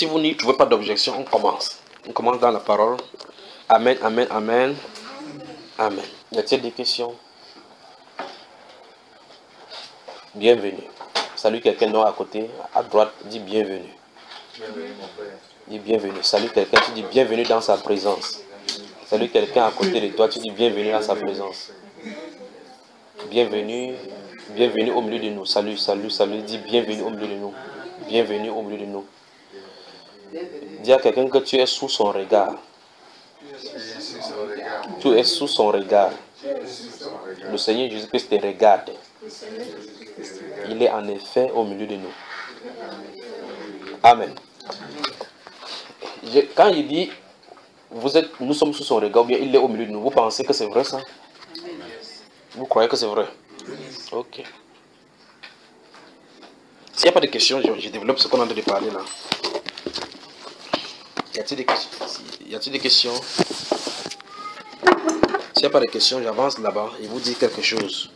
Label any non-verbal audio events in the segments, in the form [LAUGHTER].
si vous n'y trouvez pas d'objection, on commence. On commence dans la parole. Amen, amen, amen. Amen. Y a-t-il des questions? Bienvenue. Salut quelqu'un à côté, à droite, dis bienvenue. Bienvenue mon frère. Dis bienvenue. Salut quelqu'un, tu dis bienvenue dans sa présence. Salut quelqu'un à côté de toi, tu dis bienvenue dans sa présence. Bienvenue, bienvenue au milieu de nous. Salut, salut, salut. Dis bienvenue au milieu de nous. Bienvenue au milieu de nous. Dis à quelqu'un que tu es sous son regard. Tu es sous son regard. Le Seigneur Jésus-Christ te regarde. Il est en effet au milieu de nous. Amen. quand il dit, vous êtes, nous sommes sous son regard, bien il est au milieu de nous, vous pensez que c'est vrai ça? Vous croyez que c'est vrai? Ok. S'il n'y a pas de questions, je, développe ce qu'on train de parler là. Y a-t-il des questions? S'il n'y a pas de questions, j'avance là-bas et vous dis quelque chose.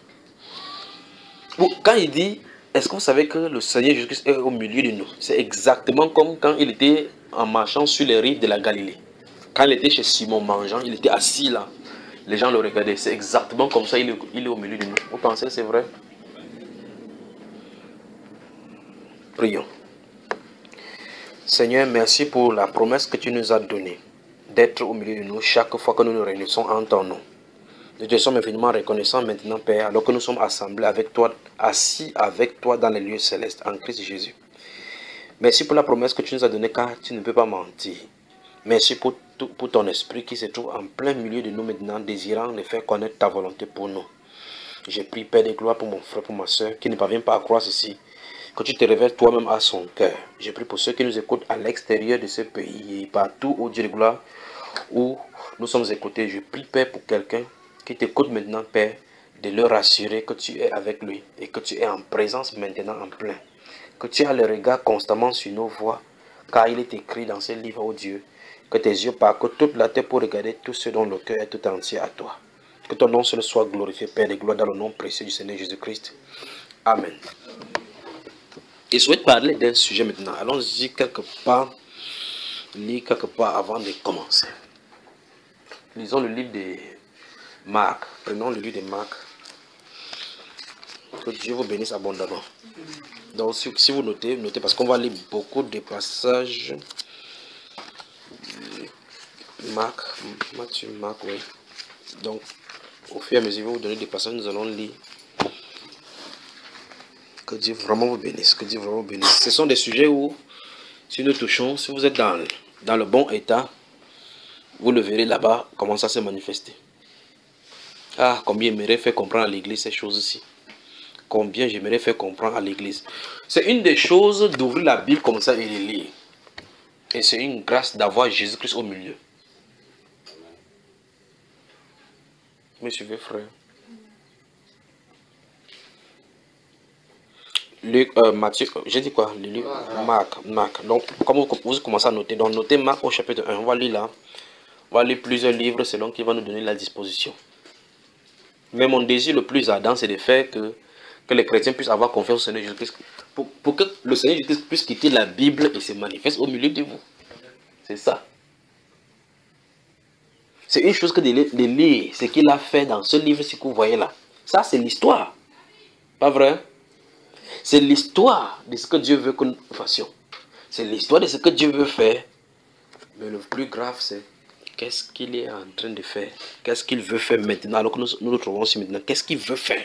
quand il dit, est-ce vous savez que le Seigneur Jésus-Christ est au milieu de nous? C'est exactement comme quand il était en marchant sur les rives de la Galilée. Quand il était chez Simon mangeant, il était assis là. Les gens le regardaient. C'est exactement comme ça, il est, il est au milieu de nous. Vous pensez c'est vrai? Prions. Seigneur, merci pour la promesse que tu nous as donnée d'être au milieu de nous chaque fois que nous nous réunissons en ton nom. Nous te sommes infiniment reconnaissants maintenant, Père, alors que nous sommes assemblés avec toi, assis avec toi dans les lieux célestes, en Christ Jésus. Merci pour la promesse que tu nous as donnée, car tu ne peux pas mentir. Merci pour, pour ton esprit qui se trouve en plein milieu de nous maintenant, désirant de faire connaître ta volonté pour nous. J'ai pris Père de gloire pour mon frère, pour ma soeur, qui ne parvient pas à croire ceci, que tu te révèles toi-même à son cœur. J'ai pris pour ceux qui nous écoutent à l'extérieur de ce pays et partout au Dieu de gloire où nous sommes écoutés. Je prie, Père, pour quelqu'un qui t'écoute maintenant, Père, de leur assurer que tu es avec lui et que tu es en présence maintenant en plein. Que tu as le regard constamment sur nos voix, car il est écrit dans ce livre, oh Dieu, que tes yeux parcourent toute la terre pour regarder tout ce dont le cœur est tout entier à toi. Que ton nom seul soit glorifié, Père de gloire, dans le nom précieux du Seigneur Jésus-Christ. Amen. Je souhaite parler d'un sujet maintenant. Allons-y quelque part, lire quelque part avant de commencer. Lisons le livre de Marc. Prenons le livre de Marc. Que Dieu vous bénisse abondamment. Donc, si, vous notez, notez parce qu'on va lire beaucoup de passages. Marc, Matthieu, Marc, oui. Donc, au fur et à mesure, vous donner des passages, nous allons lire que Dieu vraiment vous bénisse. Que vraiment. Ce sont des sujets où, si nous touchons, si vous êtes dans, dans le bon état, vous le verrez là-bas, comment ça se manifester. Ah, combien j'aimerais faire comprendre à l'église ces choses-ci. Combien j'aimerais faire comprendre à l'église. C'est une des choses d'ouvrir la Bible comme ça et de lire. Et c'est une grâce d'avoir Jésus-Christ au milieu. Me suivez, frère. Luc, euh, euh, j'ai dit quoi? Luc, Marc, Marc. Donc, comme vous, commencez à noter, donc notez Marc au chapitre 1. On va lire là. On va lire plusieurs livres selon qui va nous donner la disposition. Mais mon désir le plus ardent, c'est de faire que, que les chrétiens puissent avoir confiance au Seigneur Jésus-Christ. Pour, pour, que le Seigneur Jésus-Christ puisse quitter la Bible et se manifeste au milieu de vous. C'est ça. C'est une chose que de, de lire ce qu'il a fait dans ce livre, ce que vous voyez là. Ça, c'est l'histoire. Pas vrai? C'est l'histoire de ce que Dieu veut que nous fassions. C'est l'histoire de ce que Dieu veut faire. Mais le plus grave, c'est qu'est-ce qu'il est en train de faire? Qu'est-ce qu'il veut faire maintenant? Alors que nous nous, trouvons ici maintenant, qu'est-ce qu'il veut faire?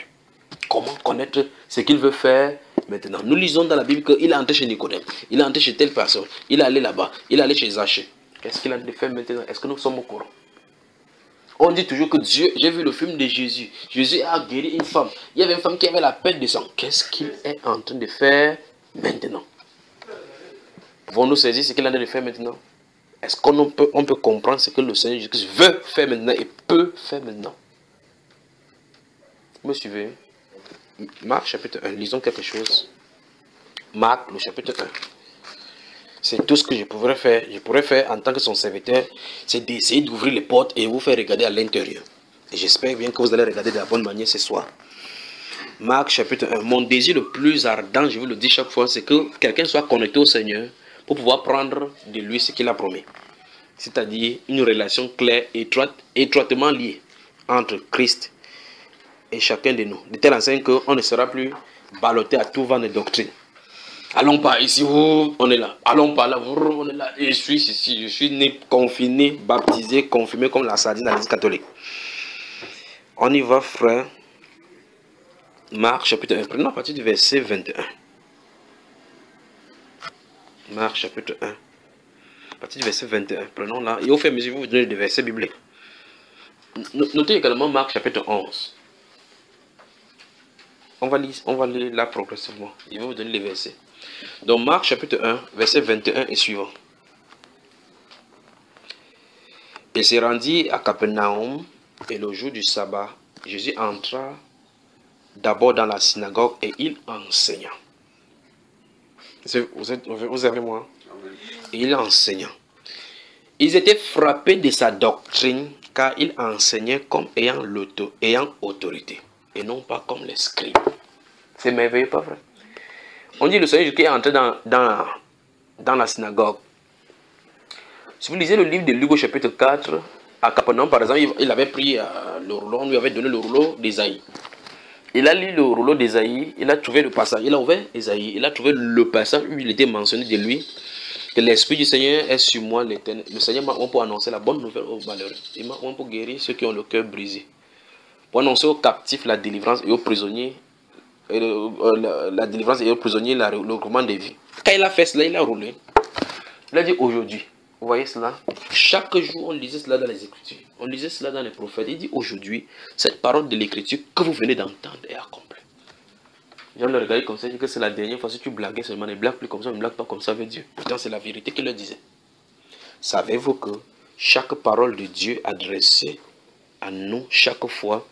Comment connaître ce qu'il veut faire maintenant? Nous lisons dans la Bible qu'il est entré chez Nicodème, il est entré chez telle personne, il est allé là-bas, il est allé chez Zachée. Qu'est-ce qu'il a de faire maintenant? Est-ce que nous sommes au courant? On dit toujours que Dieu, j'ai vu le film de Jésus. Jésus a guéri une femme. Il y avait une femme qui avait la peine de sang. Qu'est-ce qu'il est en train de faire maintenant? Pouvons-nous saisir ce qu'il est en train de faire maintenant? Est-ce qu'on peut, peut comprendre ce que le Seigneur Jésus veut faire maintenant et peut faire maintenant? Vous me suivez? Marc chapitre 1, lisons quelque chose. Marc le chapitre 1. C'est tout ce que je pourrais faire. Je pourrais faire en tant que son serviteur, c'est d'essayer d'ouvrir les portes et vous faire regarder à l'intérieur. Et j'espère bien que vous allez regarder de la bonne manière ce soir. Marc chapitre 1. Mon désir le plus ardent, je vous le dis chaque fois, c'est que quelqu'un soit connecté au Seigneur pour pouvoir prendre de lui ce qu'il a promis. C'est-à-dire une relation claire, étroite, étroitement liée entre Christ et chacun de nous. De telle enseigne qu'on ne sera plus ballotté à tout vent de doctrine. Allons pas ici, on est là. Allons pas là, on est là. Je suis ici, je suis né, confiné, baptisé, confirmé comme la sardine à l'église catholique. On y va, frère. Marc chapitre 1. Prenons à partir du verset 21. Marc chapitre 1. À partir du verset 21. Prenons là. Et au à mesure, vous donnez des versets bibliques. Notez également Marc chapitre 11. On va lire, on va lire là progressivement. Il va vous donner les versets. Donc Marc chapitre 1, verset 21 et suivant. Il s'est rendu à Capernaum et le jour du sabbat, Jésus entra d'abord dans la synagogue et il enseigna. Vous, êtes, vous avez moi Et il enseignait. Ils étaient frappés de sa doctrine car il enseignait comme ayant, ayant autorité et non pas comme les scribes. C'est merveilleux, pas vrai? On dit le Seigneur Jésus est entré dans, dans, la synagogue. Si vous lisez le livre de Luc au chapitre 4, à Capernaum, par exemple, il avait pris euh, le rouleau, on lui avait donné le rouleau d'Esaïe. Il a lu le rouleau d'Esaïe, il a trouvé le passage, il a ouvert Esaïe, il a trouvé le passage où il était mentionné de lui que l'Esprit du Seigneur est sur moi, l'éternel. Le Seigneur m'a pour annoncer la bonne nouvelle aux malheureux. Il m'a pour guérir ceux qui ont le cœur brisé. Pour annoncer aux captifs la délivrance et aux prisonniers euh, la, délivrance et aux prisonniers le recouvrement de vie. Quand il a fait cela, il a roulé. Il a dit aujourd'hui. Vous voyez cela? Chaque jour, on lisait cela dans les Écritures. On lisait cela dans les prophètes. Il dit aujourd'hui, cette parole de l'Écriture que vous venez d'entendre est accomplie. Jean le regardait comme ça, il dit que c'est la dernière fois. Si tu blaguais seulement, ne blague plus comme ça, ne blague pas comme ça avec Dieu. Pourtant, c'est la vérité qu'il le disait. Savez-vous que chaque parole de Dieu adressée à nous, chaque fois,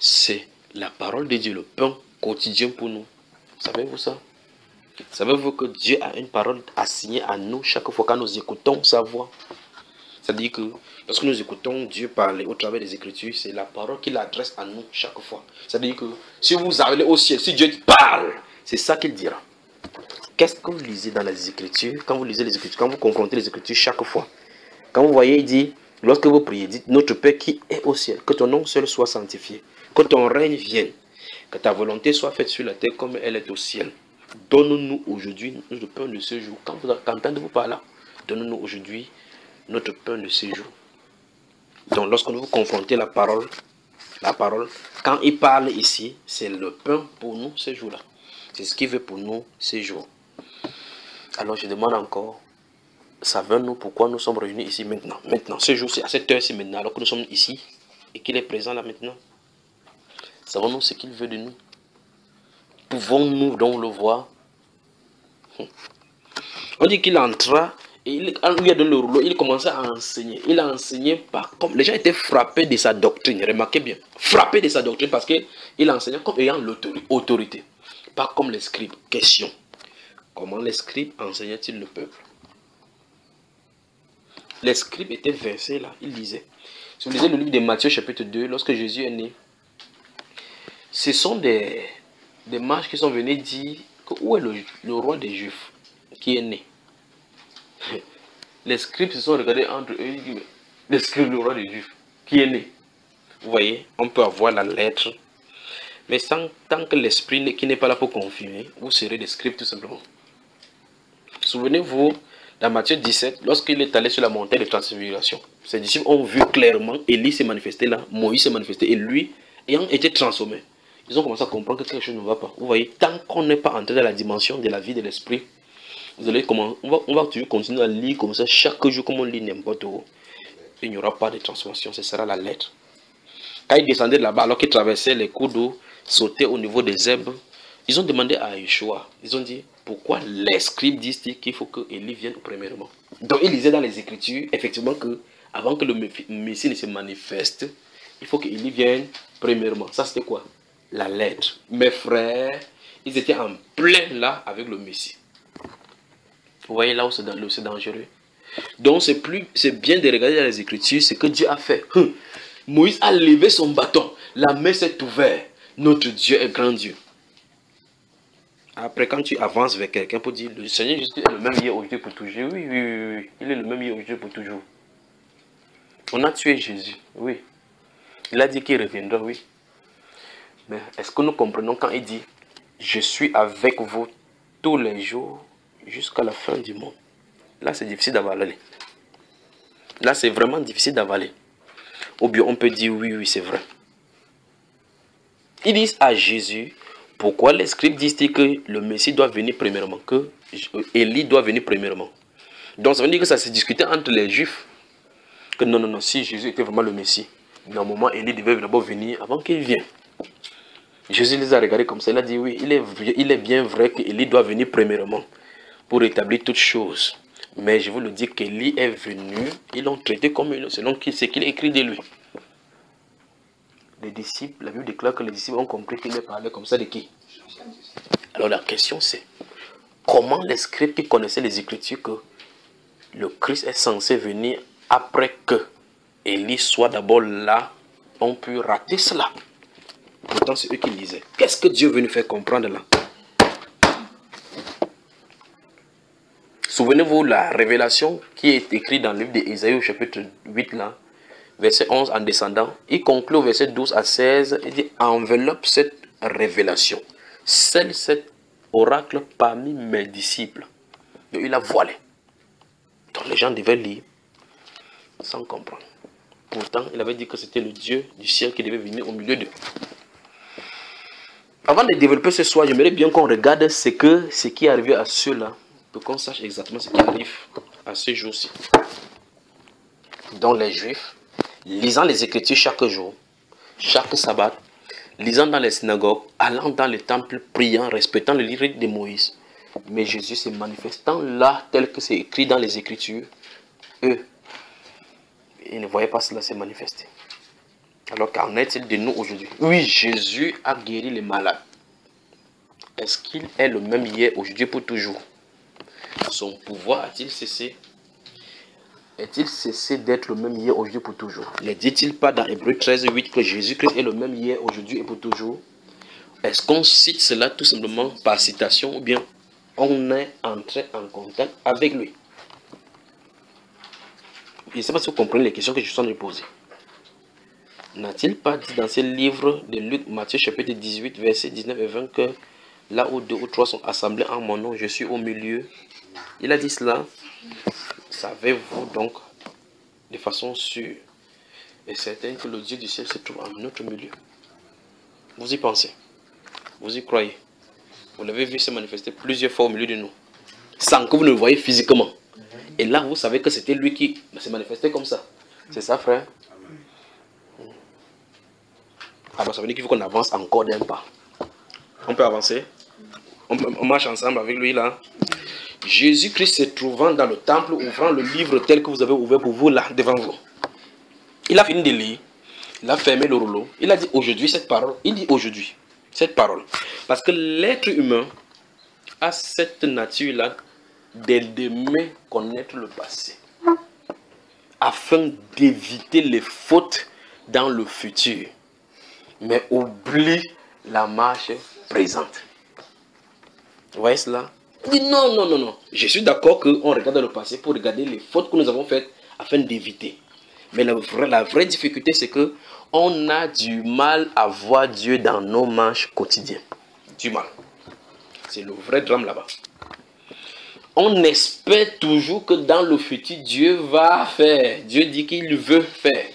c'est la parole de Dieu, le pain quotidien pour nous. Savez-vous ça? Savez-vous que Dieu a une parole assignée à nous chaque fois que nous écoutons sa voix? C'est-à-dire que lorsque nous écoutons Dieu parler au travers des Écritures, c'est la parole qu'il adresse à nous chaque fois. C'est-à-dire que si vous allez au ciel, si Dieu parle, c'est ça qu'il dira. Qu'est-ce que vous lisez dans les Écritures? Quand vous lisez les Écritures, quand vous confrontez les Écritures chaque fois, quand vous voyez, il dit, lorsque vous priez, dites, notre Père qui est au ciel, que ton nom seul soit sanctifié, que ton règne vienne, que ta volonté soit faite sur la terre comme elle est au ciel. Donne-nous aujourd'hui notre pain de ce jour. Quand vous entendez-vous par là, donne-nous aujourd'hui notre pain de ce jour. Donc lorsque vous confrontez la parole, la parole, quand il parle ici, c'est le pain pour nous ce jour-là. C'est ce qu'il veut pour nous ce jour. Alors je demande encore, savons-nous pourquoi nous sommes réunis ici maintenant? Maintenant, ce jour, c'est à cette heure-ci maintenant, alors que nous sommes ici et qu'il est présent là maintenant? Savons-nous ce qu'il veut de nous Pouvons-nous donc le voir? On dit qu'il entra et il, lui a donné le rouleau, il commençait à enseigner. Il a enseigné par comme les gens étaient frappés de sa doctrine. Remarquez bien, frappés de sa doctrine parce qu'il enseignait comme ayant l'autorité, pas comme les scribes. Question comment les scribes enseignaient-ils le peuple? Les scribes étaient versés là, ils disaient. Si vous lisez le livre de Matthieu, chapitre 2, lorsque Jésus est né, ce sont des, des mages qui sont venus dire que où est le, roi des Juifs qui est né. Les scribes se sont regardés entre eux et disent, les scribes, le roi des Juifs qui est né. Vous voyez, on peut avoir la lettre, mais tant que l'esprit qui n'est pas là pour confirmer, vous serez des scribes tout simplement. Souvenez-vous, dans Matthieu 17, lorsqu'il est allé sur la montagne de transfiguration, ses disciples ont vu clairement Élie s'est manifesté là, Moïse s'est manifesté, et lui, ayant été transformé, ils ont commencé à comprendre que quelque chose ne va pas. Vous voyez, tant qu'on n'est pas entré dans la dimension de la vie de l'esprit, vous allez comment on va, continuer à lire comme ça chaque jour comme on lit n'importe où. Il n'y aura pas de transformation, ce sera la lettre. Quand ils descendaient là-bas, alors qu'ils traversaient les cours d'eau, sautaient au niveau des zèbres, ils ont demandé à Yeshua, ils ont dit, pourquoi les scribes disent qu'il faut que vienne premièrement? Donc ils lisaient dans les Écritures, effectivement, que avant que le Messie ne se manifeste, il faut qu'il vienne premièrement. Ça, c'était quoi? La lettre. Mes frères, ils étaient en plein là avec le Messie. Vous voyez là où c'est dangereux. Donc, c'est plus, c'est bien de regarder dans les Écritures ce que Dieu a fait. Hum. Moïse a levé son bâton. La main s'est ouverte. Notre Dieu est grand Dieu. Après, quand tu avances vers quelqu'un pour dire le Seigneur Jésus est le même hier, aujourd'hui, pour toujours. Oui, oui, oui, oui. Il est le même hier, aujourd'hui, pour toujours. On a tué Jésus, oui. Il a dit qu'il reviendra, oui. Est-ce que nous comprenons quand il dit Je suis avec vous tous les jours jusqu'à la fin du monde? Là, c'est difficile d'avaler. Là, c'est vraiment difficile d'avaler. Ou bien on peut dire oui, oui, c'est vrai. Ils disent à Jésus, pourquoi les scribes disent-ils que le Messie doit venir premièrement, que Élie doit venir premièrement? Donc ça veut dire que ça s'est discuté entre les Juifs, que non, non, non, si Jésus était vraiment le Messie, normalement Élie devait d'abord venir avant qu'il vienne. Jésus les a regardés comme ça, il a dit oui, il est, est bien vrai qu'Élie doit venir premièrement pour établir toutes choses. Mais je vous le dis qu'Élie est venu, ils l'ont traité comme selon ce qu'il écrit de lui. Les disciples, la Bible déclare que les disciples ont compris qu'il ne parlait comme ça de qui? Alors la question c'est, comment les scribes qui connaissaient les Écritures que le Christ est censé venir après que Élie soit d'abord là, ont pu rater cela? Pourtant c'est eux qui lisaient. Qu'est-ce que Dieu veut nous faire comprendre là? Souvenez-vous la révélation qui est écrite dans le livre d'Ésaïe au chapitre 8 là verset 11 en descendant, il conclut au verset 12 à 16, il dit enveloppe cette révélation, celle cet oracle parmi mes disciples. Il a voilé. Donc les gens devaient lire sans comprendre. Pourtant, il avait dit que c'était le Dieu du ciel qui devait venir au milieu d'eux. Avant de développer ce soir, j'aimerais bien qu'on regarde ce, que, ce qui est arrivé à ceux-là, pour qu'on sache exactement ce qui arrive à ce jour-ci. Dans les Juifs, lisant les Écritures chaque jour, chaque sabbat, lisant dans les synagogues, allant dans les temples, priant, respectant le livre de Moïse. Mais Jésus se manifestant là, tel que c'est écrit dans les Écritures, eux, ils ne voyaient pas cela se manifester. Alors qu'en est-il de nous aujourd'hui? Oui, Jésus a guéri les malades. Est-ce qu'il est le même hier, aujourd'hui, pour toujours? Son pouvoir a-t-il cessé? Est-il cessé d'être le même hier, aujourd'hui, pour toujours? Ne dit-il pas dans Hébreu 13, 8 que Jésus-Christ est le même hier, aujourd'hui et pour toujours? Est-ce qu'on cite cela tout simplement par citation ou bien on est entré en contact avec lui? Je ne sais pas si vous comprenez les questions que je suis en train de poser. N'a-t-il pas dit dans ce livre de Luc, Matthieu chapitre 18, versets 19 et 20 que là où deux ou trois sont assemblés en mon nom, je suis au milieu? Il a dit cela. Savez-vous donc de façon sûre et certaine que le Dieu du ciel se trouve en notre milieu? Vous y pensez? Vous y croyez? Vous l'avez vu se manifester plusieurs fois au milieu de nous, sans que vous ne le voyez physiquement. Et là, vous savez que c'était lui qui s'est manifesté comme ça. C'est ça, frère? Alors, ça veut dire qu'il faut qu'on avance encore d'un pas. On peut avancer on, on marche ensemble avec lui là. Jésus-Christ se trouvant dans le temple, ouvrant le livre tel que vous avez ouvert pour vous là, devant vous. Il a fini de lire, il a fermé le rouleau, il a dit aujourd'hui cette parole, il dit aujourd'hui cette parole. Parce que l'être humain a cette nature-là d'aimer connaître le passé, afin d'éviter les fautes dans le futur, mais oublie la marche présente. Vous voyez cela? Non, non, non, non. Je suis d'accord qu'on regarde le passé pour regarder les fautes que nous avons faites afin d'éviter. Mais la vraie, difficulté, c'est que on a du mal à voir Dieu dans nos marches quotidiennes. Du mal. C'est le vrai drame là-bas. On espère toujours que dans le futur, Dieu va faire. Dieu dit qu'il veut faire.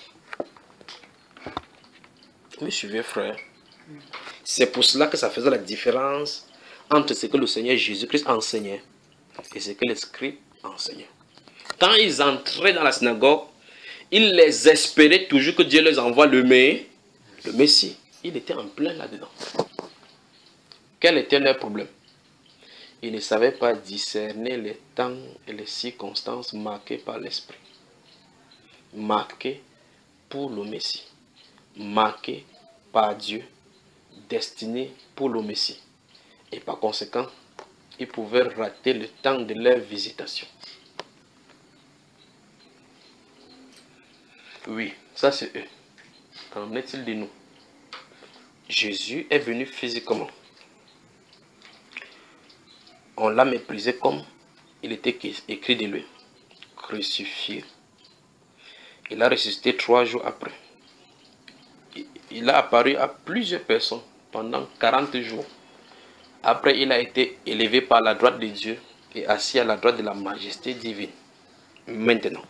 Me suivez, frère. C'est pour cela que ça faisait la différence entre ce que le Seigneur Jésus-Christ enseignait et ce que les scribes enseignaient. Quand ils entraient dans la synagogue, ils les espéraient toujours que Dieu les envoie le, le Messie. Il était en plein là-dedans. Quel était leur problème? Ils ne savaient pas discerner les temps et les circonstances marquées par l'Esprit. Marquées pour le Messie. Marquées par Dieu. Destinés pour le Messie. Et par conséquent, ils pouvaient rater le temps de leur visitation. Oui, ça c'est eux. Qu'en est-il de nous? Jésus est venu physiquement. On l'a méprisé comme il était écrit de lui, crucifié. Il a ressuscité trois jours après. Il a apparu à plusieurs personnes pendant 40 jours. Après, il a été élevé par la droite de Dieu et assis à la droite de la majesté divine. Maintenant,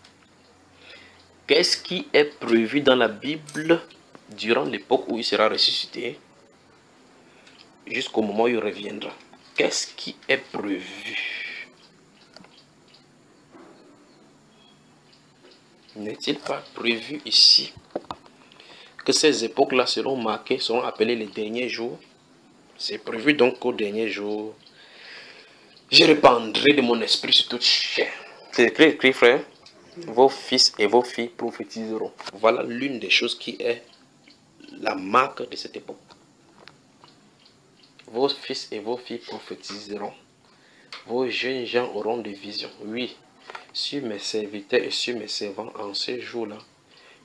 qu'est-ce qui est prévu dans la Bible durant l'époque où il sera ressuscité? Jusqu'au moment où il reviendra Qu'est-ce qui est prévu? N'est-il pas prévu ici? Que ces époques-là seront marquées, seront appelées les derniers jours C'est prévu donc qu'au dernier jour, je répandrai de mon esprit sur toute chair. C'est écrit, frère. Vos fils et vos filles prophétiseront. Voilà l'une des choses qui est la marque de cette époque. Vos fils et vos filles prophétiseront. Vos jeunes gens auront des visions. Oui, sur mes serviteurs et sur mes servants en ce jour-là,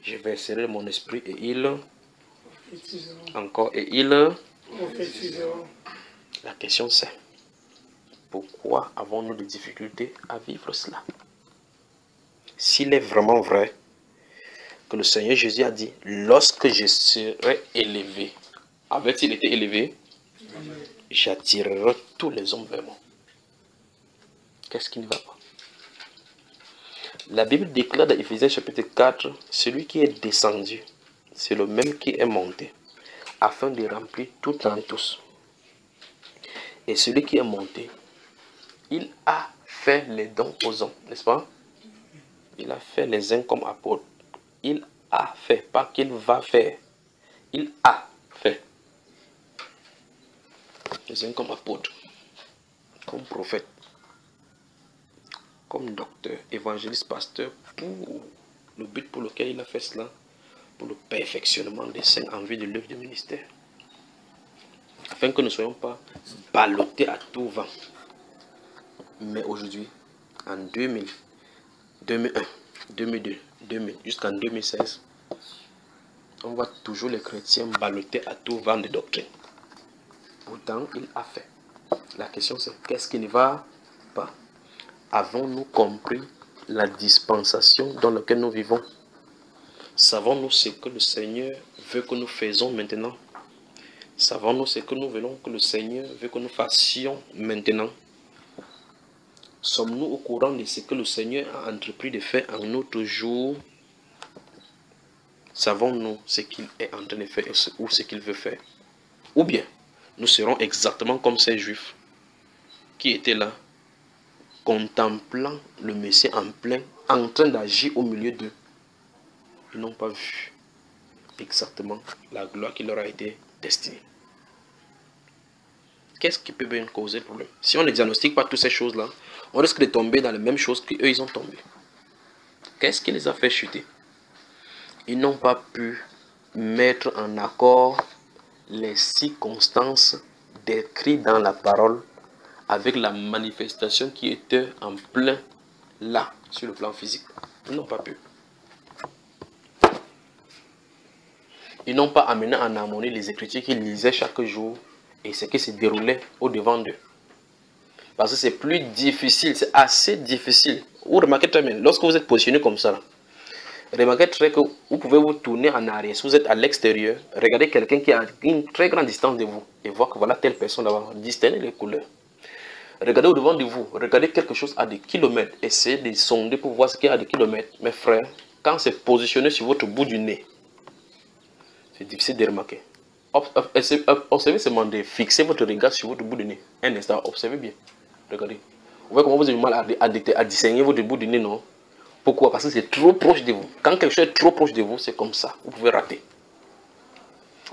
je verserai mon esprit et ils encore et ils La question c'est pourquoi avons-nous des difficultés à vivre cela? S'il est vraiment vrai que le Seigneur Jésus a dit, lorsque je serai élevé, avait-il été élevé? J'attirerai tous les hommes vers moi. Qu'est-ce qui ne va pas? La Bible déclare dans Ephésiens chapitre 4, celui qui est descendu, c'est le même qui est monté, afin de remplir tout en tous. Et celui qui est monté, il a fait les dons aux hommes, n'est-ce pas? Il a fait les uns comme apôtres. Il a fait, pas qu'il va faire. Il a fait. Les uns comme apôtres, comme prophète, comme docteur, évangéliste, pasteur, pour le but pour lequel il a fait cela, pour le perfectionnement des saints en vue de l'œuvre du ministère. Afin que nous ne soyons pas ballottés à tout vent. Mais aujourd'hui, en 2000, 2001, 2002, 2000, jusqu'en 2016, on voit toujours les chrétiens balloter à tout vent de doctrine. Pourtant, il a fait. La question c'est qu'est-ce qui ne va pas? Avons-nous compris la dispensation dans laquelle nous vivons? Savons-nous ce que le Seigneur veut que nous faisons maintenant? Savons-nous ce que nous voulons que le Seigneur veut que nous fassions maintenant? Sommes-nous au courant de ce que le Seigneur a entrepris de faire en notre jour Savons-nous ce qu'il est en train de faire ou ce qu'il veut faire? Ou bien, nous serons exactement comme ces Juifs qui étaient là, contemplant le Messie en plein, en train d'agir au milieu d'eux. Ils n'ont pas vu exactement la gloire qui leur a été destinée. Qu'est-ce qui peut bien causer le problème? Si on ne diagnostique pas toutes ces choses-là, on risque de tomber dans les mêmes choses qu'eux, ils ont tombé. Qu'est-ce qui les a fait chuter? Ils n'ont pas pu mettre en accord les circonstances décrites dans la parole avec la manifestation qui était en plein là, sur le plan physique. Ils n'ont pas pu. Ils n'ont pas amené en harmonie les écritures qu'ils lisaient chaque jour et ce qui se déroulait au devant d'eux. Parce que c'est plus difficile, c'est assez difficile. Vous remarquez très bien, lorsque vous êtes positionné comme ça, remarquez très que vous pouvez vous tourner en arrière. Si vous êtes à l'extérieur, regardez quelqu'un qui est à une très grande distance de vous et voir que voilà telle personne là-bas, les couleurs. Regardez au devant de vous, regardez quelque chose à des kilomètres, essayez de sonder pour voir ce qu'il y a à des kilomètres. Mes frères, quand c'est positionné sur votre bout du nez, c'est difficile de remarquer. Observez seulement de fixer votre regard sur votre bout du nez. Un instant, observez bien. Regardez. Vous voyez comment vous avez mal à, à, discerner votre bout du nez, non? Pourquoi? Parce que c'est trop proche de vous. Quand quelque chose est trop proche de vous, c'est comme ça. Vous pouvez rater.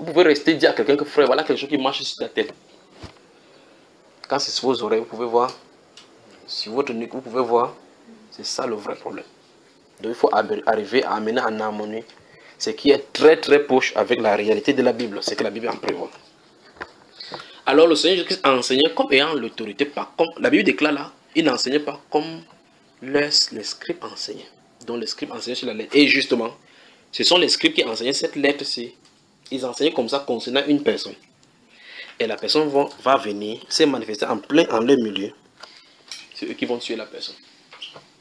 Vous pouvez rester dire à quelqu'un que frère, voilà quelque chose qui marche sur ta tête. Quand c'est sur vos oreilles, vous pouvez voir. Sur votre nez, vous pouvez voir. C'est ça le vrai problème. Donc il faut arriver à amener en harmonie ce qui est très très proche avec la réalité de la Bible, c'est que la Bible en prévoit. Alors le Seigneur Jésus-Christ enseignait comme ayant l'autorité, pas comme la Bible déclare là, il n'enseignait pas comme les, scribes enseignaient. Donc les scribes enseignaient sur la lettre. Et justement, ce sont les scribes qui enseignaient cette lettre-ci. Ils enseignaient comme ça concernant une personne. Et la personne va, venir se manifester en plein en leur milieu c'est eux qui vont tuer la personne.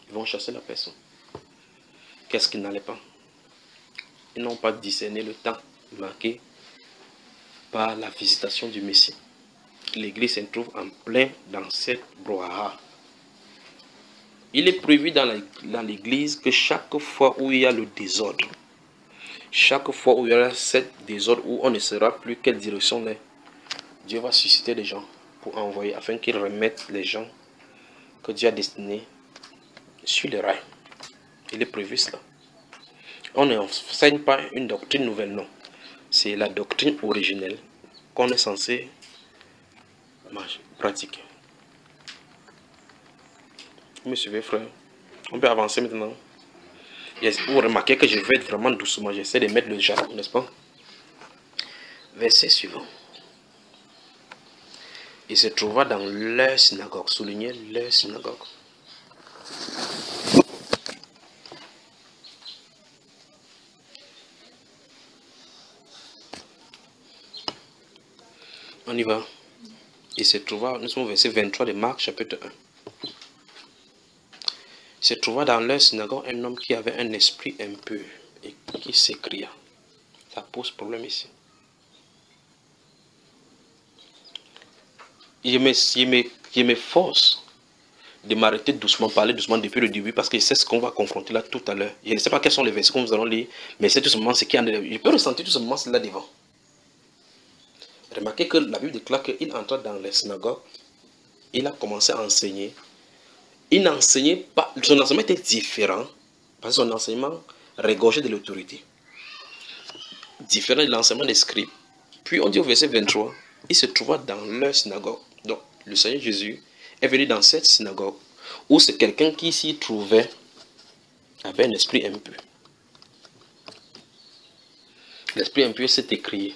Ils vont chasser la personne. Qu'est-ce qui n'allait pas? Ils n'ont pas discerné le temps marqué par la visitation du Messie. L'église se trouve en plein dans cette brouhaha. Il est prévu dans l'église que chaque fois où il y a le désordre, chaque fois où il y aura cette désordre où on ne saura plus quelle direction est, Dieu va susciter des gens pour envoyer afin qu'ils remettent les gens que Dieu a destinés sur les rails. Il est prévu cela. On n'enseigne pas une doctrine nouvelle, non. C'est la doctrine originelle qu'on est censé pratiquer. Vous me suivez, frère? On peut avancer maintenant. Vous remarquez que je vais être vraiment doucement. J'essaie de mettre le jargon, n'est-ce pas? Verset suivant. Il se trouva dans leur synagogue. Soulignez leur synagogue. On y va. Il se trouva, nous sommes au verset 23 de Marc, chapitre 1 se trouva dans leur synagogue un homme qui avait un esprit impur et qui s'écria. Ça pose problème ici. Je me, force de m'arrêter doucement, parler doucement depuis le début parce que c'est ce qu'on va confronter là tout à l'heure. Je ne sais pas quels sont les versets que nous allons lire, mais c'est tout simplement ce qui est. Je peux ressentir tout simplement cela devant. Remarquez que la Bible déclare qu'il entra dans les synagogues, il a commencé à enseigner il n'enseignait pas, son enseignement était différent, parce que son enseignement regorgeait de l'autorité. Différent de l'enseignement des scribes. Puis on dit au verset 23, il se trouva dans leur synagogue. Le Seigneur Jésus est venu dans cette synagogue où c'est quelqu'un qui s'y trouvait avait un esprit impur. L'esprit impur s'est écrié.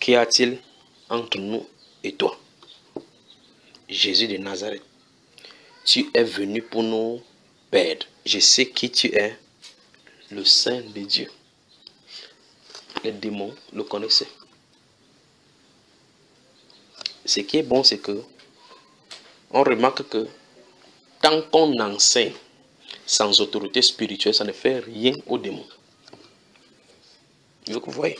Qu'y a-t-il entre nous et toi? Jésus de Nazareth, tu es venu pour nous perdre. Je sais qui tu es, le Saint de Dieu. Les démons le connaissaient. Ce qui est bon, c'est que on remarque que tant qu'on enseigne sans autorité spirituelle, ça ne fait rien aux démons. Vous voyez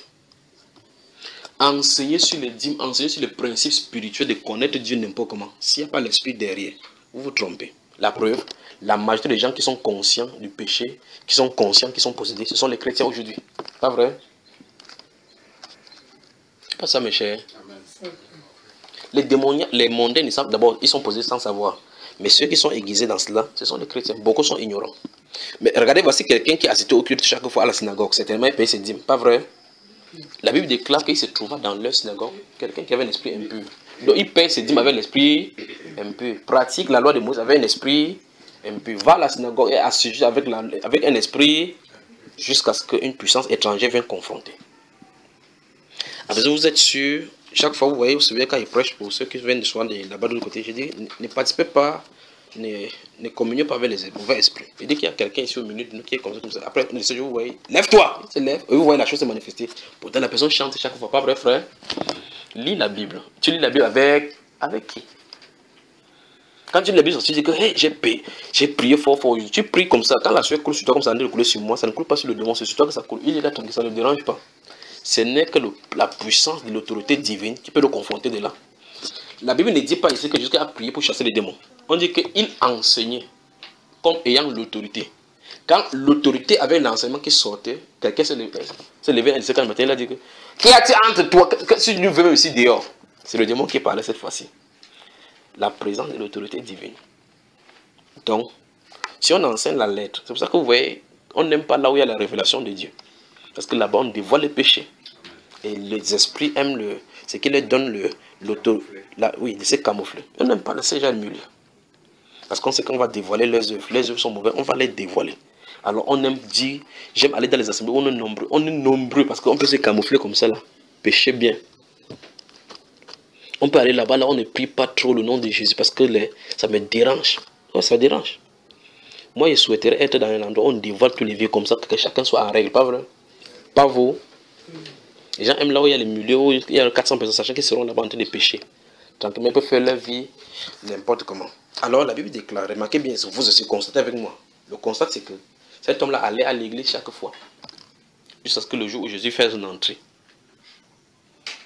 enseigner sur les dîmes, enseigner sur les principes spirituels de connaître Dieu n'importe comment. S'il n'y a pas l'esprit derrière, vous vous trompez. La preuve, la majorité des gens qui sont conscients du péché, qui sont conscients, qui sont possédés, ce sont les chrétiens aujourd'hui. Pas vrai? Pas ça, mes chers. Les démoniaques, les mondains, d'abord, ils sont posés sans savoir. Mais ceux qui sont aiguisés dans cela, ce sont les chrétiens. Beaucoup sont ignorants. Mais regardez, voici quelqu'un qui assisté au culte chaque fois à la synagogue. Certainement, il paye ses dîmes. Pas vrai la Bible déclare qu'il se trouva dans leur synagogue quelqu'un qui avait un esprit impur. Donc il paye ses dîmes avec l'esprit impur. Pratique la loi de Moïse avec un esprit impur. Va à la synagogue et assujet avec, avec un esprit jusqu'à ce qu'une puissance étrangère vienne confronter. Alors vous êtes sûr, chaque fois vous voyez, vous savez quand il prêche pour ceux qui viennent de soin là-bas de l'autre côté, je dis, ne participez pas ne, ne communiez pas avec les mauvais esprits. Il dit qu'il y a quelqu'un ici au milieu de nous qui est comme ça. Après, vous voyez, lève-toi Il se lève, et vous voyez la chose se manifester. Pourtant, la personne chante chaque fois. Pas vrai, frère? Lis la Bible. Tu lis la Bible avec, avec qui? Quand tu lis la Bible, tu dis que hey, j'ai j'ai prié fort, fort. Tu pries comme ça. Quand la sueur coule sur toi, comme ça, elle coule sur moi, ça ne coule pas sur le démon, c'est sur toi que ça coule. Il est là, ça ne dérange pas. Ce n'est que la puissance de l'autorité divine qui peut le confronter de là. La Bible ne dit pas ici que Jésus a prié pour chasser les démons on dit qu'il enseignait comme ayant l'autorité. Quand l'autorité avait l'enseignement qui sortait, quelqu'un s'est levé, à 17 matin, il a dit que Qui a-t-il entre toi? Si tu veux aussi dehors, c'est le démon qui parlait cette fois-ci. La présence de l'autorité divine. Donc, si on enseigne la lettre, c'est pour ça que vous voyez, on n'aime pas là où il y a la révélation de Dieu. Parce que là-bas, on dévoile les péchés. Et les esprits aiment le, ce qui leur donne le, l'autorité. Oui, de se camoufler. On n'aime pas laisser gens milieu. Parce qu'on sait qu'on va dévoiler leurs œuvres. Les œuvres sont mauvaises, on va les dévoiler. Alors on aime dire, j'aime aller dans les assemblées on est nombreux. On est nombreux parce qu'on peut se camoufler comme ça là. Pécher bien. On peut aller là-bas, là on ne prie pas trop le nom de Jésus parce que ça me dérange. ça dérange. Moi je souhaiterais être dans un endroit où on dévoile tous les vieux comme ça, que chacun soit en règle, pas vrai? Pas vous? Les gens aiment là où il y a les milieux, où il y a 400 personnes, sachant qu'ils seront là-bas en train de pécher. tranquillement, ils peuvent faire leur vie n'importe comment. Alors la Bible déclare, remarquez bien, vous aussi constatez avec moi. Le constat, c'est que cet homme-là allait à l'église chaque fois. Jusqu'à ce que le jour où Jésus fait son entrée.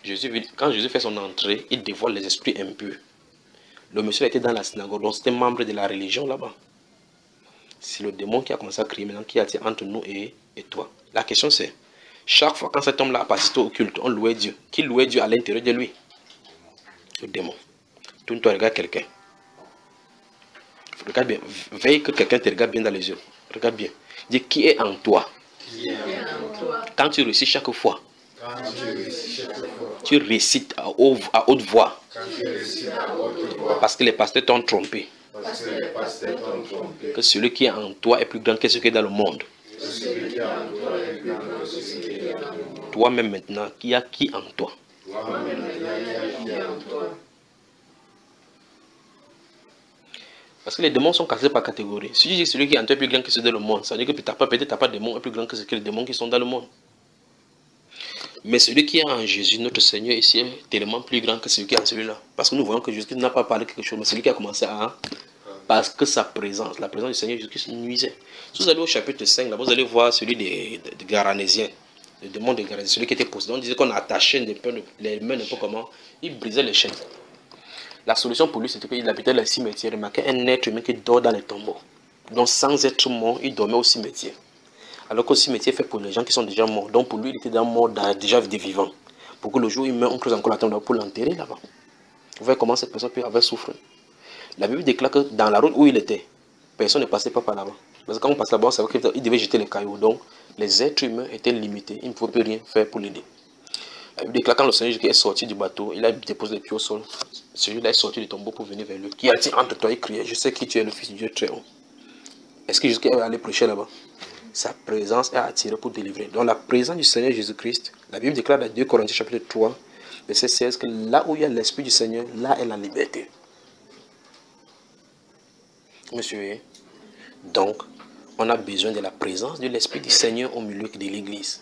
Jésus, quand Jésus fait son entrée, il dévoile les esprits impurs. Le monsieur était dans la synagogue, donc c'était membre de la religion là-bas. C'est le démon qui a commencé à crier maintenant, qui a été entre nous et, et toi. La question c'est, chaque fois quand cet homme-là a participé au culte, on louait Dieu. Qui louait Dieu à l'intérieur de lui Le démon. Tout toi regarde quelqu'un. Regarde bien. Veille que quelqu'un te regarde bien dans les yeux. Regarde bien. Dis qui est en toi? Quand tu réussis chaque fois. tu, récites à, haute voix. Parce que les pasteurs t'ont trompé. Que celui qui est en toi est plus grand que ce qui est dans le monde. Toi-même maintenant, qui a qui en toi Parce que les démons sont cassés par catégorie. Si je dis celui qui est en toi est plus grand que celui dans le monde, ça veut dire que peut-être tu n'as pas de démons plus grand que les démons qui sont dans le monde. Mais celui qui est en Jésus, notre Seigneur, ici, est tellement plus grand que celui qui est en celui-là. Parce que nous voyons que Jésus n'a pas parlé quelque chose, mais celui qui a commencé à parce que sa présence, la présence du Seigneur Jésus-Christ nuisait. Si vous allez au chapitre 5, là, vous allez voir celui des, Garanésiens, le démon des Garanésiens, celui qui était possédé. On disait qu'on attachait les mains peu comment Il brisait les chaînes. La solution pour lui, c'était qu'il habitait le cimetière. Il un être humain qui dort dans les tombeaux. Donc, sans être mort, il dormait au cimetière. Alors qu'au cimetière fait pour les gens qui sont déjà morts. Donc, pour lui, il était déjà mort, déjà des vivants. Pour que le jour où il meurt, on creuse encore la tombe pour l'enterrer là-bas. Vous voyez comment cette personne peut avoir souffert. La Bible déclare que dans la route où il était, personne ne passait pas par là-bas. Parce que quand on passe là-bas, on savait qu'il devait jeter les cailloux. Donc, les êtres humains étaient limités. Ils ne pouvaient plus rien faire pour l'aider. La Bible déclare quand le Seigneur est sorti du bateau, il a déposé les pieds au sol. Celui-là est sorti du tombeau pour venir vers lui. Qui a-t-il entre toi? Et crié Je sais qui tu es, le Fils du Dieu très haut. Est-ce que est allé prêcher là-bas? Sa présence est attirée pour délivrer. Donc, la présence du Seigneur Jésus-Christ, la Bible déclare dans 2 Corinthiens chapitre 3, verset 16, que là où il y a l'Esprit du Seigneur, là est la liberté. Monsieur, donc, on a besoin de la présence de l'Esprit du Seigneur au milieu de l'Église.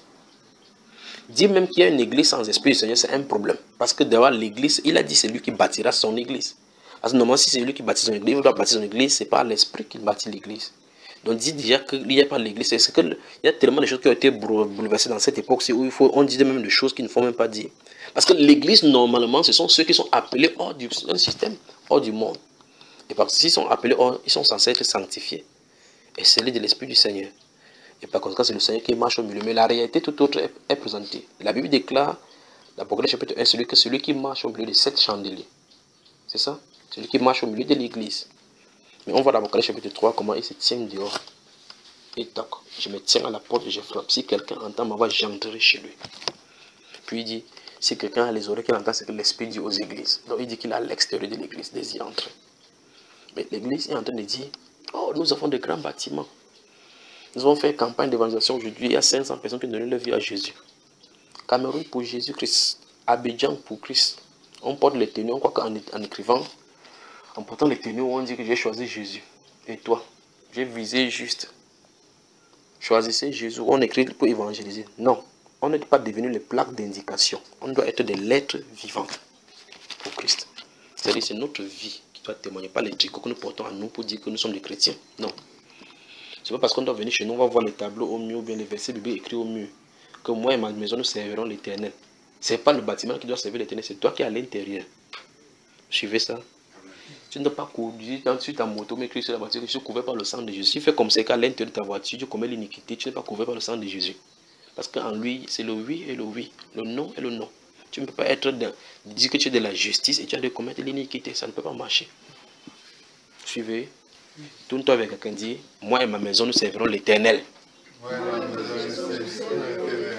Dire même qu'il y a une église sans esprit du Seigneur, c'est un problème. Parce que devant l'église, il a dit c'est lui qui bâtira son église. Parce que normalement, si c'est lui qui bâtit son église, il doit bâtir son église, ce n'est pas l'esprit qui bâtit l'église. Donc, dit déjà qu'il n'y a pas l'église, c'est qu'il y a tellement de choses qui ont été bouleversées dans cette époque où il faut, on dit même des choses qu'il ne faut même pas dire. Parce que l'église, normalement, ce sont ceux qui sont appelés hors du système, hors du monde. Et parce qu'ils sont appelés, ils sont censés être sanctifiés et scellés de l'Esprit du Seigneur. Et par conséquent, c'est le Seigneur qui marche au milieu. Mais la réalité tout autre est, présentée. La Bible déclare, l'Apocalypse chapitre 1, celui, que celui qui marche au milieu de sept chandeliers. C'est ça? Celui qui marche au milieu de l'église. Mais on voit dans l'Apocalypse chapitre 3 comment il se tient dehors. Et toc, je me tiens à la porte et je frappe. Si quelqu'un entend ma voix, j'entrerai chez lui. Puis il dit, si quelqu'un a les oreilles qu'il entend, c'est que l'Esprit dit aux églises. Donc il dit qu'il est à l'extérieur de l'église, y entrer. Mais l'église est en train de dire, oh, nous avons de grands bâtiments. Nous avons fait campagne d'évangélisation aujourd'hui. Il y a 500 personnes qui ont donné leur vie à Jésus. Cameroun pour Jésus-Christ. Abidjan pour Christ. On porte les tenues, on croit qu'en en écrivant, en portant les tenues, on dit que j'ai choisi Jésus. Et toi, j'ai visé juste. Choisissez Jésus. On écrit pour évangéliser. Non, on n'est pas devenu les plaques d'indication. On doit être des lettres vivantes pour Christ. C'est-à-dire, c'est notre vie témoigner, pas les tricots que nous portons à nous pour dire que nous sommes des chrétiens. Non. C'est pas parce qu'on doit venir chez nous, on va voir les tableaux au mur, ou bien les versets bibliques écrits au mur, que moi et ma maison nous servirons l'éternel. C'est pas le bâtiment qui doit servir l'éternel, c'est toi qui es à l'intérieur. Suivez ça. Tu ne dois pas conduire sur ta moto, mais écrit sur la voiture je suis couvert par le sang de Jésus. Tu fais comme c'est qu'à l'intérieur de ta voiture, tu commets l'iniquité, tu n'es pas couvert par le sang de Jésus. Parce qu'en lui, c'est le oui et le oui, le non et le non. Tu ne peux pas être de que tu es de la justice et tu as de commettre l'iniquité. Ça ne peut pas marcher. Suivez. Tourne-toi avec quelqu'un dit Moi et ma maison, nous servirons l'éternel.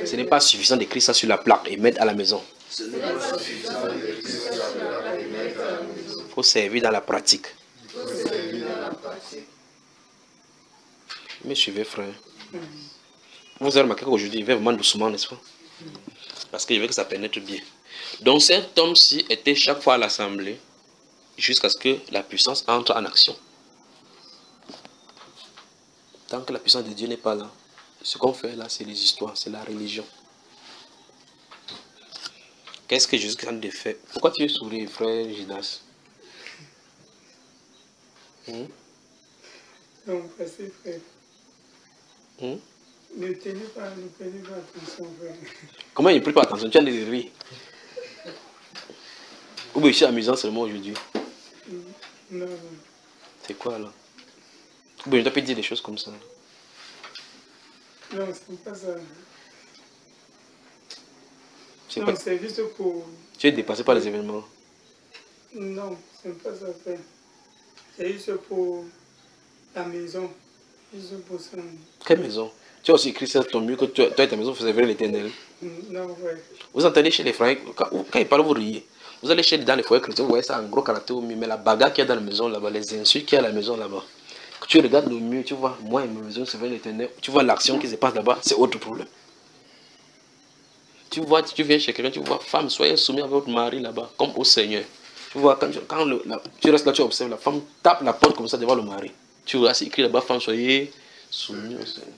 Ce n'est pas suffisant d'écrire ça sur la plaque et mettre à la maison. Il faut servir dans la pratique. Mais suivez, frère. Vous avez remarqué qu'aujourd'hui, il va vraiment doucement, n'est-ce pas? Parce qu'il veut que ça pénètre bien. Donc cet homme-ci était chaque fois à l'assemblée jusqu'à ce que la puissance entre en action. Tant que la puissance de Dieu n'est pas là, ce qu'on fait là, c'est les histoires, c'est la religion. Qu'est-ce que Jésus est en train de faire Pourquoi tu es souri, frère Judas? Hmm? Non, frère. Hmm? Ne tenez pas, ne prenez pas attention, frère. Comment il ne prie pas attention Tu as des rires. Ou bien je suis amusant seulement aujourd'hui hmm. Non, non. C'est quoi là? Ou bien je dois pas dire des choses comme ça. Non, c'est pas ça. Non, c'est juste pour... Tu es dépassé par les événements Non, c'est pas ça, frère. C'est juste pour la maison. Juste pour ça. Quelle maison? Tu as aussi écrit ton mieux que toi, toi et ta maison vous servir l'éternel. Mm. Vous entendez chez les frères, quand, quand ils parlent, vous riez. Vous allez chez dans les foyers chrétiens, vous voyez ça en gros caractère, mais la bagarre qu'il y a dans la maison là-bas, les insultes qu'il y a à la maison là-bas. Quand tu regardes le mur, tu vois, moi et ma maison, c'est l'éternel. Tu vois l'action qui se passe là-bas, c'est autre problème. Tu vois, tu viens chez quelqu'un, tu vois, femme, soyez soumis à votre mari là-bas, comme au Seigneur. Tu vois, quand, tu restes là, tu observes, la femme tape la porte comme ça devant le mari. Tu vois, c'est écrit là-bas, femme, soyez soumis au Seigneur.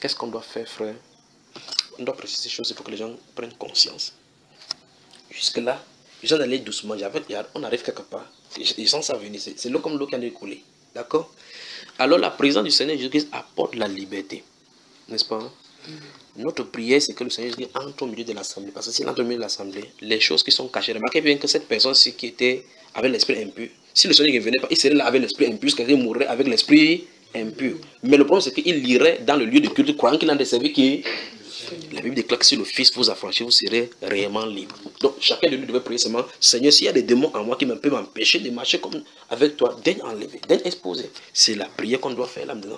Qu'est-ce qu'on doit faire, frère? On doit préciser ces choses, faut que les gens prennent conscience. Jusque-là, ils ont d'aller doucement. On arrive quelque part. Ils sont ça venir. C'est l'eau comme l'eau qui a découlé. D'accord? Alors la présence du Seigneur Jésus-Christ apporte la liberté. N'est-ce pas? Mm. Notre prière, c'est que le Seigneur entre au milieu de l'assemblée. Parce que s'il entre au milieu de l'assemblée, les choses qui sont cachées, remarquez bien que cette personne-ci qui était avec l'esprit impur, si le Seigneur ne venait pas, il serait là avec l'esprit impur, qu'il mourrait avec l'esprit impur. Mais le problème, c'est qu'il irait dans le lieu de culte, croyant qu'il a des services qui. La Bible déclare que si le Fils vous affranchit, vous serez réellement libre. Donc, chacun de nous devait prier seulement Seigneur, s'il y a des démons en moi qui peuvent m'empêcher de marcher comme avec toi, daigne enlever, daigne exposer. C'est la prière qu'on doit faire là-dedans.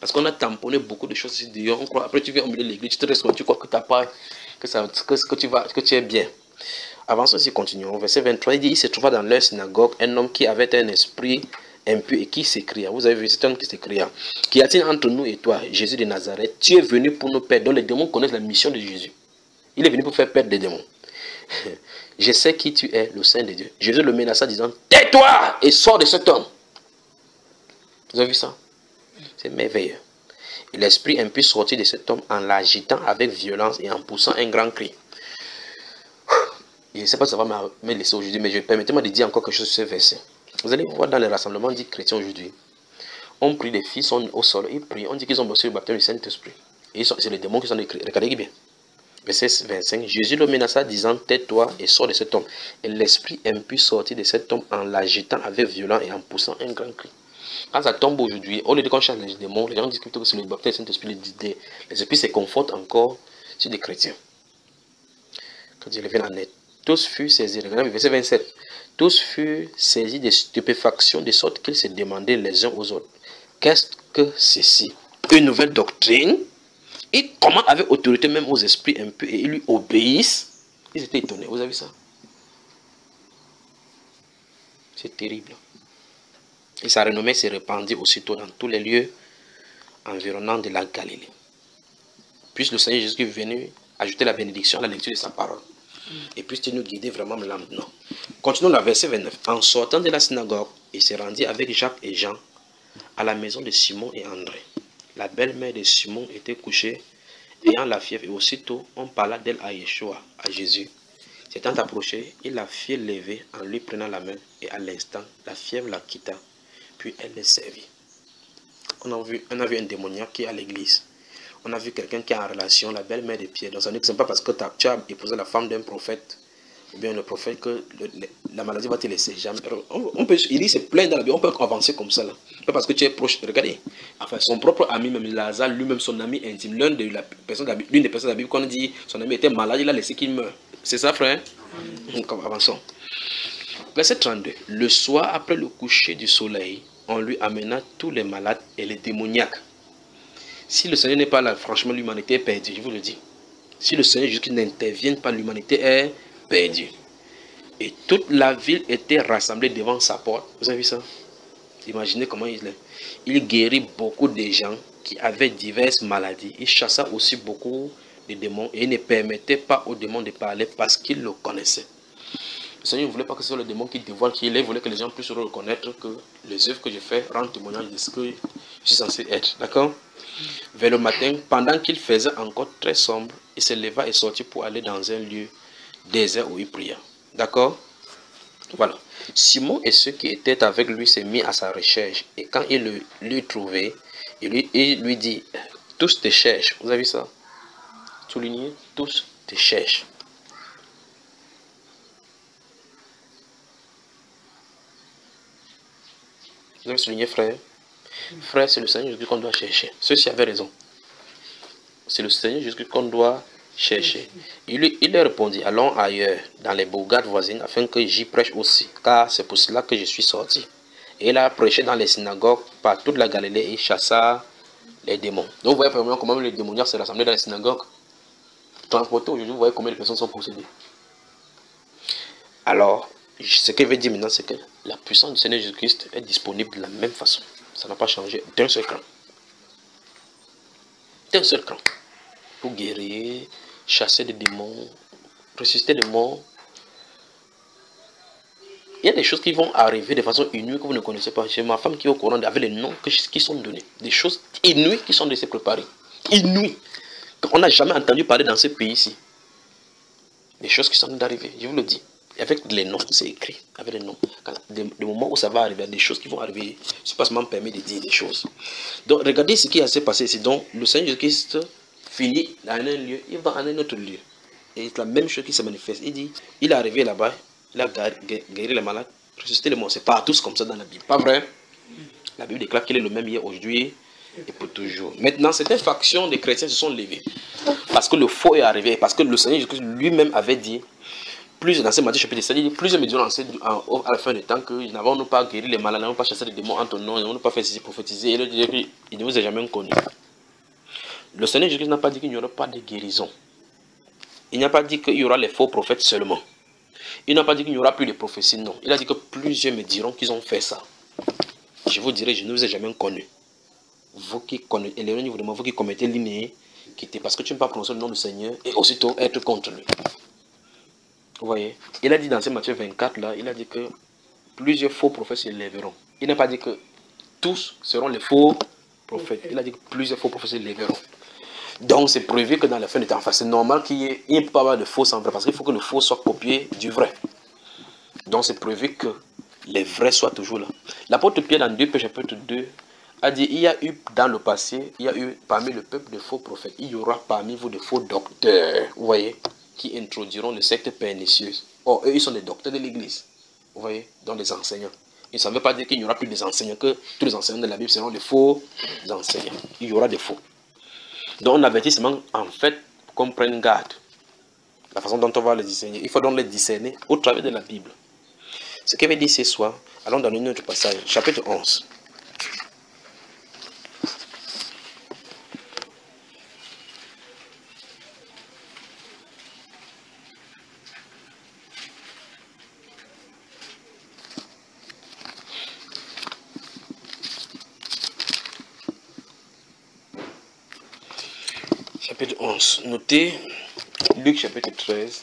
Parce qu'on a tamponné beaucoup de choses ici après, tu viens au milieu de l'église, tu te restes tu crois que, as pas, que, ça, que, tu vas, que tu es bien. Avançons aussi, continuons. Verset 23, il dit Il se trouva dans leur synagogue un homme qui avait un esprit impur et qui s'écria. Vous avez vu, cet homme qui s'écria Qu'y a-t-il entre nous et toi, Jésus de Nazareth Tu es venu pour nous perdre. Donc les démons connaissent la mission de Jésus. Il est venu pour faire perdre des démons. [LAUGHS] Je sais qui tu es, le Saint de Dieu. Jésus le menaça disant Tais-toi et sors de cet homme. Vous avez vu ça? C'est merveilleux. L'esprit impur sortit de cet homme en l'agitant avec violence et en poussant un grand cri. Je ne sais pas si ça va me laisser aujourd'hui, mais je permettez-moi de dire encore quelque chose sur ce verset. Vous allez voir dans les rassemblements dits chrétiens aujourd'hui. On prie les filles sont au sol, ils prient, on dit qu'ils ont reçu le baptême du Saint-Esprit. Et c'est les démons qui sont écrits. Regardez bien. Verset 25. Jésus le menaça disant Tais-toi et sors de cet homme. Et l'esprit impur sortit de cet homme en l'agitant avec violence et en poussant un grand cri. Quand ça tombe aujourd'hui, au lieu de qu'on cherche les démons, les gens disent que c'est le baptême Saint-Esprit, les, esprits se confortent encore sur des chrétiens. Quand il revient en net, tous furent saisis, verset 27, tous furent saisis de stupéfaction de sorte qu'ils se demandaient les uns aux autres, qu'est-ce que ceci? Une nouvelle doctrine? Ils commandent avec autorité même aux esprits peu et ils lui obéissent? Ils étaient étonnés, vous avez vu ça? C'est terrible. Et sa renommée s'est répandue aussitôt dans tous les lieux environnants de la Galilée. Puis le Seigneur Jésus est venu ajouter la bénédiction à la lecture de sa parole. Et puisse nous guider vraiment maintenant. Continuons le verset 29. En sortant de la synagogue, il s'est rendu avec Jacques et Jean à la maison de Simon et André. La belle-mère de Simon était couchée, ayant la fièvre, et aussitôt on parla d'elle à Yeshua, à Jésus. S'étant approché, il la fit lever en lui prenant la main, et à l'instant, la fièvre la quitta puis elle les servit. On a vu, on a vu un démoniaque qui est à l'église. On a vu quelqu'un qui est en relation, la belle-mère de Pierre. Donc ça n'est pas parce que tu as épousé la femme d'un prophète, ou bien le prophète, que la maladie va te laisser jamais. On, peut, il dit c'est plein dans la on peut avancer comme ça. Là. Pas parce que tu es proche. Regardez, enfin, son propre ami, même Lazare, lui-même son ami intime, l'une de la l'une des personnes de la Bible, qu'on dit son ami était malade, il a laissé qu'il meure. C'est ça, frère? Donc avançons. Verset 32. Le soir, après le coucher du soleil, on lui amena tous les malades et les démoniaques. Si le Seigneur n'est pas là, franchement, l'humanité est perdue, je vous le dis. Si le Seigneur Jésus n'intervient pas, l'humanité est perdue. Et toute la ville était rassemblée devant sa porte. Vous avez vu ça? Imaginez comment il est. Il guérit beaucoup de gens qui avaient diverses maladies. Il chassa aussi beaucoup de démons et il ne permettait pas aux démons de parler parce qu'il le connaissait. Le Seigneur ne voulait pas que ce soit le démon qui dévoile qui est. Il voulait que les gens puissent reconnaître que les œuvres que je fais rendent témoignage de ce que je suis censé être. D'accord? Vers le matin, pendant qu'il faisait encore très sombre, il se leva et sortit pour aller dans un lieu désert où il pria. D'accord? Voilà. Simon et ceux qui étaient avec lui s'est mis à sa recherche. Et quand il l'eut trouvé, il lui, il lui dit, tous te cherchent. Vous avez vu ça? Souligné, tous te cherchent. Vous avez souligné, frère? Frère, c'est le Seigneur Jésus qu'on doit chercher. Ceux-ci avaient raison. C'est le Seigneur Jésus qu'on doit chercher. Il, lui, il leur répondit, allons ailleurs, dans les bourgades voisines, afin que j'y prêche aussi, car c'est pour cela que je suis sorti. Et il a prêché dans les synagogues par toute la Galilée et chassa les démons. Donc vous voyez comment les démoniaques se rassemblent dans les synagogues. Transportés aujourd'hui, vous voyez combien de personnes sont possédées. Alors, ce qu'il veut dire maintenant, c'est que la puissance du Seigneur Jésus-Christ est disponible de la même façon. Ça n'a pas changé d'un seul cran. D'un seul cran. Pour guérir, chasser des démons, ressusciter des morts. Il y a des choses qui vont arriver de façon inouïe que vous ne connaissez pas. Chez ma femme qui est au courant avec les noms qui sont donnés. Des choses inouïes qui sont laissées préparer. Inouïes. On n'a jamais entendu parler dans ce pays-ci. Des choses qui sont d'arriver, je vous le dis avec les noms, c'est écrit, avec les noms. des, moments où ça va arriver, des choses qui vont arriver, je pas seulement permis de dire des choses. Donc, regardez ce qui s'est passé ici. Donc, le Seigneur Jésus-Christ finit dans un lieu, il va à un autre lieu. Et c'est la même chose qui se manifeste. Il dit, il est arrivé là-bas, il a guéri les malades, ressuscité les morts. C'est pas tous comme ça dans la Bible. Pas vrai? La Bible déclare qu'il est le même hier, aujourd'hui et pour toujours. Maintenant, certaines factions des chrétiens se sont levées. Parce que le faux est arrivé. Parce que le Seigneur Jésus lui-même avait dit plus dans ce Matthieu chapitre 7, plusieurs me diront à la fin du temps que nous n'avons pas guéri les malades, nous n'avons pas chassé les démons en ton nom, nous n'avons pas fait ceci prophétiser. Et il ne vous a jamais connu. Le Seigneur Jésus n'a pas dit qu'il n'y aura pas de guérison. Il n'a pas dit qu'il y aura les faux prophètes seulement. Il n'a pas dit qu'il n'y aura plus de prophéties, non. Il a dit que plusieurs me diront qu'ils ont fait ça. Je vous dirai, je ne vous ai jamais connu. Vous qui connaissez, vous qui commettez l'iniquité, parce que tu ne peux pas prononcer le nom du Seigneur et aussitôt être contre lui. Vous voyez Il a dit dans ce Matthieu 24, là, il a dit que plusieurs faux prophètes se lèveront. Il n'a pas dit que tous seront les faux prophètes. Il a dit que plusieurs faux prophètes se lèveront. Donc c'est prévu que dans la fin du temps, enfin c'est normal qu'il y ait, pas avoir de faux sans vrai, parce qu'il faut que le faux soit copié du vrai. Donc c'est prévu que les vrais soient toujours là. L'apôtre Pierre dans 2 chapitre 2 a dit, il y a eu dans le passé, il y a eu parmi le peuple de faux prophètes, il y aura parmi vous de faux docteurs. Vous voyez qui introduiront le secte pernicieuse. Or, eux, ils sont des docteurs de l'Église. Vous voyez Dans les enseignants. Et ça ne veut pas dire qu'il n'y aura plus des enseignants, que tous les enseignants de la Bible seront des faux enseignants. Il y aura des faux. Donc, un avertissement, en fait, qu'on prenne garde. La façon dont on va les discerner. Il faut donc les discerner au travers de la Bible. Ce qu'il veut dire ce soir, allons dans une autre passage, chapitre 11. Luc chapitre 13.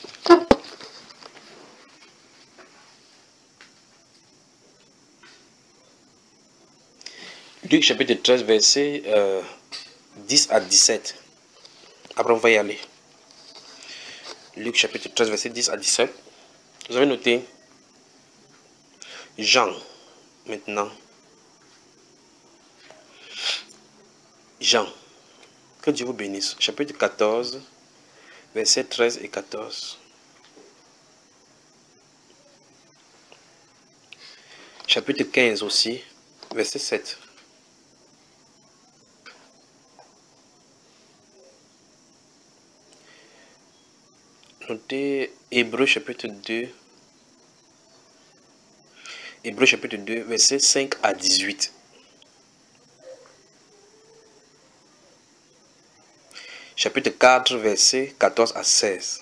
Luc chapitre 13, verset 10 à 17. Après, on va y aller. Luc chapitre 13, verset 10 à 17. Vous avez noté Jean, maintenant. Jean. Que Dieu vous bénisse. Chapitre 14, versets 13 et 14. Chapitre 15 aussi, verset 7. Notez Hébreu chapitre 2. Hébreu chapitre 2, verset 5 à 18. Chapitre 4, verset 14 à 16.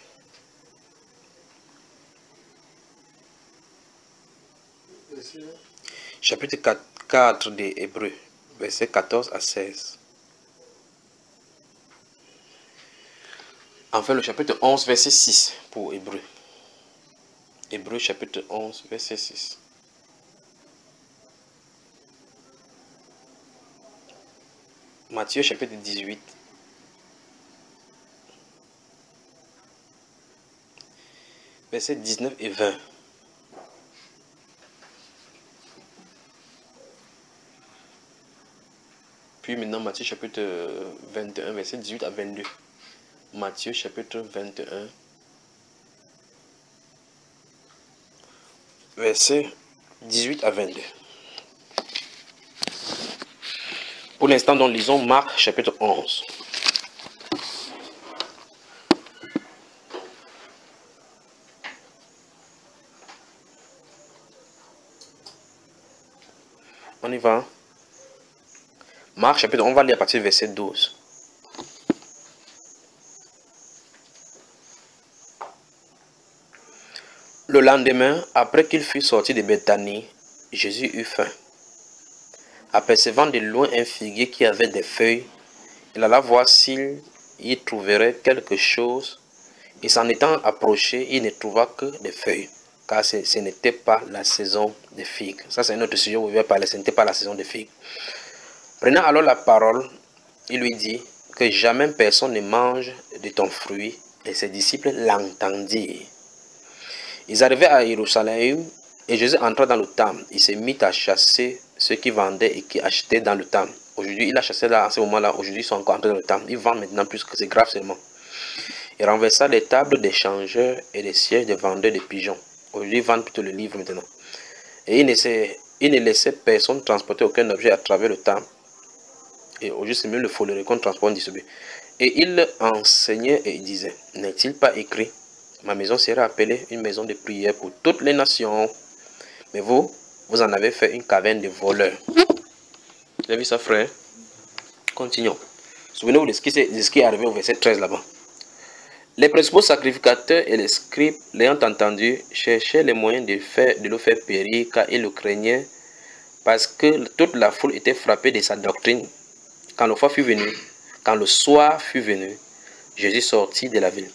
Chapitre 4, 4 des Hébreux, verset 14 à 16. Enfin, le chapitre 11, verset 6 pour Hébreu. Hébreu, chapitre 11, verset 6. Matthieu chapitre 18. Versets 19 et 20. Puis maintenant Matthieu chapitre 21, verset 18 à 22. Matthieu chapitre 21. Verset 18 à 22. Pour l'instant, nous lisons Marc chapitre 11. Marc chapitre, on va lire à partir du verset 12. Le lendemain, après qu'il fut sorti de Bethanie, Jésus eut faim. Apercevant de loin un figuier qui avait des feuilles, il alla voir s'il y trouverait quelque chose, et s'en étant approché, il ne trouva que des feuilles, car ce, n'était pas la saison des figues. Ça, c'est un autre sujet où il va parler, ce n'était pas la saison des figues. Prenant alors la parole, il lui dit que jamais personne ne mange de ton fruit, et ses disciples l'entendirent. Ils arrivaient à Jérusalem, et Jésus entra dans le temple. Il se mit à chasser ceux qui vendaient et qui achetaient dans le temple. Aujourd'hui, il a chassé là, à ce moment-là. Aujourd'hui, ils sont encore entrés dans le temple. Ils vendent maintenant plus que c'est grave seulement. Il renversa les tables des changeurs et les sièges des vendeurs de pigeons. Aujourd'hui, ils vendent plutôt le livre maintenant. Et il ne, laissait, il ne laissait personne transporter aucun objet à travers le temple. Et aujourd'hui, c'est même le folerie qu'on transporte distribué. Et il enseignait et il disait, n'est-il pas écrit, ma maison sera appelée une maison de prière pour toutes les nations. Mais vous, vous en avez fait une caverne de voleurs. Vous avez vu ça, frère Continuons. Souvenez-vous de ce qui est arrivé au verset 13 là-bas. Les principaux sacrificateurs et les scribes, l'ayant entendu, cherchaient les moyens de, faire, de le faire périr car ils le craignaient parce que toute la foule était frappée de sa doctrine. Quand le soir fut venu, quand le soir fut venu, Jésus sortit de la ville.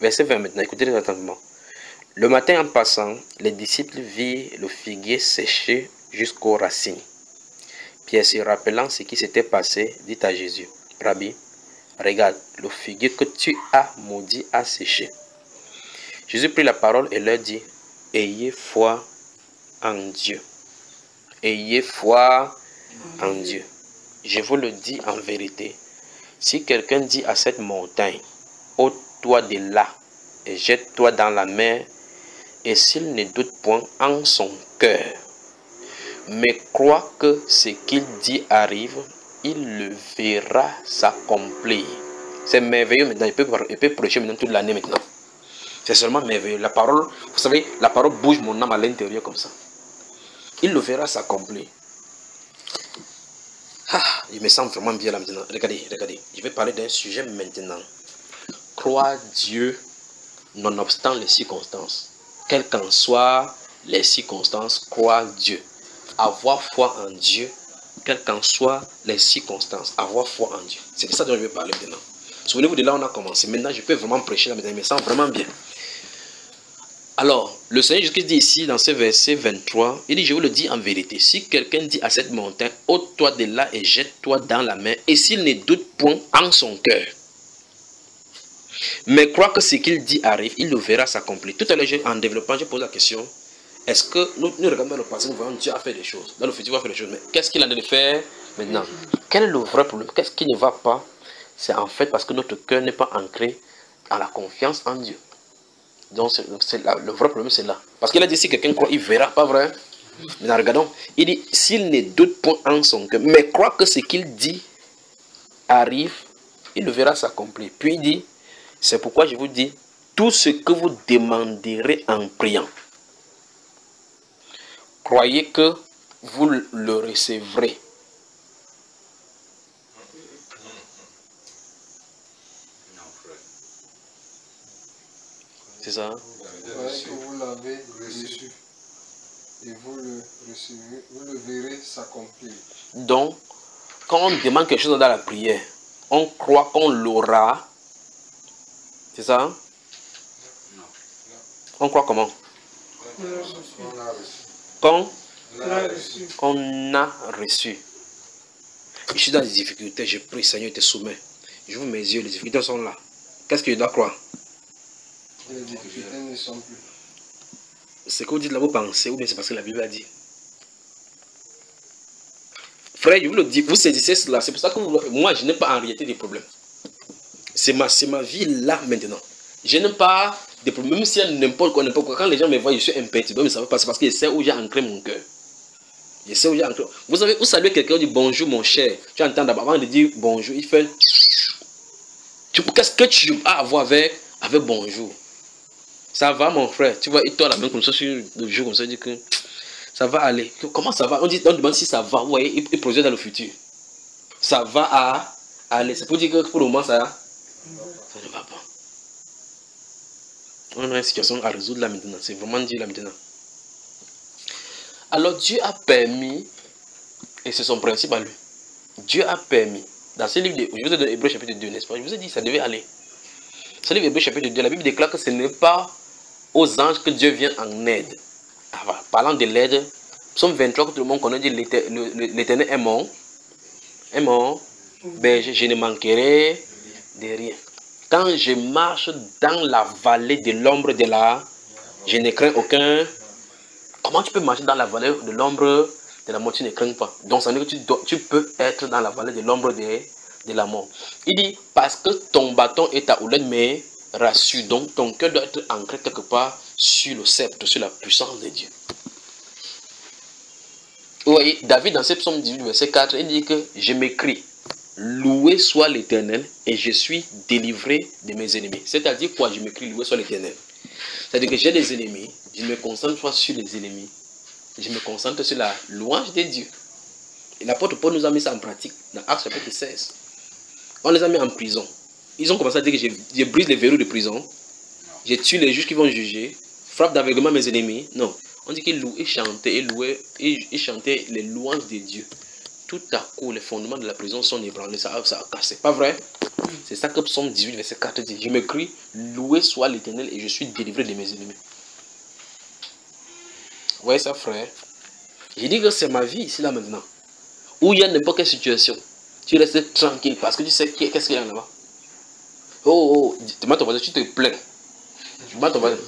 Verset 20 maintenant, écoutez attentivement. Le matin en passant, les disciples virent le figuier séché jusqu'aux racines. Pierre se rappelant ce qui s'était passé, dit à Jésus, Rabbi, regarde, le figuier que tu as maudit a séché. Jésus prit la parole et leur dit, Ayez foi en Dieu. Ayez foi en Dieu. Je vous le dis en vérité. Si quelqu'un dit à cette montagne, ôte-toi de là et jette-toi dans la mer, et s'il ne doute point en son cœur, mais croit que ce qu'il dit arrive, il le verra s'accomplir. C'est merveilleux maintenant, il peut, il prêcher maintenant toute l'année maintenant. C'est seulement merveilleux. La parole, vous savez, la parole bouge mon âme à l'intérieur comme ça. Il le verra s'accomplir. Ah, il me sens vraiment bien là maintenant. Regardez, regardez. Je vais parler d'un sujet maintenant. Croire Dieu nonobstant les circonstances. Quelles qu'en soient les circonstances, croire Dieu. Avoir foi en Dieu, quelles qu'en soient les circonstances. Avoir foi en Dieu. C'est de ça dont je vais parler maintenant. Souvenez-vous de là on a commencé. Maintenant, je peux vraiment prêcher là maintenant. Il me sens vraiment bien. Alors, le Seigneur Jésus dit ici, dans ce verset 23, il dit, je vous le dis en vérité, si quelqu'un dit à cette montagne, ôte-toi de là et jette-toi dans la mer, et s'il ne doute point en son cœur, mais croit que ce qu'il dit arrive, il le verra s'accomplir. Tout à l'heure, en développant, je pose la question, est-ce que nous, nous regardons le passé, nous voyons Dieu a fait des choses, dans le futur, il va faire des choses, mais qu'est-ce qu'il a de faire maintenant? Quel est le vrai problème? Qu'est-ce qui ne va pas? C'est en fait parce que notre cœur n'est pas ancré dans la confiance en Dieu. Donc, le vrai problème, c'est là. Parce qu'il a dit, si quelqu'un croit, il verra, pas vrai? Maintenant, regardons. Il dit, s'il ne doute point en son cœur, mais croit que ce qu'il dit arrive, il le verra s'accomplir. Puis il dit, c'est pourquoi je vous dis, tout ce que vous demanderez en priant, croyez que vous le recevrez. C'est ça Croyez que vous l'avez reçu. Et vous le recevez, vous le verrez s'accomplir. Donc, quand on demande quelque chose dans la prière, on croit qu'on l'aura. C'est ça Non. On croit comment? On a reçu. Quand On a reçu. qu'on a reçu. Je suis dans des difficultés, je prie, Seigneur, te soumets. J'ouvre mes yeux, les difficultés sont là. Qu'est-ce que je dois croire? Les difficultés ne sont plus. C'est que vous dites là, vous pensez, ou bien c'est parce que la Bible a dit. Frère, je vous le dis, vous saisissez cela. C'est pour ça que vous- moi, je n'ai pas en réalité des problèmes. C'est ma, c'est ma vie là maintenant. Je n'ai pas de problèmes, même si n'importe quoi, n'importe quoi. Quand les gens me voient, je suis imperturbable, mais ça va pas. C'est parce que je sais où j'ai ancré mon cœur. Je sais où j'ai ancré. Vous savez, vous saluez quelqu'un, dit bonjour mon cher. Tu entends d'abord, avant de dire bonjour, il fait. Qu'est-ce que tu as à voir avec, avec bonjour? Ça va, mon frère. Tu vois, il tourne la main comme ça sur le jour, comme ça, il dit que ça va aller. Comment ça va? On dit, on demande si ça va. Vous voyez, il, il projette dans le futur. Ça va à aller. C'est pour dire que pour le moment, ça, ça ne va pas. On a une situation à résoudre là maintenant. C'est vraiment Dieu là maintenant. Alors Dieu a permis, et c'est son principe à lui, Dieu a permis, dans ce livre, de, je vous ai donné Hébreu chapitre 2, n'est-ce pas? Je vous ai dit, ça devait aller. Ce livre Hébreu chapitre 2, la Bible déclare que ce n'est pas aux anges que Dieu vient en aide. Ah. Parlant de l'aide, Psaume 23, que tout le monde connaît, dit l'Éternel est mon, est mon berger, je ne manquerai de rien. Quand je marche dans la vallée de l'ombre de la, je ne crains aucun. Comment tu peux marcher dans la vallée de l'ombre de la mort, tu ne crains pas. Donc ça veut dire que tu, peux être dans la vallée de l'ombre de, la mort. Il dit, parce que ton bâton et ta houlette me rassurent. Donc ton cœur doit être ancré quelque part sur le sceptre, sur la puissance de Dieu. Vous voyez, David dans ce psaume 18, verset 4, il dit que je m'écris, loué soit l'éternel et je suis délivré de mes ennemis. C'est-à-dire quoi, je m'écris, loué soit l'éternel. C'est-à-dire que j'ai des ennemis, je me concentre pas sur les ennemis, je me concentre sur la louange de Dieu. Et l'apôtre Paul nous a mis ça en pratique dans Actes chapitre 16. On les a mis en prison. Ils ont commencé à dire que je, brise les verrous de prison, je tue les juges qui vont juger, frappe d'aveuglement mes ennemis. Non. On dit qu'ils louaient, ils chantaient, ils louaient, ils chantaient les louanges de Dieu. Tout à coup, les fondements de la prison sont ébranlés, ça, a- ça a cassé. Pas vrai? C'est ça que Psaume 18, verset 4 dit. Je me crie, loué soit l'éternel et je suis délivré de mes ennemis. Vous voyez ça, frère J'ai dit que c'est ma vie ici, là, maintenant. Où il y a n'importe quelle situation, tu restes tranquille parce que tu sais qu'est-ce qu'il y a là-bas. Oh, oh, demande ton voisin, tu te plains. Demande ton voisin.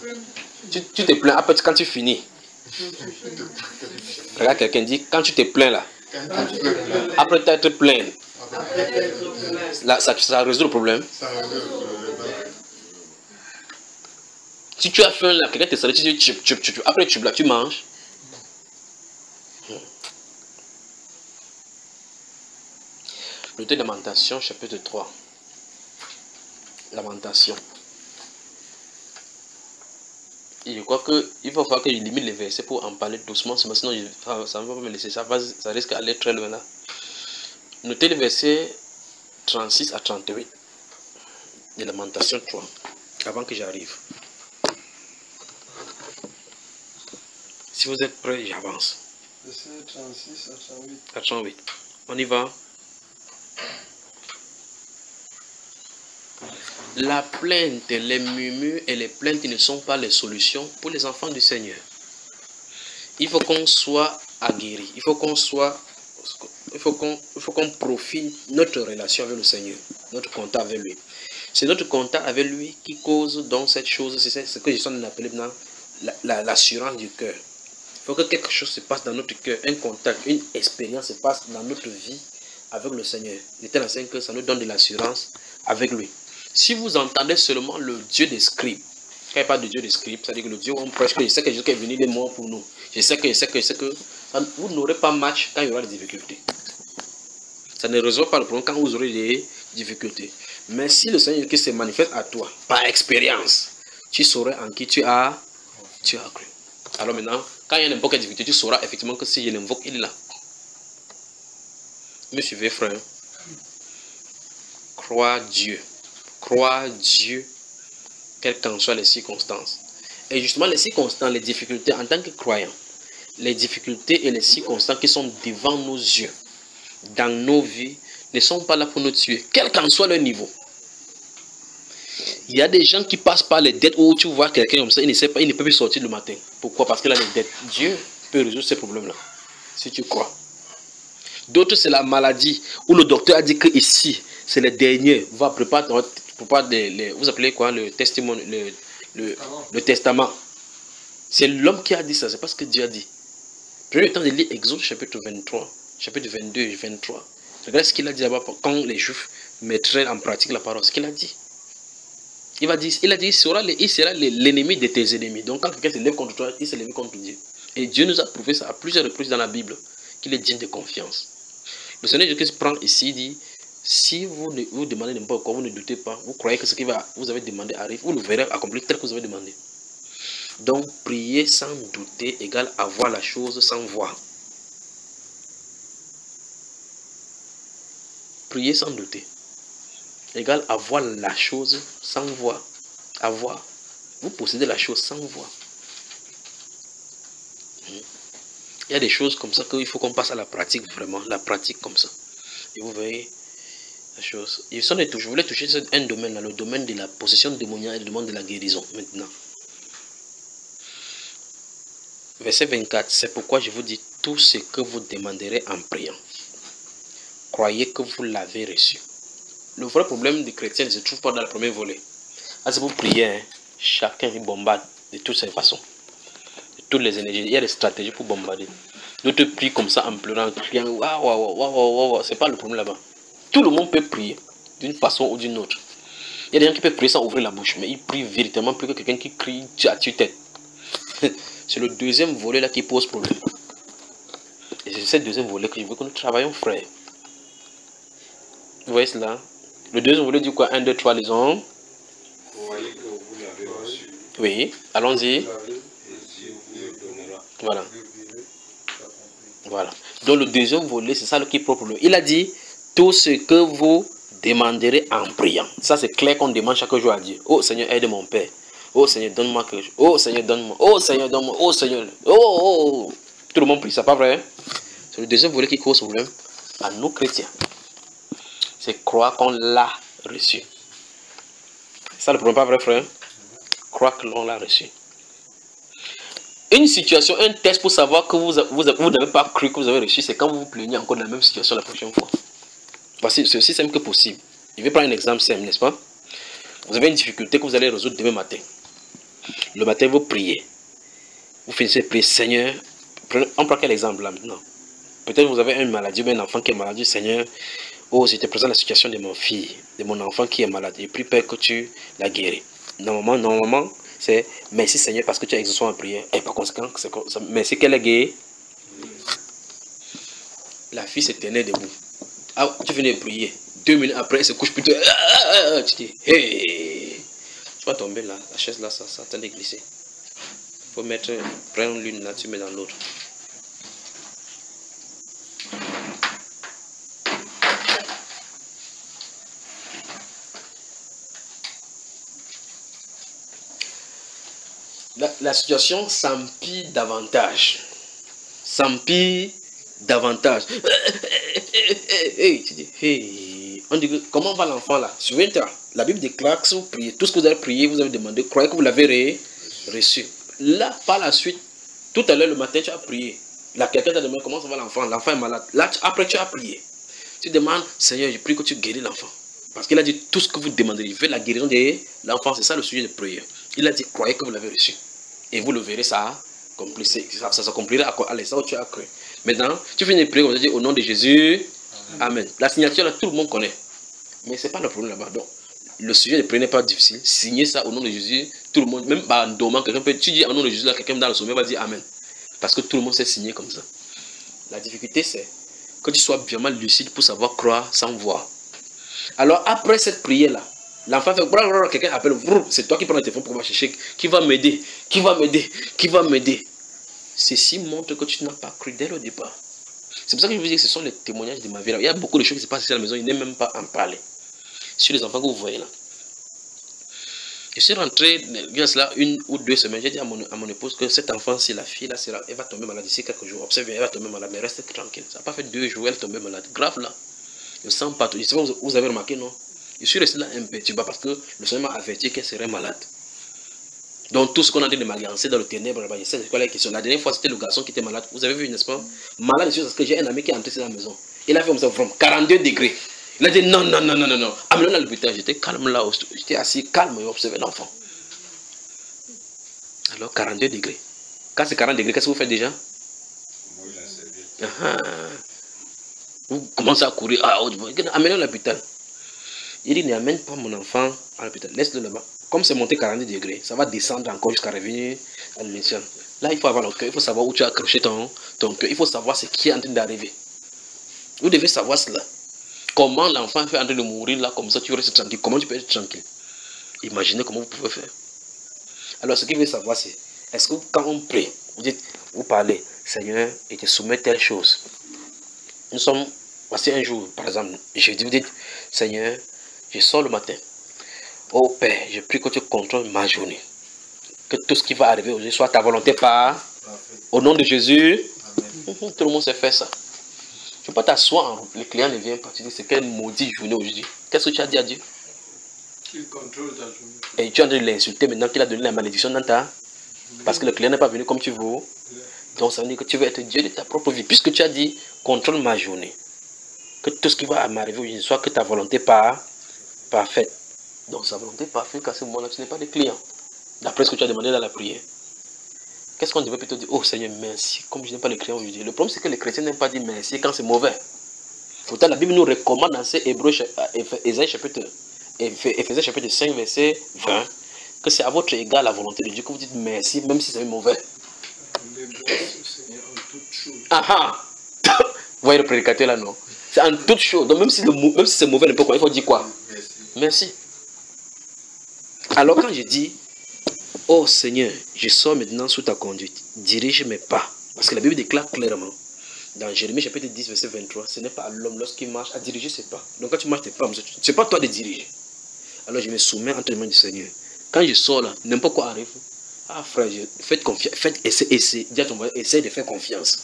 Tu, tu te plains, après quand tu finis. [LAUGHS] Regarde quelqu'un dit, quand tu te plains là, après t'être plaint, là, ça, résout le problème. Si tu as faim là, quelqu'un te salue, tu après tu manges. Le thé Lamentation, chapitre 3. Lamentation. Je crois qu'il va falloir que je limite les versets pour en parler doucement, sinon je- ça ne va pas me laisser, ça, va, ça risque d'aller très loin là. Notez les versets 36 à 38 de Lamentation 3, avant que j'arrive. Si vous êtes prêts, j'avance. Verset 36 à 38. À 38. On y va. La plainte, les murmures et les plaintes ne sont pas les solutions pour les enfants du Seigneur. Il faut qu'on soit aguerri. Il faut qu'on soit. Il qu'on profite notre relation avec le Seigneur, notre contact avec lui. C'est notre contact avec lui qui cause donc cette chose. C'est ce que je suis en maintenant la- la- l'assurance du cœur. Il faut que quelque chose se passe dans notre cœur, un contact, une expérience se passe dans notre vie avec le Seigneur. Telle enseigne que ça nous donne de l'assurance avec lui. Si vous entendez seulement le Dieu des scribes, quand il pas de Dieu des scribes, c'est-à-dire que le Dieu on prêche que je sais que Jésus est venu des morts pour nous. Je sais que je sais que je sais que vous n'aurez pas match quand il y aura des difficultés. Ça ne résout pas le problème quand vous aurez des difficultés. Mais si le Seigneur qui se manifeste à toi, par expérience, tu saurais en qui tu as, tu as cru. Alors maintenant, quand il y a n'importe quelle difficulté, tu sauras effectivement que si je l'invoque, il est là. Me suivez, frère. Crois Dieu. Crois Dieu, quelles qu'en soient les circonstances. Et justement, les circonstances, les difficultés, en tant que croyant, les difficultés et les circonstances qui sont devant nos yeux, dans nos vies, ne sont pas là pour nous tuer, quel qu'en soit le niveau. Il y a des gens qui passent par les dettes où tu vois quelqu'un comme ça, il ne sait pas, il ne peut plus sortir le matin. Pourquoi? Parce qu'il a les dettes. Dieu peut résoudre ces problèmes-là, si tu crois. D'autres, c'est la maladie, où le docteur a dit que ici, c'est le dernier. Va prépare les, les, vous appelez quoi le le, testament. C'est l'homme qui a dit ça, c'est pas ce que Dieu a dit. Prenez le temps de lire Exode chapitre 23, chapitre 22 et 23. Regardez ce qu'il a dit là-bas quand les Juifs mettraient en pratique la parole. Ce qu'il a dit. Il, va dire, il a dit il sera, l'ennemi de tes ennemis. Donc quand quelqu'un se lève contre toi, il se lève contre Dieu. Et Dieu nous a prouvé ça à plusieurs reprises dans la Bible, qu'il est digne de confiance. Le Seigneur Jésus prend ici, dit, si vous, ne, vous demandez n'importe quoi, vous ne doutez pas, vous croyez que ce que vous avez demandé arrive, vous le verrez accompli tel que vous avez demandé. Donc, prier sans douter égale avoir la chose sans voir. Prier sans douter égale avoir la chose sans voir. Avoir. Vous possédez la chose sans voir. Il y a des choses comme ça qu'il faut qu'on passe à la pratique, vraiment, la pratique comme ça. Et vous voyez la chose. je voulais toucher un domaine, le domaine de la possession démoniaque et le domaine de la guérison, maintenant. Verset 24, c'est pourquoi je vous dis tout ce que vous demanderez en priant. Croyez que vous l'avez reçu. Le vrai problème des chrétiens ne se trouve pas dans le premier volet. Ah, c'est pour prier, hein. chacun bombarde de toutes ses façons. De toutes les énergies. Il y a des stratégies pour bombarder. D'autres prient comme ça en pleurant, en criant. Waouh, waouh, waouh, waouh, C'est pas le problème là-bas. Tout le monde peut prier d'une façon ou d'une autre. Il y a des gens qui peuvent prier sans ouvrir la bouche, mais ils prient véritablement plus que quelqu'un qui crie à tue-tête. [LAUGHS] C'est le deuxième volet là qui pose problème. Et c'est ce deuxième volet que je veux que nous travaillions, frère. Vous voyez cela? Le deuxième volet dit quoi? 1, 2, 3, les hommes. Oui, allons-y. Voilà. Voilà. Donc le deuxième volet, c'est ça qui pose problème. Il a dit tout ce que vous demanderez en priant. Ça, c'est clair qu'on demande chaque jour à Dieu. Oh Seigneur, aide mon Père. Oh Seigneur, donne-moi quelque chose. Oh Seigneur, donne-moi. Oh Seigneur, donne-moi. Oh Seigneur. Oh, oh, oh. Tout le monde prie, c'est pas vrai? C'est le deuxième volet qui cause problème à nous chrétiens. C'est croire qu'on l'a reçu. Ça le problème, pas vrai, frère? Croire que l'on l'a reçu. Une situation, un test pour savoir que vous, vous, vous n'avez pas cru que vous avez reçu, c'est quand vous vous plaignez encore de la même situation la prochaine fois. Voici, c'est aussi simple que possible. Je vais prendre un exemple simple, n'est-ce pas? Vous avez une difficulté que vous allez résoudre demain matin. Le matin, vous priez. Vous finissez prier, Seigneur. On prend quel exemple là maintenant? Peut-être vous avez une maladie, un enfant qui est malade, Seigneur. Oh, je te présente la situation de mon fille, de mon enfant qui est malade. Et prie Père que tu la guéris. Normalement, normalement, c'est merci Seigneur parce que tu as exaucé en prière. Et par conséquent, merci qu'elle est guérie. La fille tenue debout. Ah, tu venais prier. Deux minutes après, elle se couche plutôt. Ah, ah, ah, tu dis, hey, tu vas tomber là. La chaise là, ça, ça tente de glisser. Il faut mettre, prendre l'une là, tu mets dans l'autre. La, la situation s'empire davantage. S'empire davantage. Hey, tu dis, hey. On dit, comment va l'enfant là? Souviens-toi, la Bible déclare que si vous priez, tout ce que vous avez prié, vous avez demandé, croyez que vous l'avez reçu. Là, par la suite, tout à l'heure le matin, tu as prié. Là, quelqu'un t'a demandé comment ça va l'enfant. L'enfant est malade. Là, après, tu as prié. Tu demandes, Seigneur, je prie que tu guéris l'enfant. Parce qu'il a dit tout ce que vous demandez. Il veut la guérison de l'enfant. C'est ça le sujet de prière. Il a dit, croyez que vous l'avez reçu. Et vous le verrez, ça, ça, s'accomplira à l'instant où tu as cru. Maintenant, tu finis de prier, on te dit au nom de Jésus, Amen. La signature, là, tout le monde connaît. Mais ce n'est pas le problème là-bas. Donc, le sujet de prière n'est pas difficile. Signer ça au nom de Jésus, tout le monde, même en dormant, quelqu'un peut, tu dis au nom de Jésus, là, quelqu'un dans le sommeil va dire Amen. Parce que tout le monde sait signer comme ça. La difficulté, c'est que tu sois vraiment lucide pour savoir croire sans voir. Alors, après cette prière-là, l'enfant fait quelqu'un appelle, c'est toi qui prends le téléphone pour chercher qui va m'aider, qui va m'aider, qui va m'aider. Ceci montre que tu n'as pas cru dès le départ. C'est pour ça que je vous dis que ce sont les témoignages de ma vie. Il y a beaucoup de choses qui se passent ici à la maison, il n'est même pas en parler. Sur les enfants que vous voyez là. Je suis rentré, il cela une ou deux semaines, j'ai dit à mon, à mon épouse que cet enfant, c'est la fille là, elle va tomber malade d'ici quelques jours. Observez, elle va tomber malade, mais reste tranquille. Ça n'a pas fait deux jours, elle tombée malade. Grave là. Je sens pas tout. Je sais pas, vous avez remarqué, non? Je suis resté là un petit peu parce que le Seigneur m'a averti qu'elle serait malade. Donc tout ce qu'on a dit de m'alliancer dans le ténèbre, c'est quoi la question La dernière fois, c'était le garçon qui était malade. Vous avez vu, n'est-ce pas? Malade, c'est parce que j'ai un ami qui est entré dans la maison. Il a fait comme ça, vraiment, 42 degrés. Il a dit non, non, non, non, non, non. Amenons-le à l'hôpital. J'étais calme là, j'étais assis calme et observais l'enfant. Alors, 42 degrés. Quand c'est 40 degrés, qu'est-ce que vous faites déjà? Ah. Vous commencez à courir. Ah, oh, amenez-le à l'hôpital. Il dit, n'amène pas mon enfant à l'hôpital. Laisse-le là-bas. Comme c'est monté 40 degrés, ça va descendre encore jusqu'à revenir à l'émission. Là, il faut avoir le cœur. Il faut savoir où tu as accroché ton, cœur. Il faut savoir ce qui est en train d'arriver. Vous devez savoir cela. Comment l'enfant fait en train de mourir là, comme ça, tu restes tranquille. Comment tu peux être tranquille? Imaginez comment vous pouvez faire. Alors, ce qu'il veut savoir, c'est est-ce que quand on prie, vous dites, vous parlez, Seigneur, et te soumets telle chose. Nous sommes, voici un jour, par exemple, je dis, vous dites, Seigneur, je sors le matin. Oh Père, je prie que tu contrôles ma journée. Que tout ce qui va arriver aujourd'hui soit ta volonté par. Au nom de Jésus. Amen. Tout le monde sait faire ça. Tu ne peux pas t'asseoir, le client ne vient pas. Tu dis, c'est quelle maudite journée aujourd'hui. Qu'est-ce que tu as dit à Dieu? Qu'il contrôle ta journée. Et tu as de l'insulter maintenant qu'il a donné la malédiction dans ta. Parce que le client n'est pas venu comme tu veux. Donc ça veut dire que tu veux être Dieu de ta propre vie. Puisque tu as dit, contrôle ma journée. Que tout ce qui va m'arriver aujourd'hui soit que ta volonté par parfaite. Donc sa volonté parfaite, qu'à ce moment-là, tu n'es pas le client. D'après ce que tu as demandé dans la prière. Qu'est-ce qu'on devait plutôt dire? Oh Seigneur, merci, comme je n'ai pas le client aujourd'hui. Le problème, c'est que les chrétiens n'aiment pas dire merci quand c'est mauvais. Pourtant, la Bible nous recommande dans ces Hébreux, Ésaïe chapitre, Éphésiens chapitre 5, verset 20, que c'est à votre égard la volonté de Dieu que vous dites merci, même si c'est mauvais. Ah ah Vous voyez le prédicateur là, non? C'est en toute chose. Donc, même si, même si c'est mauvais, il faut dire quoi? Merci. Alors, quand je dis Oh Seigneur, je sors maintenant sous ta conduite. Dirige mes pas. Parce que la Bible déclare clairement, dans Jérémie chapitre 10, verset 23, ce n'est pas à l'homme lorsqu'il marche à diriger ses pas. Donc quand tu marches tes pas, ce n'est pas toi de diriger. Alors je me soumets entre les mains du Seigneur. Quand je sors là, n'importe quoi arrive. Ah frère, faites confiance. Faites, essayez, essayez, essayez de faire confiance.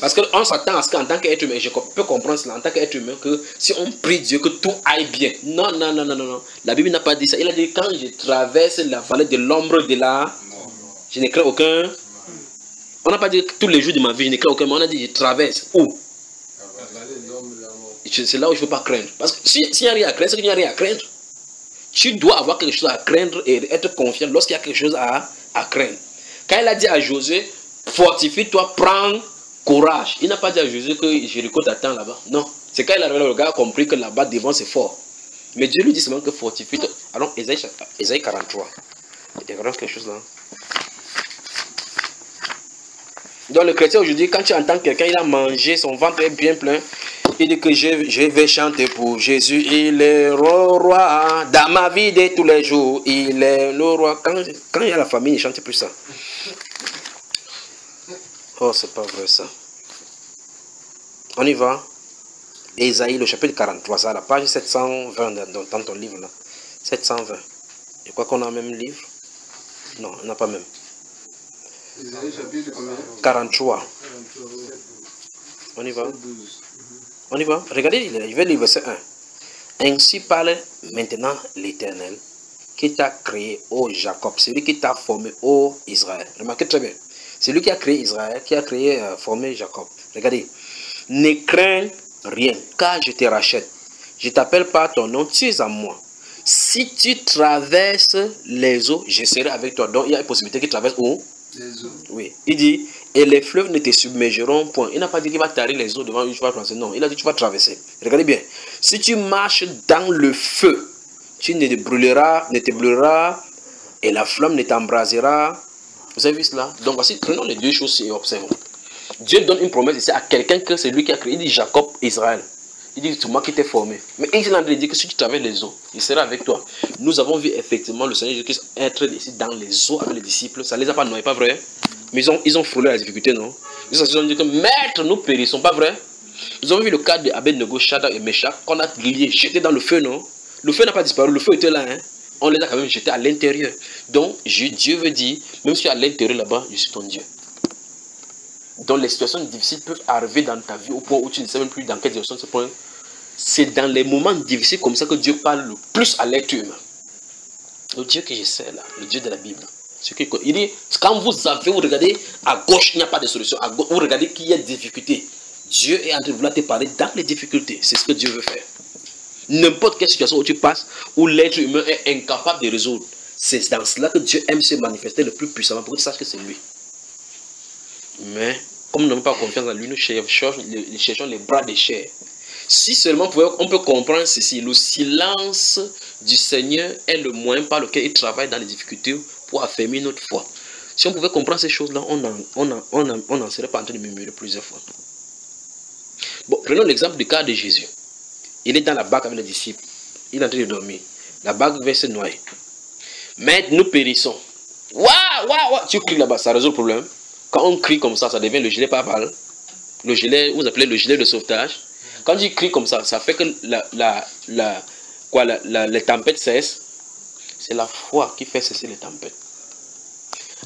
Parce qu'on s'attend à ce qu'en tant qu'être humain, je peux comprendre cela en tant qu'être humain, que si on prie Dieu, que tout aille bien. Non, non, non, non, non. non. La Bible n'a pas dit ça. Il a dit quand je traverse la vallée de l'ombre de la. Je n'ai crains aucun. On n'a pas dit que tous les jours de ma vie, je n'ai crains aucun, mais on a dit je traverse. Où? C'est là où je ne peux pas craindre. Parce que s'il n'y a rien à craindre, c'est qu'il n'y a rien à craindre. Tu dois avoir quelque chose à craindre et être confiant lorsqu'il y a quelque chose à, à craindre. Quand il a dit à Josué, fortifie-toi, prends courage. Il n'a pas dit à Jésus que Jéricho t'attend là-bas. Non. C'est quand il a le gars a compris que là-bas devant c'est fort. Mais Dieu lui dit seulement que fortifie-toi. Alors, Esaïe, Esaïe 43. Il y a quelque chose là. Donc le chrétien aujourd'hui, quand tu entends quelqu'un, il a mangé, son ventre est bien plein, il dit que je, vais chanter pour Jésus, il est le roi. Dans ma vie de tous les jours, il est le roi. Quand, quand il y a la famille, il ne chante plus ça. Oh, c'est pas vrai ça. On y va. Ésaïe, le chapitre 43, ça, la page 720 dans, dans ton livre là. 720. Je crois qu'on a même livre. Non, on n'a pas même. Isaïe chapitre combien? 43. On y va. On y va. Regardez, je vais lire verset 1. Ainsi parle maintenant l'Éternel qui t'a créé, ô Jacob, celui qui t'a formé, ô Israël. Remarquez très bien. C'est lui qui a créé Israël, qui a créé, euh, formé Jacob. Regardez. Ne crains rien, car je te rachète. Je t'appelle par ton nom, tu es à moi. Si tu traverses les eaux, je serai avec toi. Donc il y a une possibilité qu'il traverse où? Les eaux. Oui. Il dit, et les fleuves ne te submergeront point. Il n'a pas dit qu'il va tarir les eaux devant lui, tu vas traverser. Non, il a dit tu vas traverser. Regardez bien. Si tu marches dans le feu, tu ne te brûleras, ne te brûleras, et la flamme ne t'embrasera. Vous avez vu cela? Donc voici, prenons les deux choses et observons. Dieu donne une promesse ici à quelqu'un que c'est lui qui a créé. Il dit Jacob, Israël. Il dit, c'est moi qui t'ai formé. Mais il a dit que si tu traverses les eaux, il sera avec toi. Nous avons vu effectivement le Seigneur Jésus-Christ être ici dans les eaux avec les disciples. Ça ne les a pas noyés, pas vrai? Mais ils ont, ils ont la difficulté, non? Ils ont dit que Maître, nous périssons, pas vrai? Nous avons vu le cas d'Abednego, Shadrach et Meshach qu'on a liés, jetés dans le feu, non? Le feu n'a pas disparu, le feu était là, hein? On les a quand même jetés à l'intérieur. Donc, Dieu veut dire, même si à l'intérieur là-bas, je suis ton Dieu. Donc, les situations difficiles peuvent arriver dans ta vie au point où tu ne sais même plus dans quelle direction se prendre. C'est dans les moments difficiles comme ça que Dieu parle le plus à l'être humain. Le Dieu que je sais là, le Dieu de la Bible. Il dit, quand vous avez, vous regardez, à gauche, il n'y a pas de solution. À gauche, vous regardez qu'il y a des difficultés. Dieu est en train de vouloir te parler dans les difficultés. C'est ce que Dieu veut faire. N'importe quelle situation où tu passes, où l'être humain est incapable de résoudre, c'est dans cela que Dieu aime se manifester le plus puissamment pour que tu saches que c'est lui. Mais comme nous n'avons pas confiance en lui, nous cherchons les bras des chairs. Si seulement on peut comprendre ceci, le silence du Seigneur est le moyen par lequel il travaille dans les difficultés pour affermir notre foi. Si on pouvait comprendre ces choses-là, on n'en serait pas en train de murmurer plusieurs fois. Prenons l'exemple du cas de Jésus. Il est dans la barque avec les disciples. Il est en train de dormir. La barque va se noyer. Mais nous périssons. Waouh, waouh, waouh. Tu cries là-bas, ça résout le problème. Quand on crie comme ça, ça devient le gilet pas mal. Le gilet, vous appelez le gilet de sauvetage. Quand tu cries comme ça, ça fait que la, la, la, quoi, la, les tempêtes cessent. C'est la foi qui fait cesser les tempêtes.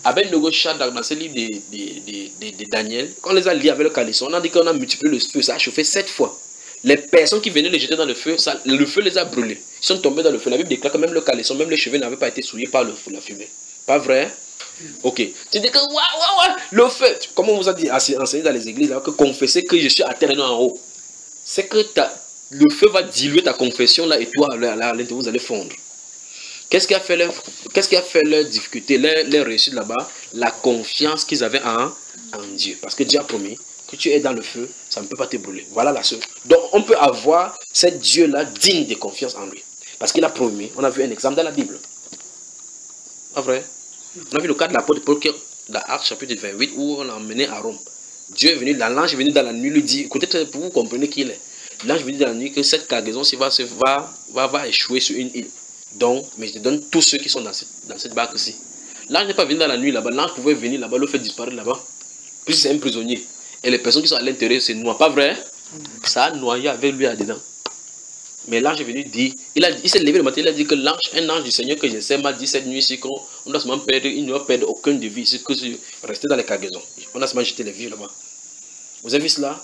Le chat dans ce livre de, de, de, Daniel, quand on les a liés avec le calisson, on a dit qu'on a multiplié le feu, ça a chauffé sept fois. Les personnes qui venaient les jeter dans le feu, ça, le feu les a brûlés. Ils sont tombés dans le feu. La Bible déclare que même le calisson, même les cheveux n'avaient pas été souillés par le, la fumée. Pas vrai Ok. Tu dis que waouh, waouh, waouh, le feu. Comme on vous a dit, enseigné dans les églises, que confesser que je suis à terre et non en haut c'est que le feu va diluer ta confession là et toi, à l'intérieur, vous allez fondre. Qu'est-ce qui a fait leur, qu'est-ce qui a fait leur difficulté, leur, leur réussite là-bas? La confiance qu'ils avaient en, en Dieu. Parce que Dieu a promis tu es dans le feu, ça ne peut pas te brûler. Voilà la seule. Donc on peut avoir ce Dieu-là digne de confiance en lui. Parce qu'il a promis, on a vu un exemple dans la Bible. Pas vrai? On a vu le cas de l'apôtre Paul, dans Actes chapitre 28, où on l'a emmené à Rome. Dieu est venu, l'ange est venu dans la nuit, lui dit, écoutez, pour vous comprenez qui il est. L'ange est venu dans la nuit que cette cargaison va, va, va, va échouer sur une île. Donc, mais je te donne tous ceux qui sont dans cette, dans cette barque-ci. L'ange n'est pas venu dans la nuit là-bas. L'ange pouvait venir là-bas, le faire disparaître là-bas. Puis c'est un prisonnier. Et les personnes qui sont à l'intérieur, c'est noir. Pas vrai Ça a noyé avec lui là-dedans. Mais l'ange est venu dire, il, il s'est levé le matin, il a dit que l'ange, un ange du Seigneur que je sais m'a dit cette nuit ici qu'on doit seulement perdre, il ne doit perdre aucun de vie ici que rester dans les cargaisons. On a seulement jeté les vies là-bas. Vous avez vu cela?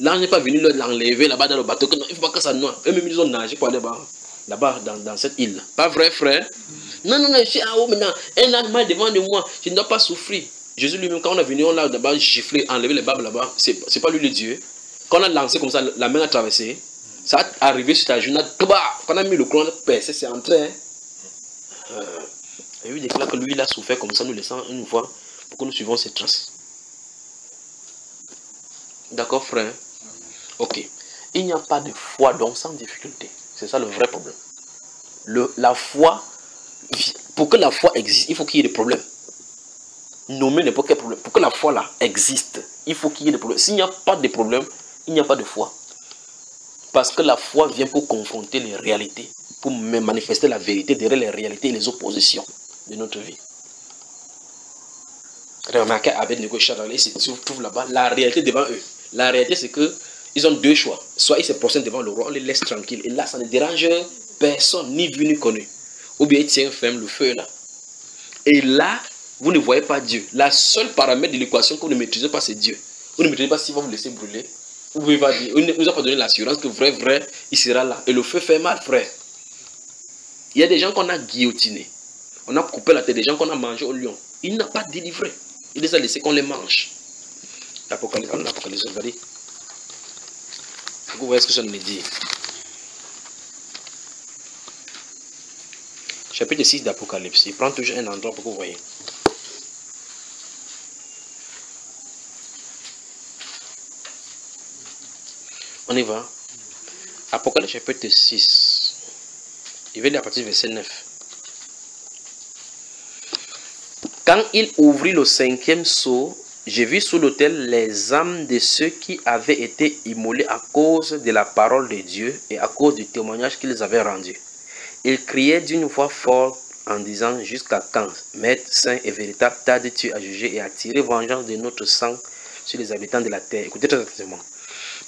L'ange n'est pas venu l'enlever là-bas dans le bateau, il ne faut pas que ça noie. Eux-mêmes, ils ont nagé pour aller là-bas, dans, dans, cette île. Pas vrai, frère? Non, non, non, je suis en haut maintenant. Un animal devant de moi, je ne dois pas souffrir. Jésus lui-même, quand on est venu, on l'a d'abord giflé, enlevé les babes là-bas. Ce n'est pas lui le Dieu. Quand on a lancé comme ça, la main a traversé. Ça a arrivé sur ta journée. Quand on a mis le courant, percé, c'est entré. Hein. Euh, et lui déclare que lui, il a souffert comme ça, nous laissant une fois pour que nous suivons ses traces. D'accord, frère? Ok. Il n'y a pas de foi donc sans difficulté. C'est ça le vrai problème. La foi, pour que la foi existe, il faut qu'il y ait des problèmes. Nommer n'importe quel problème. Pour que la foi là existe, il faut qu'il y ait des problèmes. S'il n'y a pas de problème, il n'y a pas de foi. Parce que la foi vient pour confronter les réalités, pour manifester la vérité derrière les réalités et les oppositions de notre vie. Remarquez avec Shadrach, ils se trouvent là-bas, la réalité devant eux. La réalité, c'est que ils ont deux choix. Soit ils se procèdent devant le roi, on les laisse tranquilles. Et là, ça ne dérange personne, ni vu ni connu. Ou bien ils tiennent ferme le feu là. Et là, vous ne voyez pas Dieu. La seule paramètre de l'équation que vous ne maîtrisez pas, c'est Dieu. Vous ne maîtrisez pas s'il va vous laisser brûler vous il ne nous a pas donné l'assurance que vrai, vrai, il sera là. Et le feu fait mal, frère. Il y a des gens qu'on a guillotinés. On a coupé la tête des gens qu'on a mangé au lion. Il n'a pas délivré. Il les a laissés qu'on les mange. L'Apocalypse, l'Apocalypse, regardez. Vous voyez ce que ça me dit. Chapitre 6 d'Apocalypse. Il prend toujours un endroit pour que vous voyez. On y va. Apocalypse chapitre 6. Il va lire à partir du verset 9. Quand il ouvrit le cinquième seau, j'ai vu sous l'autel les âmes de ceux qui avaient été immolés à cause de la parole de Dieu et à cause du témoignage qu'ils avaient rendu. Ils criaient d'une voix forte en disant Jusqu'à quand, Maître saint et véritable, tardes-tu à juger et à tirer vengeance de notre sang sur les habitants de la terre Écoutez très attentivement.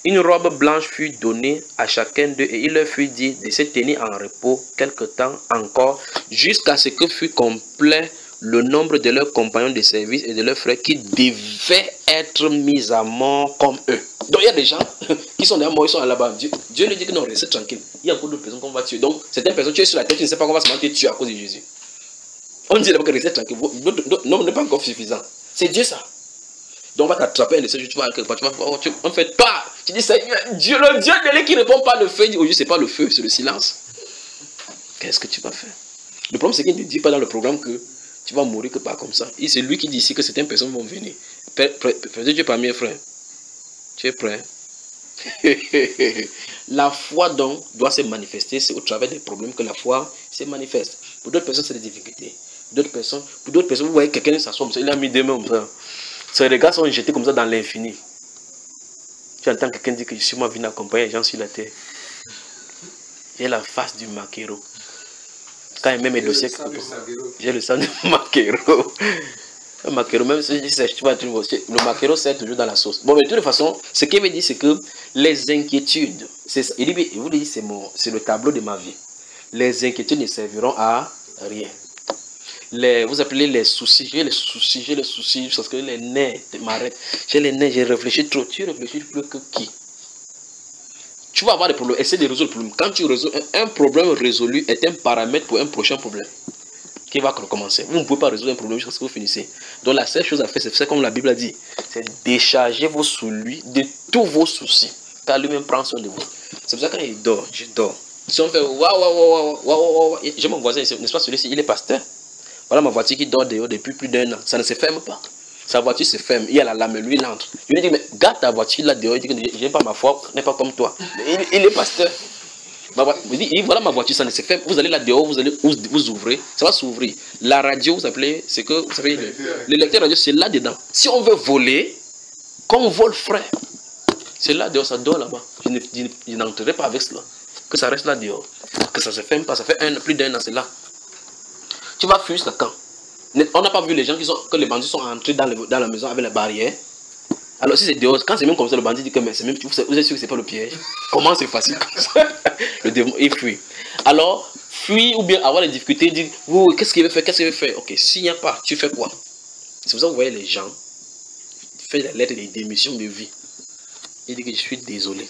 Une robe blanche fut donnée à chacun d'eux et il leur fut dit de se tenir en repos quelque temps encore jusqu'à ce que fût complet le nombre de leurs compagnons de service et de leurs frères qui devaient être mis à mort comme eux. Donc il y a des gens [LAUGHS] qui sont déjà morts, ils sont là-bas. Dieu, Dieu dit que non, restez tranquille. Il y a encore d'autres personnes qu'on va tuer. Donc certaines personnes, tu es sur la tête, tu ne sais pas qu'on va se tuer à cause de Jésus. On dit d'abord que restez tranquille. Non, n'est pas encore suffisant. C'est Dieu ça. Donc on va t'attraper un de ces jours, tu vas quelque part, tu vas, fait, toi, Tu dis, Seigneur, Dieu, le Dieu de qui ne répond pas le feu, il dit, aujourd'hui, c'est pas le feu, c'est le silence. Qu'est-ce que tu vas faire? Le problème, c'est qu'il ne dit pas dans le programme que tu vas mourir que pas comme ça. C'est lui qui dit ici que certaines personnes vont venir. Frère, es parmi frère. Tu es prêt? [LAUGHS] La foi donc doit se manifester. C'est au travers des problèmes que la foi se manifeste. Pour d'autres personnes, c'est des difficultés. D'autres personnes, pour d'autres personnes, vous voyez quelqu'un s'assoit il a mis des mains comme ça. Ses regards sont jetés comme ça dans l'infini. Tu entends quelqu'un dire que je suis moi venu accompagner les gens sur la terre. J'ai la face du maquero. Quand il met mes dossiers, j'ai le sang du maquero. Le maquero, même si je sais, tu vois, le maquero sert toujours dans la sauce. Bon, mais de toute façon, ce qu'il me dit, c'est que les inquiétudes, il, dit, il vous dit, c'est le tableau de ma vie. Les inquiétudes ne serviront à rien les, vous appelez les soucis, j'ai les soucis, j'ai les soucis, parce que les nez m'arrêtent. J'ai les nez, j'ai réfléchi trop. Tu réfléchis plus que qui Tu vas avoir des problèmes, essaie de résoudre le problème. Quand tu résous, un problème résolu est un paramètre pour un prochain problème qui va recommencer. Vous ne pouvez pas résoudre un problème jusqu'à ce que vous finissez. Donc la seule chose à faire, c'est comme la Bible a dit, c'est décharger vos sous lui de tous vos soucis. Car lui-même prend soin de vous. C'est pour ça que quand il dort, je dors. Si on fait waouh, waouh, waouh, waouh, waouh, j'ai mon voisin, n'est-ce pas celui-ci, il est pasteur. Voilà ma voiture qui dort dehors depuis plus d'un an. Ça ne se ferme pas. Sa voiture se ferme. Il y a la lame, lui, il entre. Je lui dis, mais garde ta voiture là dehors. Il dit je n'ai pas ma foi, n'est pas comme toi. Il, est pasteur. Il dit, voilà ma voiture, ça ne se ferme. Vous allez là dehors, vous allez vous, ouvrez. Ça va s'ouvrir. La radio, vous appelez, c'est que, vous savez, le, lecteur radio, c'est là dedans. Si on veut voler, quand on vole frais, c'est là dehors, ça dort là-bas. Je n'entrerai pas avec cela. Que ça reste là dehors. Que ça se ferme pas. Ça fait un, plus d'un an, c'est là. Tu vas fuir ce camp. On n'a pas vu les gens qui sont, que les bandits sont entrés dans, dans la maison avec les barrières. Alors si c'est dehors, quand c'est même comme ça, le bandit dit que mais même, vous, êtes sûr que c'est pas le piège? Comment c'est facile comme ça? [LAUGHS] Le démon, il fuit. Alors, fuir ou bien avoir des difficultés, dire, vous, qu'est-ce qu'il veut faire, qu'est-ce qu'il veut faire? Ok, s'il n'y a pas, tu fais quoi? C'est pour ça que vous voyez les gens faire des lettres de démission de vie. Il dit que je suis désolé.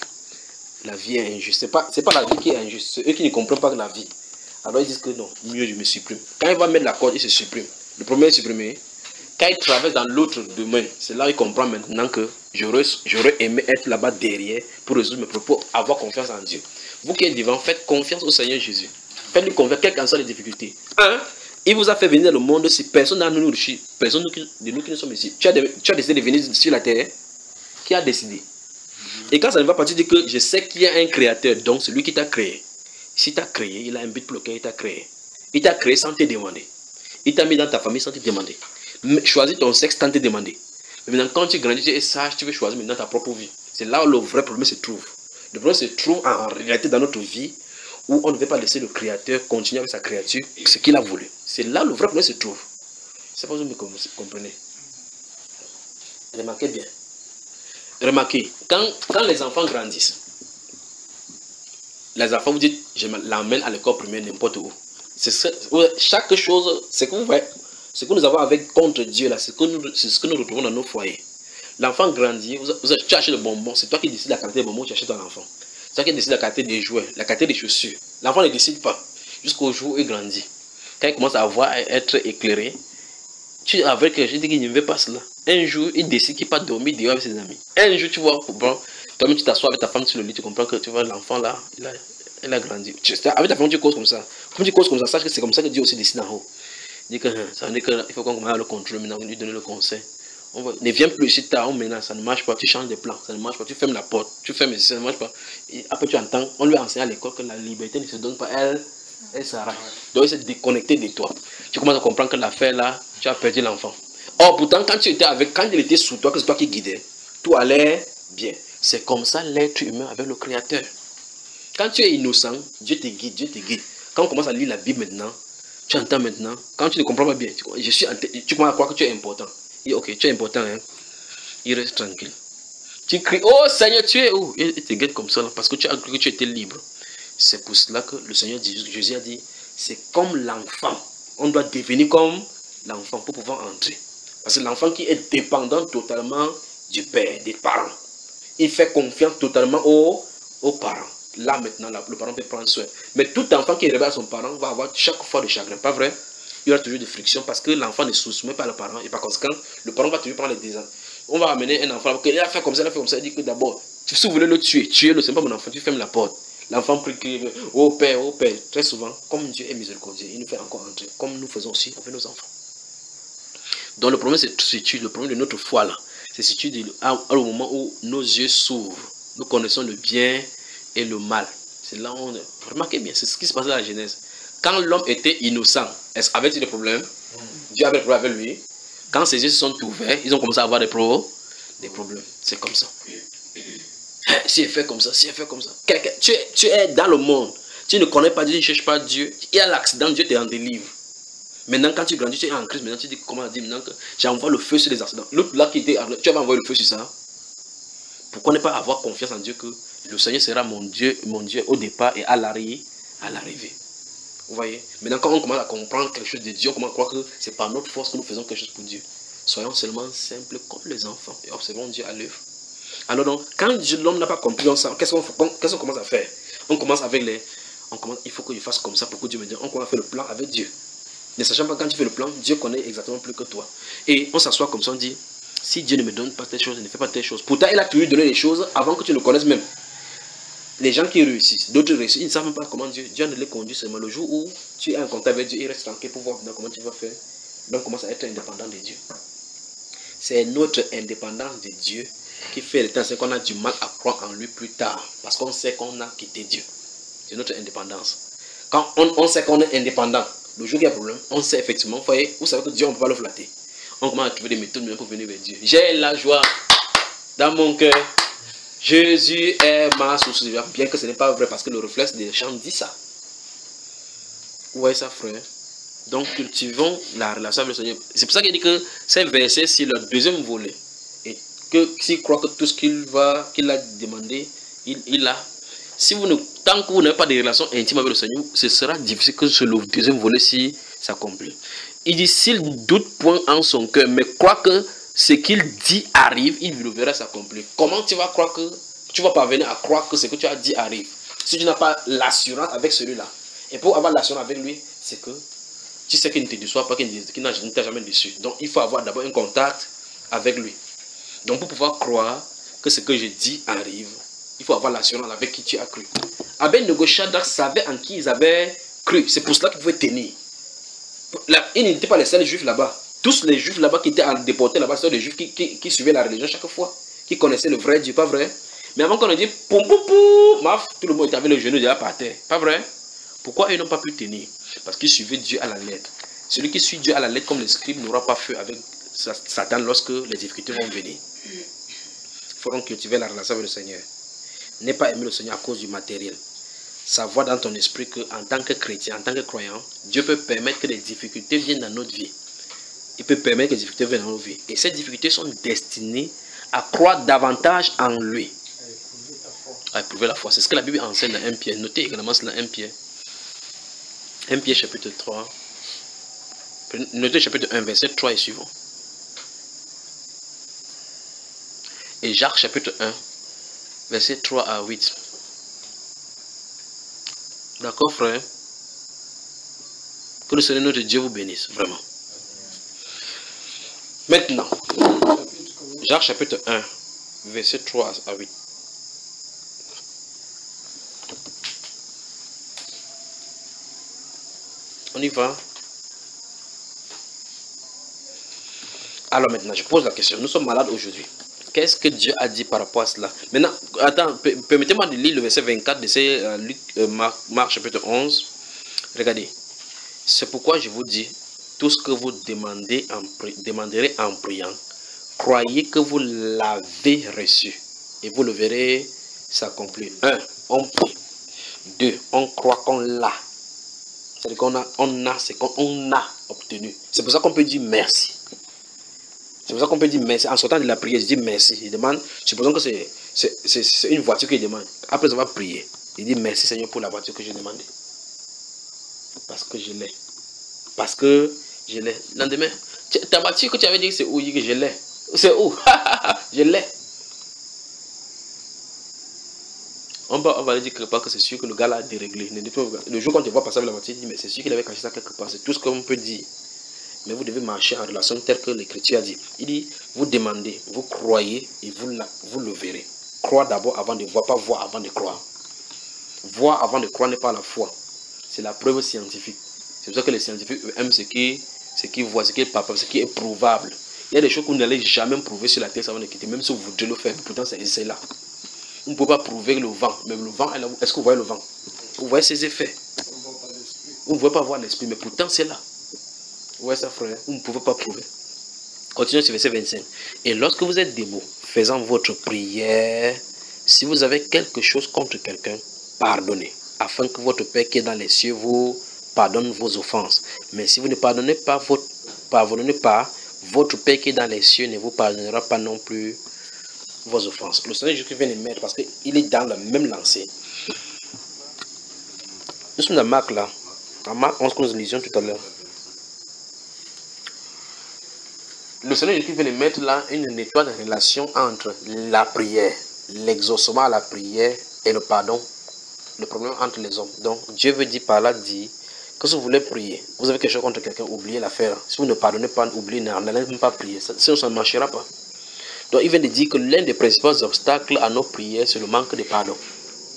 La vie est injuste. Ce n'est pas, pas la vie qui est injuste, c'est eux qui ne comprennent pas la vie. Alors ils disent que non, mieux je me supprime. Quand il va mettre la corde, il se supprime. Le premier est supprimé. Quand il traverse dans l'autre domaine, c'est là qu'il comprend maintenant que j'aurais aimé être là-bas derrière pour résoudre mes propos, avoir confiance en Dieu. Vous qui êtes devant, faites confiance au Seigneur Jésus. Faites-lui confiance, quelles qu'en soient les difficultés. Un, il vous a fait venir dans le monde si personne n'a nous personne de nous qui nous sommes ici. Tu as, tu as décidé de venir sur la terre. Qui a décidé? Et quand ça ne va pas, tu dis que je sais qu'il y a un créateur, donc c'est lui qui t'a créé. Si tu as créé, il a un but pour lequel il t'a créé. Il t'a créé sans te demander. Il t'a mis dans ta famille sans te demander. Choisis ton sexe sans te demander. Mais maintenant, quand tu grandis, tu es sage, tu veux choisir maintenant ta propre vie. C'est là où le vrai problème se trouve. Le problème se trouve en réalité dans notre vie où on ne veut pas laisser le Créateur continuer avec sa créature, ce qu'il a voulu. C'est là où le vrai problème se trouve. C'est pas vous me comprenez. Remarquez bien. Remarquez, quand, quand les enfants grandissent, les enfants, vous dites, je l'emmène à l'école primaire n'importe où. chaque chose, c'est que vous voyez, ce que nous avons avec contre Dieu, c'est ce que nous retrouvons dans nos foyers. L'enfant grandit, vous, vous, le bonbon, c'est toi qui décides la quantité de bonbons tu achètes à l'enfant. C'est toi qui décides la quantité des jouets, la quantité des chaussures. L'enfant ne décide pas jusqu'au jour où il grandit. Quand il commence à voir, être éclairé, tu avec je dis qu'il ne veut pas cela. Un jour, il décide qu'il pas dormir dehors avec ses amis. Un jour, tu vois, bon, toi-même, tu t'assois avec ta femme sur le lit, tu comprends que tu vois l'enfant là, il a, il a grandi. avec ta femme, tu causes comme ça. Comme tu causes comme ça, sache que c'est comme ça que Dieu aussi décide en haut. Dit que hein, qu'il faut qu'on commence à le contrôler maintenant, lui donner le conseil. On ne viens plus ici tard, on menace, ça ne marche pas, tu changes de plan, ça ne marche pas, tu fermes la porte, tu fermes ici, ça ne marche pas. Après, tu entends, on lui a enseigné à l'école que la liberté ne se donne pas, elle, elle s'arrête. Donc, il s'est déconnecté de toi. Tu commences à comprendre que l'affaire là, tu as perdu l'enfant. Or, pourtant, quand tu étais avec, quand il était sous toi, que c'est toi qui guidais, tout allait bien. C'est comme ça l'être humain avec le Créateur. Quand tu es innocent, Dieu te guide, Dieu te guide. Quand on commence à lire la Bible maintenant, tu entends maintenant, quand tu ne comprends pas bien, tu, je suis, tu commences à croire que tu es important. Il dit, ok, tu es important, hein. il reste tranquille. Tu cries, oh Seigneur, tu es où? Il te guide comme ça, parce que tu as cru que tu étais libre. C'est pour cela que le Seigneur Jésus a dit, c'est comme l'enfant. On doit devenir comme l'enfant pour pouvoir entrer. Parce que l'enfant qui est dépendant totalement du père, des parents il fait confiance totalement aux parents. Là, maintenant, le parent peut prendre soin. Mais tout enfant qui est à son parent va avoir chaque fois de chagrin. Pas vrai? Il y aura toujours des frictions parce que l'enfant ne se soumet pas le parent. Et par conséquent, le parent va toujours prendre les décisions. On va amener un enfant, il a fait comme ça, il a fait comme ça. Il dit que d'abord, Si vous voulez le tuer, tuez-le, c'est pas mon enfant, tu fermes la porte. L'enfant prie, oh Père, oh Père. Très souvent, comme Dieu est miséricordieux, il nous fait encore entrer, comme nous faisons aussi avec nos enfants. Donc le problème, c'est situe, le problème de notre foi là, c'est situé au moment où nos yeux s'ouvrent, nous connaissons le bien et le mal. C'est là où on... Remarquez bien, c'est ce qui se passait dans la Genèse. Quand l'homme était innocent, est-ce avait-il des problèmes? Dieu avait des problèmes avec lui. Quand ses yeux se sont ouverts, ils ont commencé à avoir des, pro des problèmes. C'est comme ça. [COUGHS] Si elle fait comme ça, si elle fait comme ça. Tu es, tu es dans le monde. Tu ne connais pas Dieu, tu ne cherches pas Dieu. Il y a l'accident, Dieu te délivre. Maintenant, quand tu grandis, tu es en crise. Maintenant, tu dis comment dire maintenant que j'envoie le feu sur les accidents. L'autre là qui était, tu vas envoyer le feu sur ça. Pourquoi ne pas avoir confiance en Dieu que le Seigneur sera mon Dieu, mon Dieu au départ et à l'arrivée. Vous voyez? Maintenant, quand on commence à comprendre quelque chose de Dieu, on commence à croire que c'est par notre force que nous faisons quelque chose pour Dieu. Soyons seulement simples comme les enfants et observons Dieu à l'œuvre. Alors donc, quand l'homme n'a pas compris ça, qu'est-ce qu'on commence à faire? On commence avec les... On commence, il faut que je fasse comme ça pour que Dieu me dise. On commence à faire le plan avec Dieu. Ne sachant pas quand tu fais le plan, Dieu connaît exactement plus que toi. Et on s'assoit comme ça, on dit, si Dieu ne me donne pas telle chose, ne fait pas telle chose. Pourtant, il a toujours donné les choses avant que tu le connaisses même. Les gens qui réussissent, d'autres réussissent, ils ne savent pas comment Dieu, Dieu ne les conduit seulement. Le jour où tu es en contact avec Dieu, il reste tranquille pour voir comment tu vas faire. Donc, commence à être indépendant de Dieu. C'est notre indépendance de Dieu qui fait le temps, c'est qu'on a du mal à croire en lui plus tard. Parce qu'on sait qu'on a quitté Dieu. C'est notre indépendance. Quand on, sait qu'on est indépendant, le jour où il y a problème, on sait effectivement, vous savez que Dieu, on ne peut pas le flatter. On commence à trouver des méthodes pour venir vers Dieu. J'ai la joie dans mon cœur. Jésus est ma source de joie. Bien que ce n'est pas vrai parce que le reflet des chants dit ça. Vous voyez ça, frère? Donc, cultivons la relation avec le Seigneur. C'est pour ça qu'il dit que ces versets, c'est le deuxième volet. Et que s'il croit que tout ce qu'il va, qu'il a demandé, il, il a. Si vous ne, tant que vous n'avez pas de relation intime avec le Seigneur, ce sera difficile que ce le deuxième volet si s'accomplit. Il dit s'il doute point en son cœur, mais croit que ce qu'il dit arrive, il le verra s'accomplir. Comment tu vas croire que tu vas parvenir à croire que ce que tu as dit arrive? Si tu n'as pas l'assurance avec celui-là Et pour avoir l'assurance avec lui, c'est que tu sais qu'il ne te déçoit pas, qu'il ne t'a jamais déçu. Donc il faut avoir d'abord un contact avec lui. Donc pour pouvoir croire que ce que je dis arrive, il faut avoir l'assurance avec qui tu as cru. Abel Shadrach savait en qui ils avaient cru. C'est pour cela qu'ils pouvaient tenir. ils n'étaient pas les seuls juifs là-bas. Tous les juifs là-bas qui étaient déportés là-bas, sont des juifs qui, suivaient la religion chaque fois, qui connaissaient le vrai Dieu, pas vrai? Mais avant qu'on ait dit poum poum poum, tout le monde était avec le genou déjà par terre, pas vrai? Pourquoi ils n'ont pas pu tenir? Parce qu'ils suivaient Dieu à la lettre. Celui qui suit Dieu à la lettre comme les scribes n'aura pas feu avec Satan lorsque les difficultés vont venir. Il faut cultiver la relation avec le Seigneur. N'est pas aimer le Seigneur à cause du matériel. Savoir dans ton esprit que en tant que chrétien, en tant que croyant, Dieu peut permettre que les difficultés viennent dans notre vie il peut permettre que les difficultés viennent dans nos vies. Et ces difficultés sont destinées à croire davantage en lui. À éprouver la foi. C'est ce que la Bible enseigne dans 1 Pierre. Notez également cela 1 Pierre. 1 Pierre chapitre 3. Notez chapitre 1, verset 3 et suivant. Et Jacques chapitre 1, verset 3 à 8. D'accord, frère? Que le Seigneur notre Dieu vous bénisse, vraiment. Maintenant, Jacques chapitre 1, verset 3 à 8. On y va. Alors maintenant, je pose la question. Nous sommes malades aujourd'hui. Qu'est-ce que Dieu a dit par rapport à cela? Maintenant, attends, permettez-moi de lire le verset 24 de ces euh, euh, Marc chapitre 11. Regardez. C'est pourquoi je vous dis, tout ce que vous demandez en, demanderez en priant, croyez que vous l'avez reçu et vous le verrez s'accomplir. Un, on prie. Deux, on croit qu'on l'a. C'est-à-dire qu'on a, on a ce qu'on a obtenu. C'est pour ça qu'on peut dire merci. C'est pour ça qu'on peut dire merci. En sortant de la prière, je dis merci. Il demande, supposons que c'est une voiture qu'il demande. Après avoir prié, il dit merci Seigneur pour la voiture que j'ai demandé. Parce que je l'ai. Parce que je l'ai. Lendemain, ta voiture que tu avais dit c'est où? Que je l'ai. C'est où? [LAUGHS] Je l'ai. On va, dire quelque part que c'est sûr que le gars l'a déréglé. Le jour quand tu vois passer avec la voiture, il dit mais c'est sûr qu'il avait caché ça quelque part. C'est tout ce qu'on peut dire. Mais vous devez marcher en relation telle que l'Écriture a dit. Il dit, vous demandez, vous croyez et vous, vous le verrez. croire d'abord avant de voir, pas voir avant de croire. Voir avant de croire n'est pas la foi. C'est la preuve scientifique. C'est pour ça que les scientifiques aiment ce qui, ce qui voient, ce qui est palpable, ce qui est prouvable. Il y a des choses que vous n'allez jamais prouver sur la terre avant de quitter, même si vous voudrez le faire. Pourtant, c'est là. On ne peut pas prouver le vent. Même le vent, est-ce que vous voyez le vent? Vous voyez ses effets. Vous ne pouvez pas voir l'esprit, mais pourtant c'est là. Vous voyez ça, frère? Vous ne pouvez pas prouver. Continuez sur verset 25. Et lorsque vous êtes debout, faisant votre prière, si vous avez quelque chose contre quelqu'un, pardonnez, afin que votre Père qui est dans les cieux vous pardonne vos offenses. Mais si vous ne pardonnez pas, votre, pardonnez pas, votre Père qui est dans les cieux ne vous pardonnera pas non plus vos offenses. Le Seigneur Jésus vient les mettre parce qu'il est dans le même lancé. Nous sommes dans Marc là. En Marc 11 que nous lisions tout à l'heure. le Seigneur Jésus veut mettre là une étoile de relation entre la prière, l'exaucement à la prière et le pardon, le problème entre les hommes. Donc Dieu veut dire par là, dit si vous voulez prier, vous avez quelque chose contre quelqu'un, oubliez l'affaire. Si vous ne pardonnez pas, oubliez, n'allez même pas prier. Sinon, ça ne marchera pas. Donc il vient de dire que l'un des principaux obstacles à nos prières, c'est le manque de pardon.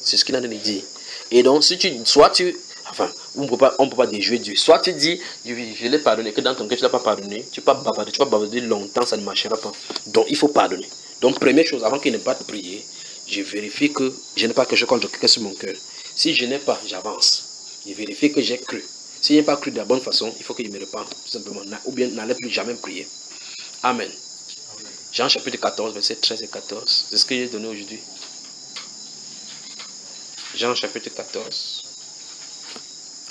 C'est ce qu'il a dit. Et donc, soit tu Enfin, on ne peut pas, déjouer Dieu. Soit tu dis, je l'ai pardonné, que dans ton cœur tu ne l'as pas pardonné, tu vas bavarder, tu vas bavarder longtemps, ça ne marchera pas. Donc il faut pardonner. Donc première chose, avant qu'il n'ait pas de prier, je vérifie que je n'ai pas quelque chose contre quelqu'un sur mon cœur. Si je n'ai pas, j'avance. Je vérifie que j'ai cru. Si je n'ai pas cru de la bonne façon, il faut que je me repente, tout simplement. Ou bien n'allez plus jamais prier. Amen. Jean chapitre 14, verset 13 et 14. C'est ce que j'ai donné aujourd'hui. Jean chapitre 14.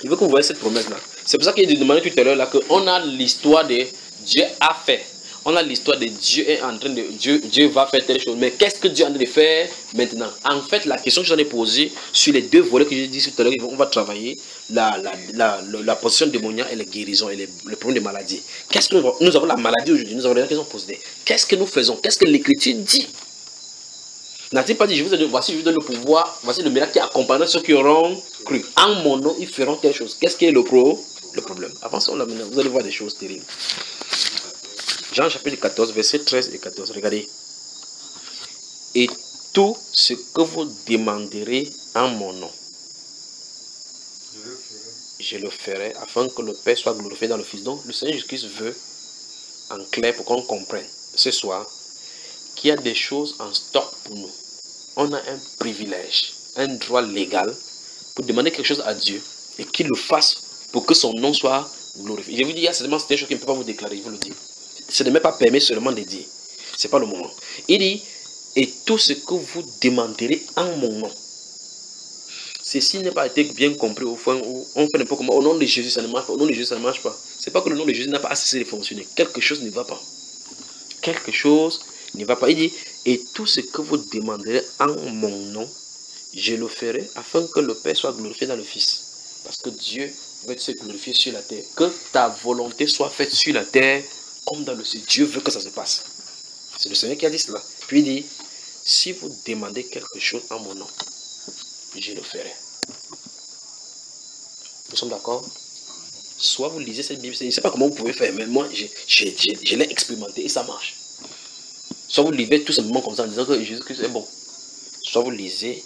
Il veut que vous voyez cette promesse-là. C'est pour ça qu'il a demandé tout à l'heure là qu'on a l'histoire de Dieu a fait. On a l'histoire de Dieu est en train de Dieu, Dieu va faire telle chose. Mais qu'est-ce que Dieu est en train de faire maintenant? En fait, la question que j'en ai posée sur les deux volets que j'ai dit tout à l'heure, on va travailler la, la, la, la, position démoniaque et la guérison et le problème de maladie. Qu'est-ce que nous, avons la maladie aujourd'hui Nous avons la question posée. Qu'est-ce que nous faisons? Qu'est-ce que l'Écriture dit? N'a-t-il pas dit, je vous ai voici, je vous donne le pouvoir, voici le miracle qui accompagnera ceux qui auront cru. En mon nom, ils feront quelque chose. Qu'est-ce qui est le, pro, le problème Avançons là maintenant, vous allez voir des choses terribles. Jean chapitre 14, verset 13 et 14. Regardez. Et tout ce que vous demanderez en mon nom, je le ferai afin que le Père soit glorifié dans le Fils. Donc, le Seigneur Jésus-Christ veut, en clair, pour qu'on comprenne ce soir, qu'il y a des choses en stock pour nous on a un privilège, un droit légal pour demander quelque chose à Dieu et qu'il le fasse pour que son nom soit glorifié. Je vous dis, il y a certainement des choses qu'il ne peut pas vous déclarer, je vous le dis. Ce n'est même pas permis seulement de dire. Ce n'est pas le moment. Il dit, et tout ce que vous demanderez en mon nom. Ceci n'est pas été bien compris au fond où on fait n'importe comment. Au nom de Jésus, ça ne marche pas. Au nom de Jésus, ça ne marche pas. C'est pas que le nom de Jésus n'a pas cessé de fonctionner. Quelque chose ne va pas. Quelque chose ne va pas. Il dit, et tout ce que vous demanderez en mon nom, je le ferai afin que le Père soit glorifié dans le Fils. Parce que Dieu veut se glorifier sur la terre. Que ta volonté soit faite sur la terre dans le ciel. Dieu veut que ça se passe. C'est le Seigneur qui a dit cela. Puis il dit, si vous demandez quelque chose en mon nom, je le ferai. Nous sommes d'accord? Soit vous lisez cette Bible, je ne sais pas comment vous pouvez faire, mais moi, je, je l'ai expérimenté et ça marche. Soit vous lisez tout simplement comme ça en disant que Jésus-Christ est bon. Soit vous lisez,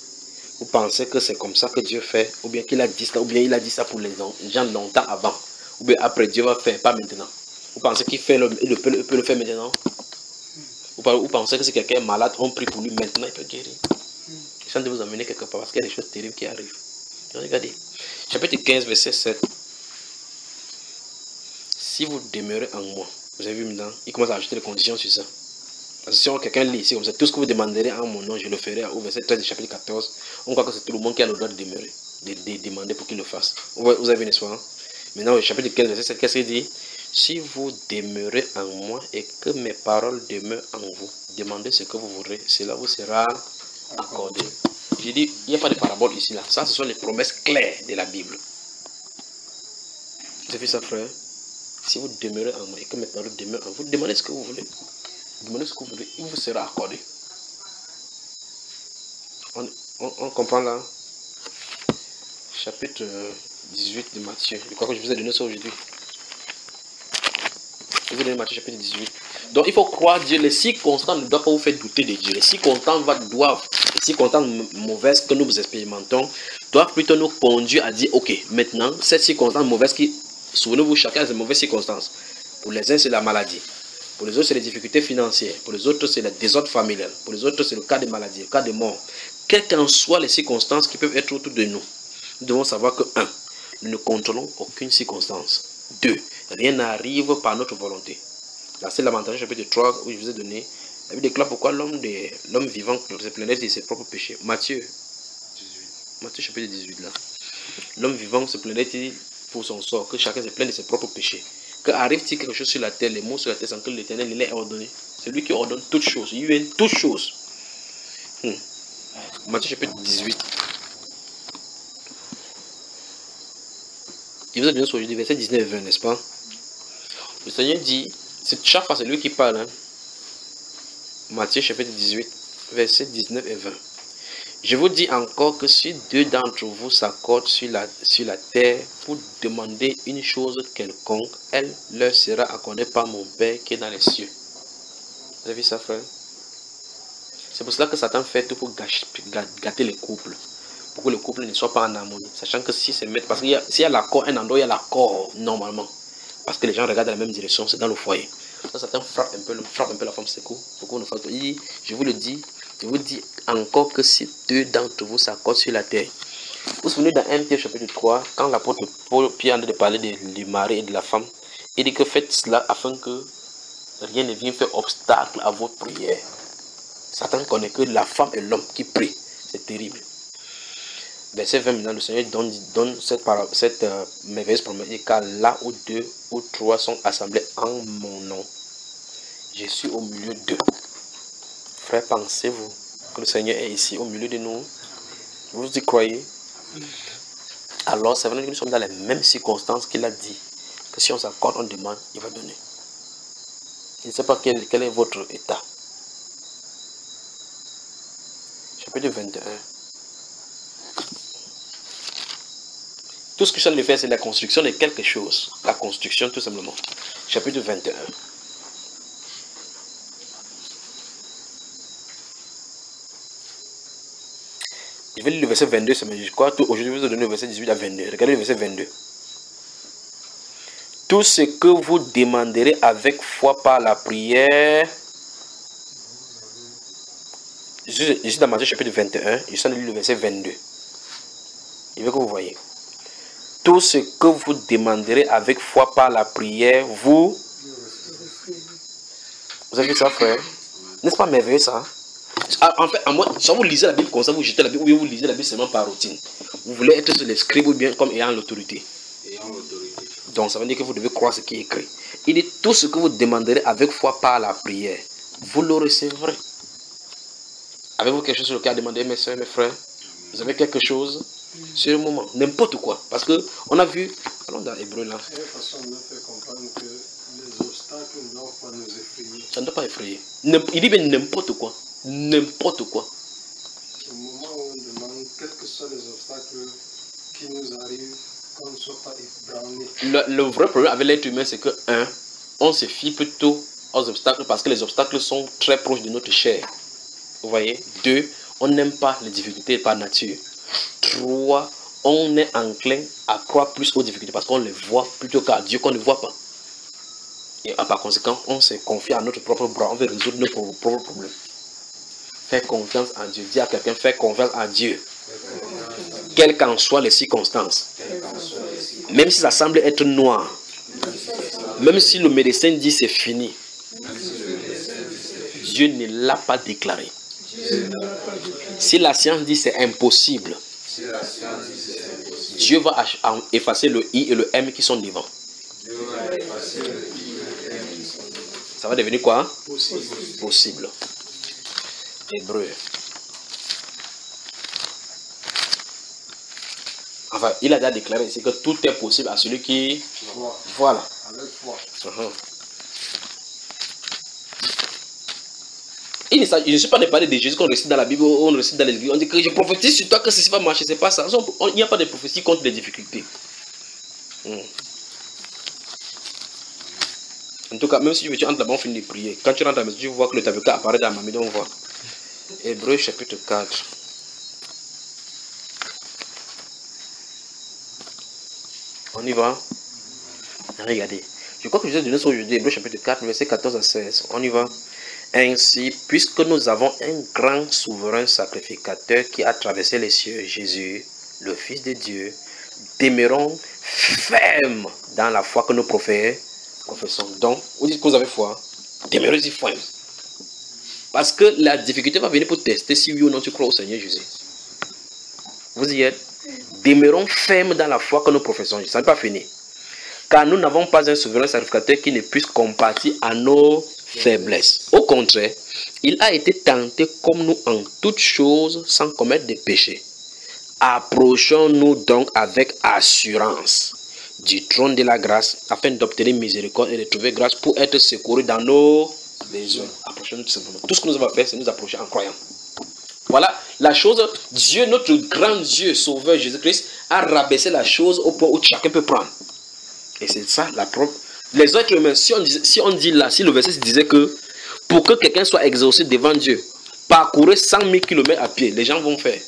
vous pensez que c'est comme ça que Dieu fait, ou bien qu'il a dit ça, ou bien il a dit ça pour les gens longtemps avant, ou bien après Dieu va faire, pas maintenant. Vous pensez qu'il fait le, peut, le faire maintenant vous, pensez que si quelqu'un malade, on prie pour lui maintenant, il peut guérir. Il sont de vous amener quelque part parce qu'il y a des choses terribles qui arrivent. Regardez, chapitre 15, verset 7. Si vous demeurez en moi, vous avez vu maintenant, il commence à ajouter les conditions sur ça. Parce que si quelqu'un lit ici, tout ce que vous demanderez en mon nom, je le ferai au verset 13 du chapitre 14. On croit que c'est tout le monde qui a le droit de demeurer, de, demander pour qu'il le fasse. Vous avez, n'est-ce pas Maintenant, au chapitre 15, verset 7, qu'est-ce qu'il dit? Si vous demeurez en moi et que mes paroles demeurent en vous, demandez ce que vous voudrez, cela vous sera accordé. J'ai dit, il n'y a pas de parabole ici, là. Ça, ce sont les promesses claires de la Bible. Vous avez ça, frère? Si vous demeurez en moi et que mes paroles demeurent en vous, demandez ce que vous voulez. Demandez ce que vous voulez, il vous sera accordé. On, comprend là? Chapitre 18 de Matthieu. Je crois que je vous ai donné ça aujourd'hui. Vous Matthieu chapitre 18. Donc il faut croire Dieu. Les circonstances ne doivent pas vous faire douter de Dieu. Les circonstances doivent, les circonstances mauvaises que nous expérimentons, doivent plutôt nous conduire à dire, ok, maintenant, cette circonstance mauvaise qui, souvenez-vous, chacun a ses mauvaises circonstances. Pour les uns, c'est la maladie. Pour les autres, c'est les difficultés financières. Pour les autres, c'est le désordre familial. Pour les autres, c'est le cas de maladie, le cas de mort. Quelles qu'en soient les circonstances qui peuvent être autour de nous, nous devons savoir que, un, nous ne contrôlons aucune circonstance. Deux, rien n'arrive par notre volonté. Là, c'est Lamentation chapitre 3 où je vous ai donné. La Bible déclare pourquoi l'homme vivant se plaignait de ses propres péchés. Matthieu 18. Matthieu chapitre 18 là. L'homme vivant se plaignait pour son sort, que chacun se plaigne de ses propres péchés. Que arrive-t-il quelque chose sur la terre, les mots sur la terre sans que l'éternel l'ait ordonné C'est lui qui ordonne toutes choses. Il vient toutes choses. Hmm. Matthieu chapitre 18. Il vous a donné aujourd'hui verset 19 et 20, n'est-ce pas? Le Seigneur dit, c'est chaque fois c'est lui qui parle. Hein? Matthieu chapitre 18, verset 19 et 20. Je vous dis encore que si deux d'entre vous s'accordent sur la, sur la terre pour demander une chose quelconque, elle leur sera accordée par mon Père qui est dans les cieux. Vous avez vu ça, frère? C'est pour cela que Satan fait tout pour gâter les couples. Pour que le couple ne soit pas en harmonie. Sachant que si c'est mettre. Parce qu'il y a, l'accord, un endroit, il y a l'accord normalement. Parce que les gens regardent dans la même direction, c'est dans le foyer. Ça, Satan frappe un peu, frappe un peu la femme, c'est cool. Je vous le dis, je vous dis encore que si deux d'entre vous s'accordent sur la terre. Vous vous souvenez dans 1 Pierre chapitre 3, quand l'apôtre Pierre a de parler du mari et de la femme, il dit que faites cela afin que rien ne vienne faire obstacle à votre prière. Satan connaît que la femme et l'homme qui prient. C'est terrible. Verset 20 maintenant, le Seigneur donne, donne cette, cette euh, merveilleuse promesse. Car là où deux ou trois sont assemblés en mon nom, je suis au milieu d'eux. Frère, pensez-vous que le Seigneur est ici au milieu de nous? Vous y croyez? Alors, c'est vrai que nous sommes dans les mêmes circonstances qu'il a dit. Que si on s'accorde, on demande, il va donner. Je ne sais pas quel, quel est votre état. Chapitre 21. Tout ce que ça lui fait, c'est la construction de quelque chose. La construction, tout simplement. Chapitre 21. Je vais lire le verset 22, mais je crois aujourd'hui, je vous donner le verset 18 à 22. Regardez le verset 22. Tout ce que vous demanderez avec foi par la prière. Je, suis dans Matthieu chapitre 21, je suis lire le verset 22. Je veux que vous voyez. Tout ce que vous demanderez avec foi par la prière, vous. Vous avez vu ça, frère? N'est-ce pas merveilleux ça ah, en fait, à moi, soit vous lisez la Bible comme ça, vous jetez la Bible, ou bien vous lisez la Bible seulement par routine. Vous voulez être sur les scribes ou bien comme ayant l'autorité. Donc ça veut dire que vous devez croire ce qui est écrit. Il dit tout ce que vous demanderez avec foi par la prière, vous le recevrez. Avez-vous quelque chose sur lequel demander, mes soeurs, mes frères? Vous avez quelque chose? Sur le moment N'importe quoi. Parce que on a vu, allons dans Hébreu là. Ça ne doit pas effrayer. Il dit bien n'importe quoi n'importe quoi. Au moment où on demande quels que soient les obstacles qui nous arrivent, qu'on ne soit pas ébranlé. Le, le, vrai problème avec l'être humain, c'est que, un, on se fie plutôt aux obstacles parce que les obstacles sont très proches de notre chair. Vous voyez? Deux, on n'aime pas les difficultés par nature. Trois, on est enclin à croire plus aux difficultés parce qu'on les voit plutôt qu'à Dieu qu'on ne voit pas. Et par conséquent, on se confie à notre propre bras, on veut résoudre nos propres problèmes. Fais confiance en Dieu. Dis à quelqu'un, fais confiance en Dieu. Quelles qu'en soient les circonstances. Même si ça semble être noir. Même si le médecin dit c'est fini. Dieu ne l'a pas déclaré. Si la science dit c'est impossible, Dieu va effacer le I et le M qui sont devant. Ça va devenir quoi? Possible hébreu. Enfin, il a déjà déclaré ici que tout est possible à celui qui. Voilà. Uh-huh. Il ne suis pas de parler de Jésus qu'on récite dans la Bible, on récite dans les églises. On dit que je prophétise sur toi que ceci va marcher. C'est pas ça. Il n'y a pas de prophétie contre les difficultés. Hmm. En tout cas, même si tu entres là-bas, on finit de prier. Quand tu rentres à la maison, tu vois que le tabernacle apparaît dans ma maison, on voit. Hébreu chapitre 4. On y va Regardez. Je crois que je vous ai donné ça aujourd'hui, Hébreu chapitre 4, verset 14 à 16. On y va. Ainsi, puisque nous avons un grand souverain sacrificateur qui a traversé les cieux, Jésus, le Fils de Dieu, demeurons fermes dans la foi que nous professons. Donc, vous dites que vous avez foi, demeurez-y fermes. Parce que la difficulté va venir pour tester si oui ou non tu crois au Seigneur Jésus. Vous y êtes Demeurons fermes dans la foi que nous professons. Ça n'est pas fini. Car nous n'avons pas un souverain sacrificateur qui ne puisse compatir à nos faiblesses. Au contraire, il a été tenté comme nous en toutes choses sans commettre de péché. Approchons-nous donc avec assurance du trône de la grâce afin d'obtenir miséricorde et de trouver grâce pour être secourus dans nos besoins. Approchons-nous tout simplement. Tout ce que nous avons à faire, c'est nous approcher en croyant. Voilà la chose. Dieu, notre grand Dieu, Sauveur Jésus-Christ, a rabaissé la chose au point où chacun peut prendre. Et c'est ça la preuve. Les autres humains, si on, si on dit là, si le verset disait que pour que quelqu'un soit exaucé devant Dieu, parcourir 100 000 km à pied, les gens vont faire.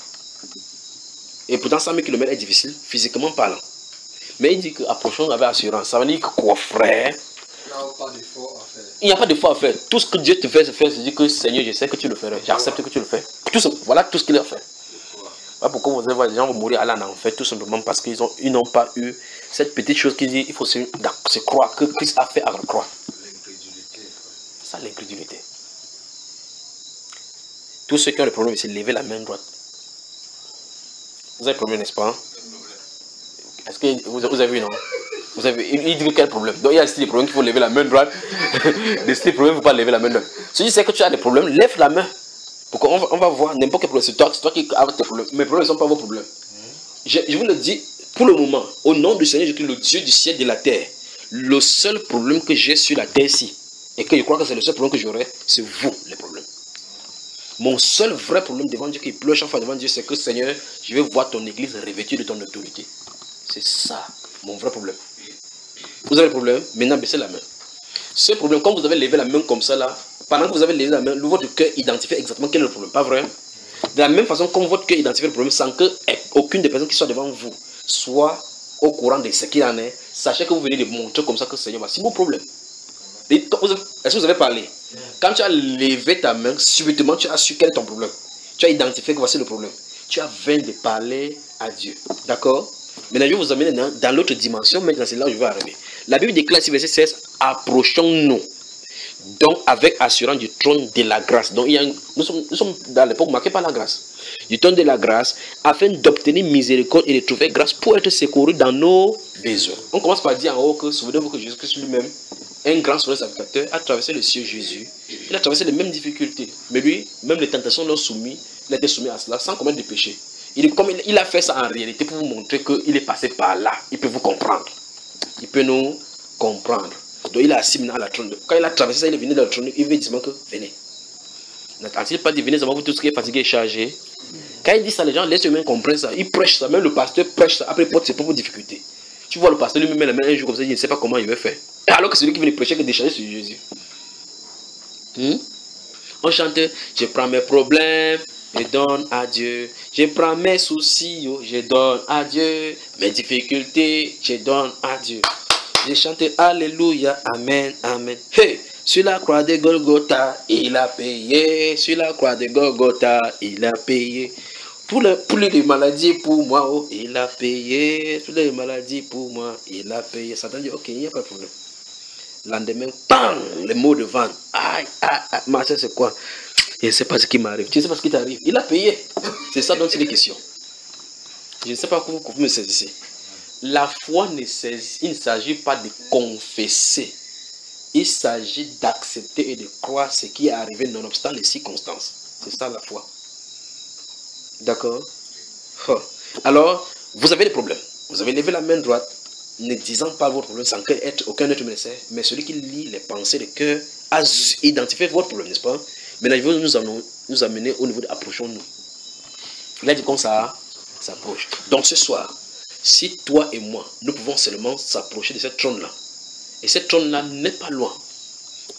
Et pourtant, 100 000 km est difficile, physiquement parlant. Mais il dit qu'approchons avec assurance. Ça veut dire que quoi, frère? Il n'y a pas d'effort à faire. Tout ce que Dieu te fait, c'est faire, c'est dire que Seigneur, je sais que tu le ferais. J'accepte que tu le fais. voilà tout ce qu'il a fait. Voilà pourquoi vous allez voir, les gens vont mourir à l'an en fait, tout simplement parce qu'ils n'ont ils pas eu cette petite chose qui dit il faut se, croire que Christ a fait à la croix. Ça l'incrédulité. Tous ceux qui ont le problème, c'est lever la main droite. Vous avez le problème, n'est-ce pas Est-ce que vous, avez vu, non? Vous avez, il, dit quel problème? Donc il y a des problèmes qu'il faut lever la main droite. [LAUGHS] des problèmes qu'il ne faut pas lever la main droite. Si tu sais que tu as des problèmes, lève la main. On va, on va voir n'importe quel problème. C'est toi, qui as tes problèmes. Mes problèmes ne sont pas vos problèmes. Je, vous le dis pour le moment, au nom du Seigneur Jésus, le Dieu du ciel et de la terre. Le seul problème que j'ai sur la terre ici, et que je crois que c'est le seul problème que j'aurai, c'est vous, les problèmes. Mon seul vrai problème devant Dieu, qui pleure chaque fois devant Dieu, c'est que Seigneur, je vais voir ton église revêtue de ton autorité. C'est ça, mon vrai problème. Vous avez le problème Maintenant, baissez la main. Ce problème, quand vous avez levé la main comme ça, là, pendant que vous avez levé la main, votre cœur identifie exactement quel est le problème. Pas vrai? De la même façon, comme votre cœur identifie le problème sans que aucune des personnes qui sont devant vous soit au courant de ce qu'il en est, sachez que vous venez de montrer comme ça que Seigneur, c'est mon problème. Est-ce que vous avez parlé? Quand tu as levé ta main, subitement tu as su quel est ton problème. Tu as identifié que voici le problème. Tu as vain de parler à Dieu. D'accord? Maintenant, je vais vous amener dans, l'autre dimension. Maintenant, c'est là où je vais arriver. La Bible déclare, verset 16, approchons-nous. Donc, avec assurance du trône de la grâce. Donc, nous, sommes, dans l'époque marquée par la grâce. Du trône de la grâce, afin d'obtenir miséricorde et de trouver grâce pour être secouru dans nos besoins. On commence par dire en haut que, souvenez-vous que Jésus-Christ lui-même un grand souverain sacrificateur, a traversé le ciel Jésus. Il a traversé les mêmes difficultés. Mais lui, même les tentations l'ont soumis. Il a été soumis à cela sans commettre de péché. Comme il, a fait ça en réalité pour vous montrer qu'il est passé par là. Il peut vous comprendre. Il peut nous comprendre. Il a maintenant à la trône. Quand il a traversé ça, il est venu dans la trône. Il veut dire que venez. N'a-t-il pas dit venez vous tout ce qui est fatigué et chargé? Quand il dit ça, les gens, les humains comprennent ça. Il prêche ça. Même le pasteur prêche ça. Après, il porte ses propres difficultés. Tu vois le pasteur lui-même la main un jour comme ça, il ne sait pas comment il va faire. [LAUGHS] Alors que celui qui vient prêcher que décharger sur Jésus. Hmm? On chante, je prends mes problèmes, je donne à Dieu. Je prends mes soucis, je donne à Dieu. Mes difficultés, je donne à Dieu. Je chante Alléluia, Amen, Amen. Hey, sur la croix de Golgotha, il a payé. Sur la croix de Golgotha, il a payé. Pour, les maladies, pour moi, oh, il a payé. Pour les maladies, pour moi, il a payé. Satan dit, ok, il n'y a pas de problème lendemain, bang, les mots de vente. Aïe, aïe, aïe, ma c'est quoi? Je ne sais pas ce qui m'arrive. Tu ne sais pas ce qui t'arrive. Il a payé. C'est ça dont il est question. Je ne sais pas comment vous me saisissez. La foi ne il ne s'agit pas de confesser. Il s'agit d'accepter et de croire ce qui est arrivé nonobstant les circonstances. C'est ça la foi. D'accord? Alors, vous avez des problèmes. Vous avez levé la main droite ne disant pas votre problème sans être aucun être médecin, mais celui qui lit les pensées, le cœur, a identifié votre problème, n'est-ce pas? Maintenant, il veut nous, nous amener au niveau de approchons-nous. Il a dit ça s'approche. Donc ce soir, si toi et moi, nous pouvons seulement s'approcher de cette trône-là, et cette trône-là n'est pas loin,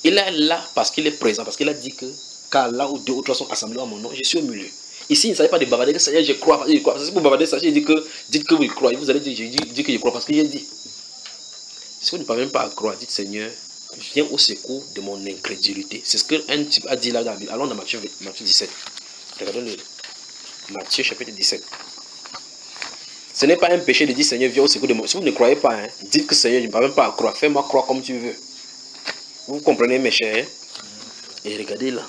Il est là parce qu'il est présent, parce qu'il a dit que car là où deux ou trois sont assemblés à mon nom, je suis au milieu. Ici, il ne s'agit pas de bavarder, que je crois, je crois. C'est pour bavarder, sachez, dit que, dites que vous croyez. Vous allez dire, je dis, que je crois parce que j'ai dit. Si vous ne parvenez pas à croire, dites Seigneur, viens au secours de mon incrédulité. C'est ce qu'un type a dit là dans la Bible. Allons dans Matthieu, Matthieu 17. Regardons-le. Matthieu chapitre 17. Ce n'est pas un péché de dire Seigneur, viens au secours de moi. Si vous ne croyez pas, hein, dites que Seigneur, je ne parviens pas à croire. Fais-moi croire comme tu veux. Vous comprenez, mes chers hein? Et regardez là.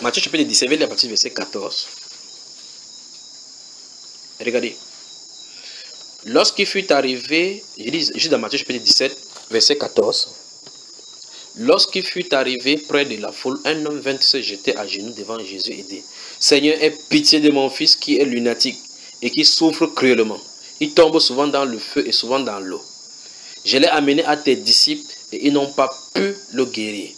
Matthieu chapitre 17, la partie verset 14. Regardez. Lorsqu'il fut arrivé, je dis juste dans Matthieu chapitre 17, verset 14. Lorsqu'il fut arrivé près de la foule, un homme vint se jeter à genoux devant Jésus et dit Seigneur, aie pitié de mon fils qui est lunatique et qui souffre cruellement. Il tombe souvent dans le feu et souvent dans l'eau. Je l'ai amené à tes disciples et ils n'ont pas pu le guérir.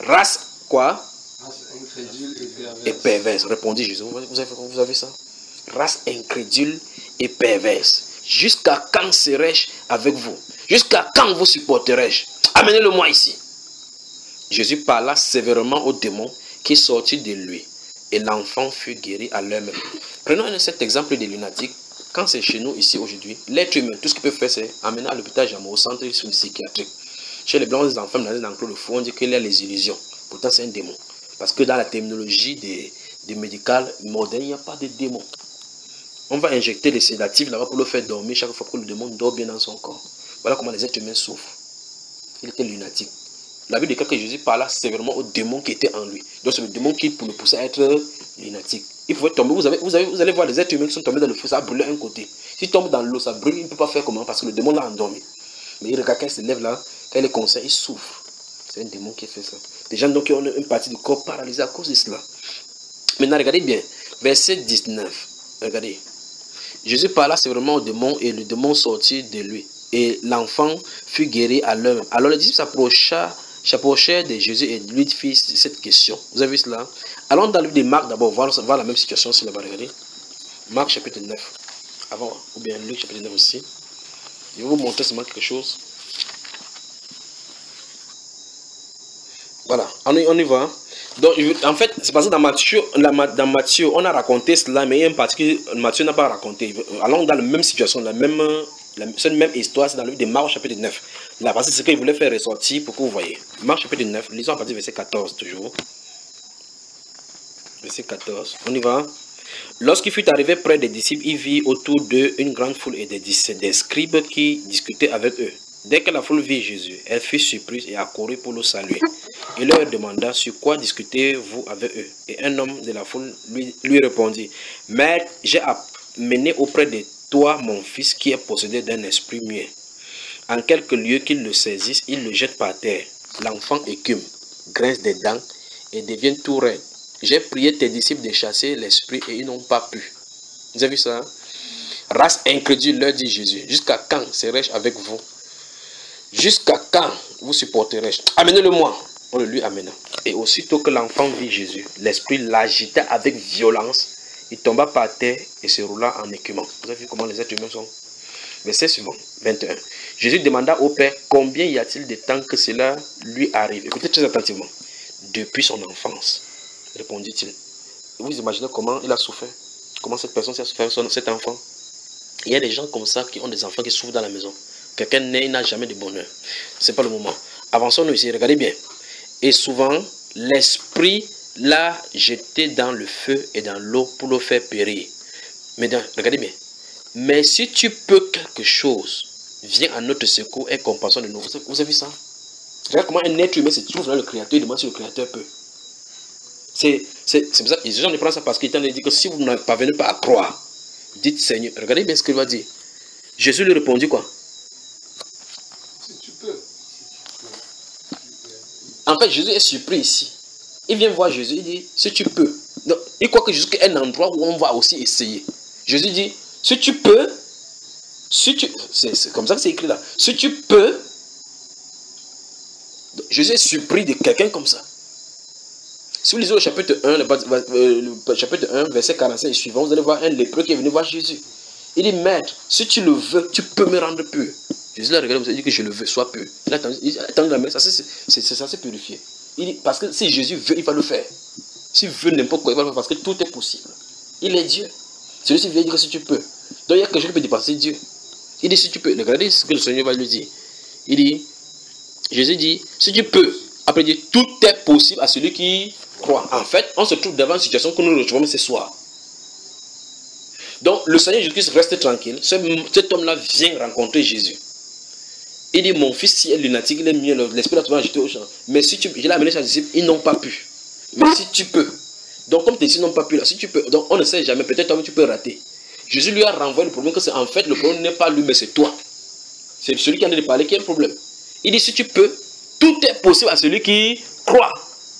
Race quoi? Race incrédule et perverse. Et perverse, répondit Jésus. Vous avez, vous avez ça? Race incrédule et perverse. Jusqu'à quand serai-je avec vous? Jusqu'à quand vous supporterai-je Amenez-le-moi ici. Jésus parla sévèrement au démon qui sortit de lui et l'enfant fut guéri à l'heure même. Prenons cet exemple des lunatiques. Quand c'est chez nous ici aujourd'hui, l'être humain, tout ce qu'il peut faire, c'est amener à l'hôpital Jamour, au centre psychiatrique. Chez les blancs, les enfants, dans de fou, on dit qu'il a les illusions. Pourtant, c'est un démon. Parce que dans la terminologie des, des médicales modernes, il n'y a pas de démon. On va injecter les sédatifs là-bas pour le faire dormir chaque fois que le démon dort bien dans son corps. Voilà comment les êtres humains souffrent. Il était lunatique. La Bible déclare que Jésus parla sévèrement au démon qui était en lui. Donc c'est le démon qui le poussait à être lunatique. Il pouvait tomber. Vous, avez, vous, avez, vous allez voir les êtres humains qui sont tombés dans le feu, ça a brûlé un côté. S'il tombe dans l'eau, ça brûle, il ne peut pas faire comment? Parce que le démon l'a endormi. Mais il regarde quand il se lève là, quand il est conscient, il souffre. C'est un démon qui fait ça. Des gens donc qui ont une partie du corps paralysée à cause de cela. Maintenant, regardez bien. Verset 19. Regardez. Jésus parla sévèrement au démon et le démon sortit de lui. Et l'enfant fut guéri à l'heure. Alors le disciple s'approcha s'approchait de Jésus et lui fit cette question. Vous avez vu cela? Allons dans le livre de Marc d'abord, voir, voir, la même situation sur la barrière. Marc chapitre 9. Avant, ou bien Luc chapitre 9 aussi. Je vais vous montrer seulement quelque chose. Voilà, on y, on va. Donc, en fait, c'est parce que dans Matthieu, dans Matthieu, on a raconté cela, mais il y partie Matthieu n'a pas raconté. Allons dans la même situation, la même, la même histoire, c'est dans le livre de Marc chapitre 9. Là, parce que c'est ce qu'il voulait faire ressortir pour que vous voyez. Marc chapitre 9, lisons à partir du verset 14 toujours. Verset 14. On y va. Lorsqu'il fut arrivé près des disciples, il vit autour d'eux une grande foule et des, scribes qui discutaient avec eux. Dès que la foule vit Jésus, elle fut surprise et accourut pour le saluer. Il leur demanda sur quoi discutez-vous avec eux? Et un homme de la foule lui, lui répondit Maître, j'ai amené auprès de toi mon fils qui est possédé d'un esprit muet. En quelques lieux qu'il le saisisse, il le jette par terre. L'enfant écume, grince des dents et devient tout raide. J'ai prié tes disciples de chasser l'esprit et ils n'ont pas pu. Vous avez vu ça Race incrédule, leur dit Jésus. Jusqu'à quand serai-je avec vous? Jusqu'à quand vous supporterai-je Amenez-le-moi. On le lui amena. Et aussitôt que l'enfant vit Jésus, l'esprit l'agita avec violence. Il tomba par terre et se roula en écumant. Vous avez vu comment les êtres humains sont? Verset suivant, 21. Jésus demanda au Père combien y a-t-il de temps que cela lui arrive? Écoutez très attentivement. Depuis son enfance, répondit-il. Vous imaginez comment il a souffert? Comment cette personne s'est souffert, cet enfant? Il y a des gens comme ça qui ont des enfants qui souffrent dans la maison. Quelqu'un né n'a jamais de bonheur. Ce n'est pas le moment. Avançons-nous ici, regardez bien. Et souvent, l'esprit l'a jeté dans le feu et dans l'eau pour le faire périr. Mais regardez bien. Mais si tu peux quelque chose, viens à notre secours et compassion de nous. Vous avez vu ça? Regarde comment un être humain se trouve dans le Créateur et demande si le Créateur peut. C'est pour ça que les gens ne prennent ça parce qu'il dit que si vous ne parvenez pas à croire, dites Seigneur. Regardez bien ce qu'il va dire. Jésus lui répondit quoi? En fait, Jésus est surpris ici. Il vient voir Jésus, il dit, si tu peux. Il croit que Jésus est un endroit où on va aussi essayer. Jésus dit, si tu peux, si tu, c'est comme ça que c'est écrit là. Si tu peux, Jésus est surpris de quelqu'un comme ça. Si vous lisez le chapitre 1, le, chapitre 1, verset 45 et suivant, vous allez voir un lépreux qui est venu voir Jésus. Il dit, Maître, si tu le veux, tu peux me rendre pur. Jésus l'a regardé, il dit que je le veux, sois peu. Il a tendu, la main, ça c'est censé purifier. Parce que si Jésus veut, il va le faire. S'il veut n'importe quoi, il va le faire parce que tout est possible. Il est Dieu. Celui-ci vient dire si tu peux. Donc il y a quelque chose qui peut dépasser Dieu. Il dit si tu peux. Regardez ce que le Seigneur va lui dire. Il dit, Jésus dit, si tu peux. Après il dit, tout est possible à celui qui croit. En fait, on se trouve devant une situation que nous retrouvons ce soir. Donc le Seigneur Jésus-Christ reste tranquille. Cet homme-là vient rencontrer Jésus. Il dit, mon fils, si est lunatique, il est mieux, l'esprit a jeté au champ. Mais si tu je l'ai amené chez disciples, ils n'ont pas pu. Mais si tu peux. Donc, comme tes disciples n'ont pas pu, là, si tu peux, donc on ne sait jamais, peut-être toi tu peux rater. Jésus lui a renvoyé le problème que c'est en fait le problème n'est pas lui, mais c'est toi. C'est celui qui en a de parler qui a le problème. Il dit, si tu peux, tout est possible à celui qui croit.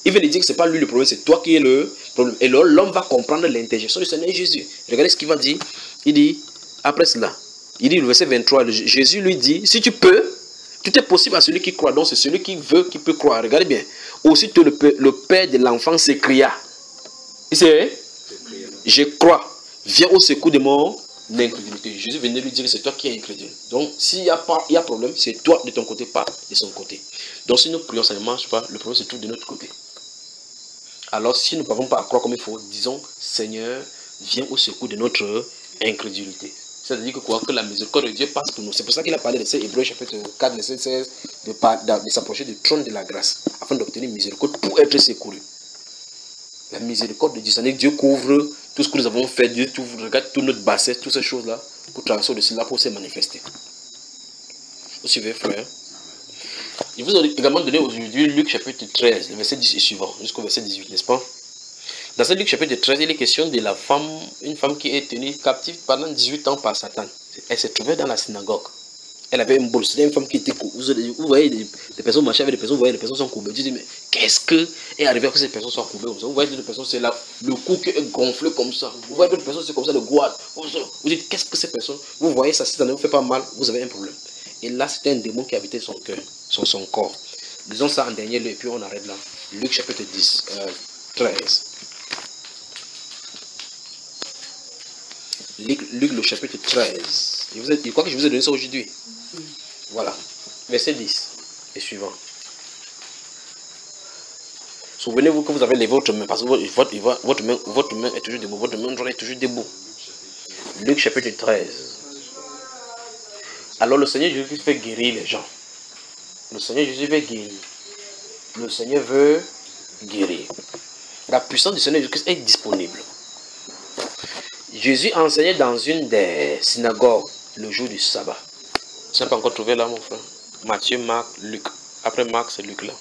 Il veut dire que ce n'est pas lui le problème, c'est toi qui es le problème. Et là, l'homme va comprendre l'interjection du Seigneur Jésus. Regardez ce qu'il va dire. Il dit, après cela, il dit le verset 23, Jésus lui dit, si tu peux, tout est possible à celui qui croit. Donc c'est celui qui veut qui peut croire. Regardez bien. Aussitôt le, père de l'enfant s'écria. Il sait, je crois. Viens au secours de mon incrédulité. Jésus venait lui dire c'est toi qui es incrédule. Donc s'il y a pas, y a problème, c'est toi de ton côté, pas de son côté. Donc si nous prions, ça ne marche pas, le problème c'est tout de notre côté. Alors si nous ne pouvons pas croire comme il faut, disons, Seigneur, viens au secours de notre incrédulité. C'est-à-dire que quoi Que la miséricorde de Dieu passe pour nous. C'est pour ça qu'il a parlé de ces Hébreux chapitre 4, verset 16, de, s'approcher du trône de la grâce, afin d'obtenir miséricorde pour être secouru. La miséricorde de Dieu, c'est-à-dire que Dieu couvre tout ce que nous avons fait, Dieu regarde toute notre bassesse, toutes ces choses-là, pour traverser cela, pour se manifester. Vous suivez, frère Je vous ai également donné aujourd'hui Luc chapitre 13, le verset 10 et suivant, jusqu'au verset 18, n'est-ce pas? Dans ce Luc chapitre 13, il est question de la femme, une femme qui est tenue captive pendant 18 ans par Satan. Elle s'est trouvée dans la synagogue. Elle avait une bourse. C'était une femme qui était Vous voyez des, personnes marcher avec des personnes, vous voyez des personnes sont courbées. Vous dites, mais qu'est-ce que est arrivé à que ces personnes soient courbées Vous voyez des personnes, c'est là, le cou qui est gonflé comme ça. Vous voyez d'autres personnes, c'est comme ça, le goût. Vous dites, qu'est-ce que ces personnes Vous voyez ça, si ça ne vous fait pas mal, vous avez un problème. Et là, c'était un démon qui habitait son cœur, son, corps. Disons ça en dernier lieu, et puis on arrête là. Luc chapitre 10, 13. Luc, le chapitre 13. Je, vous ai, crois que je vous ai donné ça aujourd'hui. Voilà. Verset 10 et suivant. Souvenez-vous que vous avez levé votre main, parce que votre, main, votre main est toujours debout, votre main est toujours debout. Luc chapitre 13. Alors le Seigneur Jésus fait guérir les gens. Le Seigneur Jésus veut guérir. Le Seigneur veut guérir. La puissance du Seigneur Jésus est disponible. Jésus enseignait dans une des synagogues le jour du sabbat. N'as pas encore trouvé là, mon frère Matthieu, Marc, Luc. Après Marc, c'est Luc là.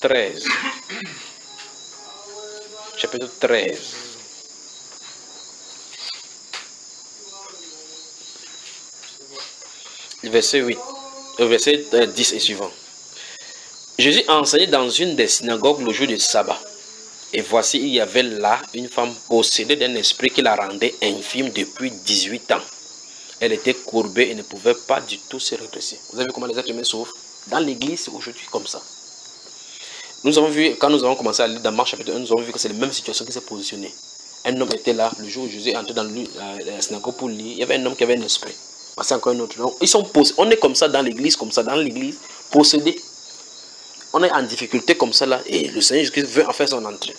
13. Chapitre 13. Verset 8. Euh, verset 10 et suivant. Jésus enseignait dans une des synagogues le jour du sabbat. Et voici, il y avait là une femme possédée d'un esprit qui la rendait infime depuis 18 ans. Elle était courbée et ne pouvait pas du tout se redresser. Vous avez vu comment les êtres humains souffrent Dans l'église, aujourd'hui comme ça. Nous avons vu, quand nous avons commencé à lire dans Marc chapitre 1, nous avons vu que c'est la même situation qui s'est positionnée. Un homme était là, le jour où Jésus est entré dans la synagogue pour lire, il y avait un homme qui avait un esprit. C'est encore un autre. ils sont On est comme ça dans l'église, comme ça dans l'église, possédé on est en difficulté comme ça là, et le Seigneur Jésus veut en faire son entrée.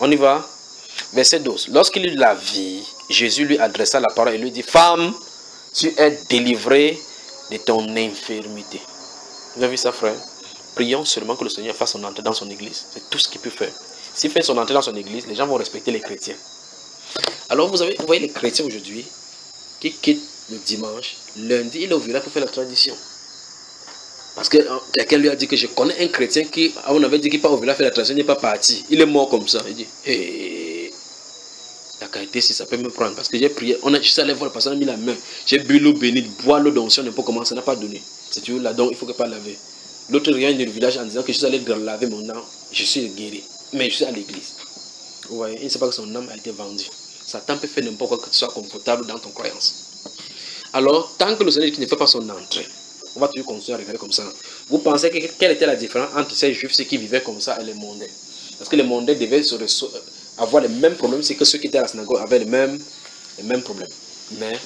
On y va. Verset 12. Lorsqu'il la vie, Jésus lui adressa la parole et lui dit, Femme, tu es délivrée de ton infirmité. Vous avez vu ça, frère? Prions seulement que le Seigneur fasse son entrée dans son église. C'est tout ce qu'il peut faire. S'il fait son entrée dans son église, les gens vont respecter les chrétiens. Alors vous, avez, vous voyez les chrétiens aujourd'hui qui quittent le dimanche, lundi, il village pour faire la tradition. Parce que hein, quelqu'un lui a dit que je connais un chrétien qui, on avait dit qu'il part au village faire la tradition, il n'est pas parti. Il est mort comme ça. Il dit, hé, la qualité, si ça peut me prendre. Parce que j'ai prié, on a, je suis allé voir, personne a mis la main. J'ai bu l'eau bénite, boire l'eau d'onction, n'importe comment, ça n'a pas donné. C'est toujours là, donc il faut que pas laver. L'autre rien du village en disant que je suis allé laver mon âme, je suis guéri. Mais je suis à l'église. Vous voyez, il ne sait pas que son âme a été vendue. Satan peut faire n'importe quoi que tu sois confortable dans ton croyance. Alors, tant que le Seigneur ne fait pas son entrée, on va toujours continuer à regarder comme ça. Vous pensez que quelle était la différence entre ces juifs, ceux qui vivaient comme ça, et les mondains Parce que les mondains devaient avoir les mêmes problèmes, c'est que ceux qui étaient à la synagogue avaient les mêmes, les mêmes problèmes. Mais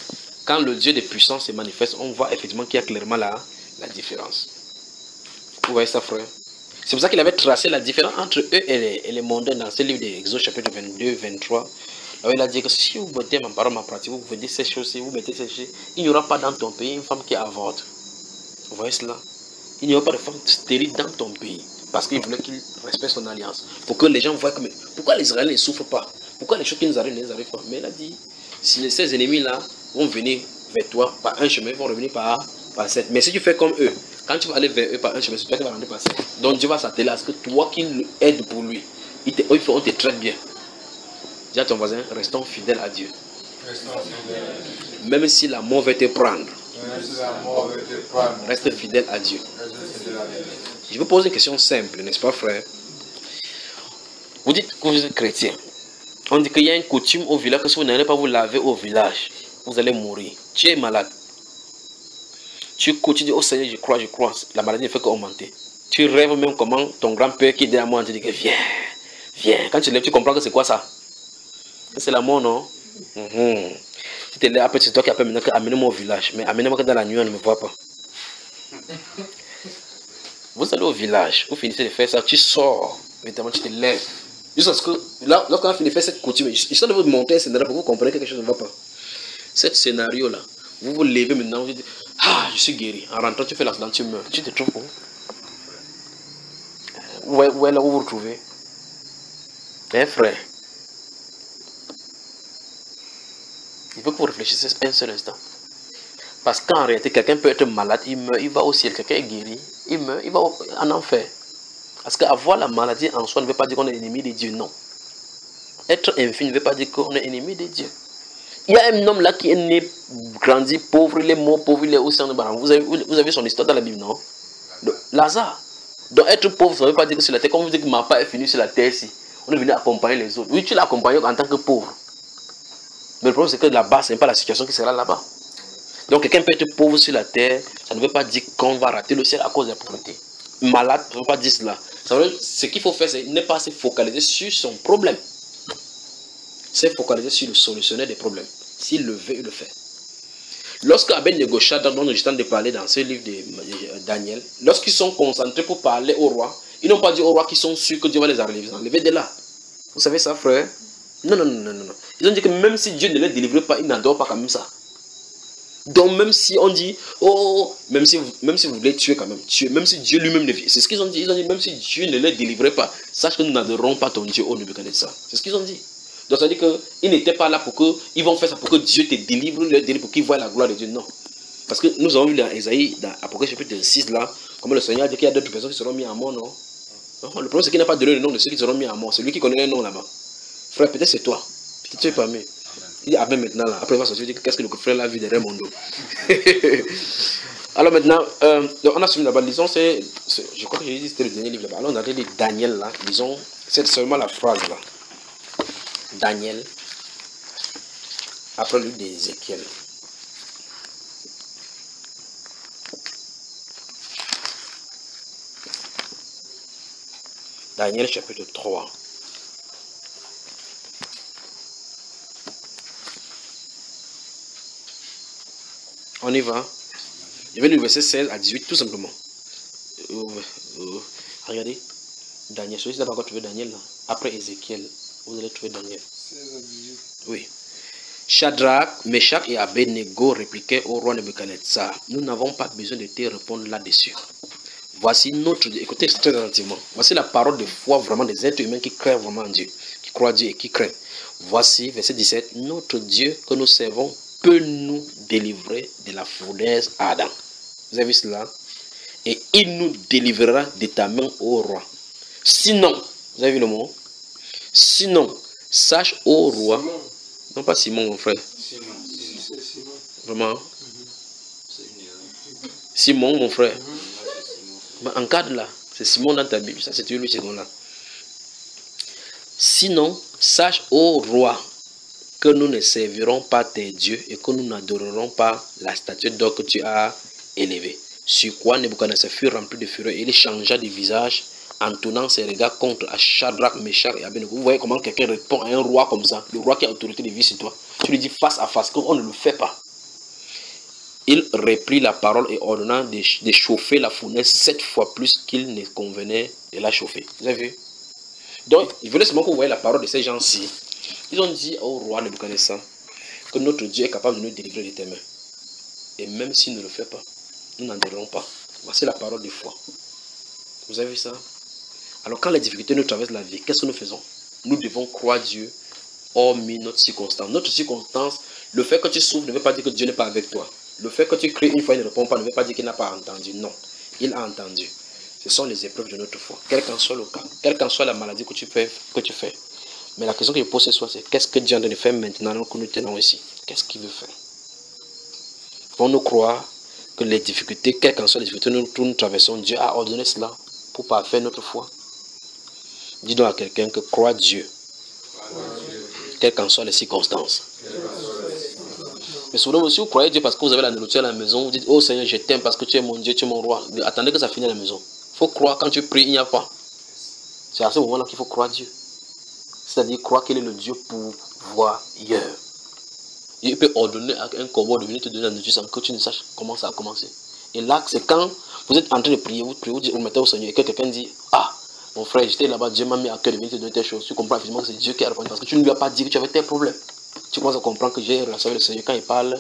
quand le Dieu des puissances se manifeste, on voit effectivement qu'il y a clairement la, la différence. Vous voyez ça, frère? C'est pour ça qu'il avait tracé la différence entre eux et les, et les mondains dans ce livre d'Exode, chapitre 22, 23. Alors il a dit que si vous mettez ma parole, ma pratique, vous mettez ces choses, si vous mettez ces choses, il n'y aura pas dans ton pays une femme qui avorte. Vous voyez cela Il n'y aura pas de femme stérile dans ton pays. Parce qu'il voulait qu'il respecte son alliance. Pour que les gens voient que, mais pourquoi les Israéliens ne souffrent pas? Pourquoi les choses qui nous arrivent ne nous arrivent pas? Mais il a dit, si ces ennemis-là vont venir vers toi par un chemin, ils vont revenir par, par sept. Mais si tu fais comme eux, quand tu vas aller vers eux par un chemin, c'est toi qui vas rentrer par sept. Donc Dieu va s'atteler à ce que toi qui aides pour lui, il te, on te traite bien. Dis à ton voisin, restons fidèles à Dieu. Restons fidèles. Même si la mort va te prendre, Reste fidèle à Dieu. Je vous pose une question simple, n'est-ce pas, frère? Vous dites que vous êtes chrétien. On dit qu'il y a une coutume au village que si vous n'allez pas vous laver au village, vous allez mourir. Tu es malade. Tu dis, oh Seigneur, je crois, je crois. La maladie ne fait qu'augmenter. Tu rêves même comment ton grand-père qui est derrière moi te dit que viens, viens. Quand tu lèves, tu comprends que c'est quoi ça? C'est la mort, non? Mhm. Tu te lèves, après c'est toi qui appelles maintenant amenez-moi au village. Mais amenez-moi dans la nuit, on ne me voit pas. Vous allez au village, vous finissez de faire ça, tu sors, maintenant tu te lèves. Jusqu'à ce que, là, lorsqu'on a fini de faire cette coutume, je suis de vous monter un scénario pour que vous compreniez que quelque chose ne va pas. Cet scénario-là, vous vous levez maintenant, vous dites, ah, je suis guéri. En rentrant, tu fais l'accident, tu meurs. Tu te trouves où Où est, où est là où vous vous retrouvez Eh frère, il faut que vous réfléchissiez un seul instant. Parce qu'en réalité, quelqu'un peut être malade, il meurt, il va au ciel. Quelqu'un est guéri, il meurt, il va en enfer. Parce qu'avoir la maladie en soi ne veut pas dire qu'on est ennemi de Dieu, non. Être infime ne veut pas dire qu'on est ennemi de Dieu. Il y a un homme là qui est né, grandi pauvre, il est mort pauvre, il est au sein de. Vous avez, vous avez son histoire dans la Bible, non? Lazare. Donc être pauvre, ça ne veut pas dire que sur la terre, comme vous dites que ma part est finie sur la terre. On est venu accompagner les autres. Oui, tu l'as accompagné en tant que pauvre. Mais le problème, c'est que là-bas, ce n'est pas la situation qui sera là-bas. Donc quelqu'un peut être pauvre sur la terre, ça ne veut pas dire qu'on va rater le ciel à cause de la pauvreté. Malade, ça ne veut pas dire cela. Ce qu'il faut faire, c'est ne pas se focaliser sur son problème. C'est focaliser sur le solutionnaire des problèmes. S'il le veut, il le fait. Lorsque Abednego Shadrach, dont train de parler dans ce livre de euh, Daniel, lorsqu'ils sont concentrés pour parler au roi, ils n'ont pas dit au roi qu'ils sont sûrs que Dieu va les enlever de là. Vous savez ça, frère? Non, non, non, non, non. Ils ont dit que même si Dieu ne les délivre pas, ils n'adorent pas comme ça. Donc même si on dit, oh, même si, même si vous voulez tuer quand même, tuer, même si Dieu lui-même ne c'est ce qu'ils ont dit, ils ont dit, même si Dieu ne les délivrait pas, sache que nous n'adorons pas ton Dieu, oh ça. C'est ce qu'ils ont dit. Donc ça veut dire qu'ils n'étaient pas là pour que, ils vont faire ça pour que Dieu te délivre, délivre, pour qu'ils voient la gloire de Dieu. Non. Parce que nous avons vu dans Esaïe, dans Apocalypse chapitre 6 là, comment le Seigneur a dit qu'il y a d'autres personnes qui seront mises à mort, non? Non, Le problème c'est qu'il n'a pas donné le nom de ceux qui seront mis à mort, c'est lui qui connaît les noms là-bas. Frère, peut-être c'est toi, peut-être tu es parmi. Il dit Amen maintenant là. Après il va sortir, il dit qu'est-ce que le frère là a vu derrière mon. [LAUGHS] Alors maintenant, euh, on a suivi là-bas, disons, c'est, je crois que j'ai dit c'était le dernier livre là-bas. Alors on a dit Daniel là, disons, c'est seulement la phrase là. Daniel, après livre d'Ézéchiel. Daniel chapitre 3. On y va. Je vais du verset 16 à 18 tout simplement. Euh, euh, regardez. Daniel, celui-ci là encore trouver Daniel là. Après Ézéchiel, vous allez trouver Daniel. 16 à 18. Oui. Shadrach, Meshach et Abednego répliquaient au roi Nebuchadnezzar Nous n'avons pas besoin de te répondre là-dessus. Voici notre. Écoutez très attentivement. Voici la parole de foi vraiment des êtres humains qui croient vraiment en Dieu, qui croient en Dieu et qui craignent. Voici, verset 17 Notre Dieu que nous servons peut nous délivrer de la fournaise à Adam. Vous avez vu cela? Et il nous délivrera de ta main, au roi. Sinon, vous avez vu le mot? Sinon, sache, ô roi. Simon. Non, pas Simon, mon frère. Simon. Si c'est Simon. Vraiment? Simon, mon frère. Mais encadre là. C'est Simon dans ta Bible. Ça, c'est lui, second là. Sinon, sache, ô roi, que nous ne servirons pas tes dieux et que nous n'adorerons pas la statue d'or que tu as élevée. Sur quoi Nebuchadnezzar fut rempli de fureur et il changea de visage en tournant ses regards contre Shadrach, Meshach et Abednego. Vous voyez comment quelqu'un répond à un roi comme ça, le roi qui a autorité de vie sur toi. Tu lui dis face à face qu'on ne le fait pas. Il reprit la parole et ordonna de, de chauffer la fournaise sept fois plus qu'il ne convenait de la chauffer. Vous avez vu? Donc, il voulait seulement que vous voyez la parole de ces gens-ci. Ils ont dit au roi Nebuchadnezzar que notre Dieu est capable de nous délivrer de tes mains. Et même s'il ne le fait pas, nous n'en n'endurerons pas. Voici la parole de foi. Vous avez vu ça? Alors quand les difficultés nous traversent la vie, qu'est-ce que nous faisons? Nous devons croire Dieu hormis notre circonstance. Notre circonstance, le fait que tu souffres ne veut pas dire que Dieu n'est pas avec toi. Le fait que tu cries une fois et ne répond pas ne veut pas dire qu'il n'a pas entendu. Non, il a entendu. Ce sont les épreuves de notre foi, quel qu'en soit le cas, quelle qu'en soit la maladie que tu fais. Que tu fais. Mais la question que je pose ce soir, c'est qu'est-ce que Dieu en train de faire maintenant que nous tenons ici? Qu'est-ce qu'il veut faire? Pour nous croire que les difficultés, quelles qu'en soient les difficultés, nous, nous traversons, Dieu a ordonné cela pour parfaire notre foi? Dis donc à quelqu'un que crois Dieu, quelles qu'en soient les circonstances. Mais souvent, si vous croyez Dieu parce que vous avez la nourriture à la maison, vous dites, oh Seigneur, je t'aime parce que tu es mon Dieu, tu es mon roi. Attendez que ça finisse à la maison. Il faut croire, quand tu pries, il n'y a pas. C'est à ce moment-là qu'il faut croire Dieu. C'est-à-dire croire qu'il est le Dieu pourvoyeur? Il peut ordonner à un corbeau de venir te donner la nourriture sans que tu ne saches comment ça a commencé. Et là, c'est quand vous êtes en train de prier, vous priez, vous, dites, vous mettez au Seigneur et que quelqu'un dit Ah, mon frère, j'étais là-bas, Dieu m'a mis à cœur de venir te donner telle chose. Tu comprends effectivement que c'est Dieu qui a répondu parce que tu ne lui as pas dit que tu avais tel problème tu commences à comprendre que j'ai une relation avec le Seigneur quand il parle.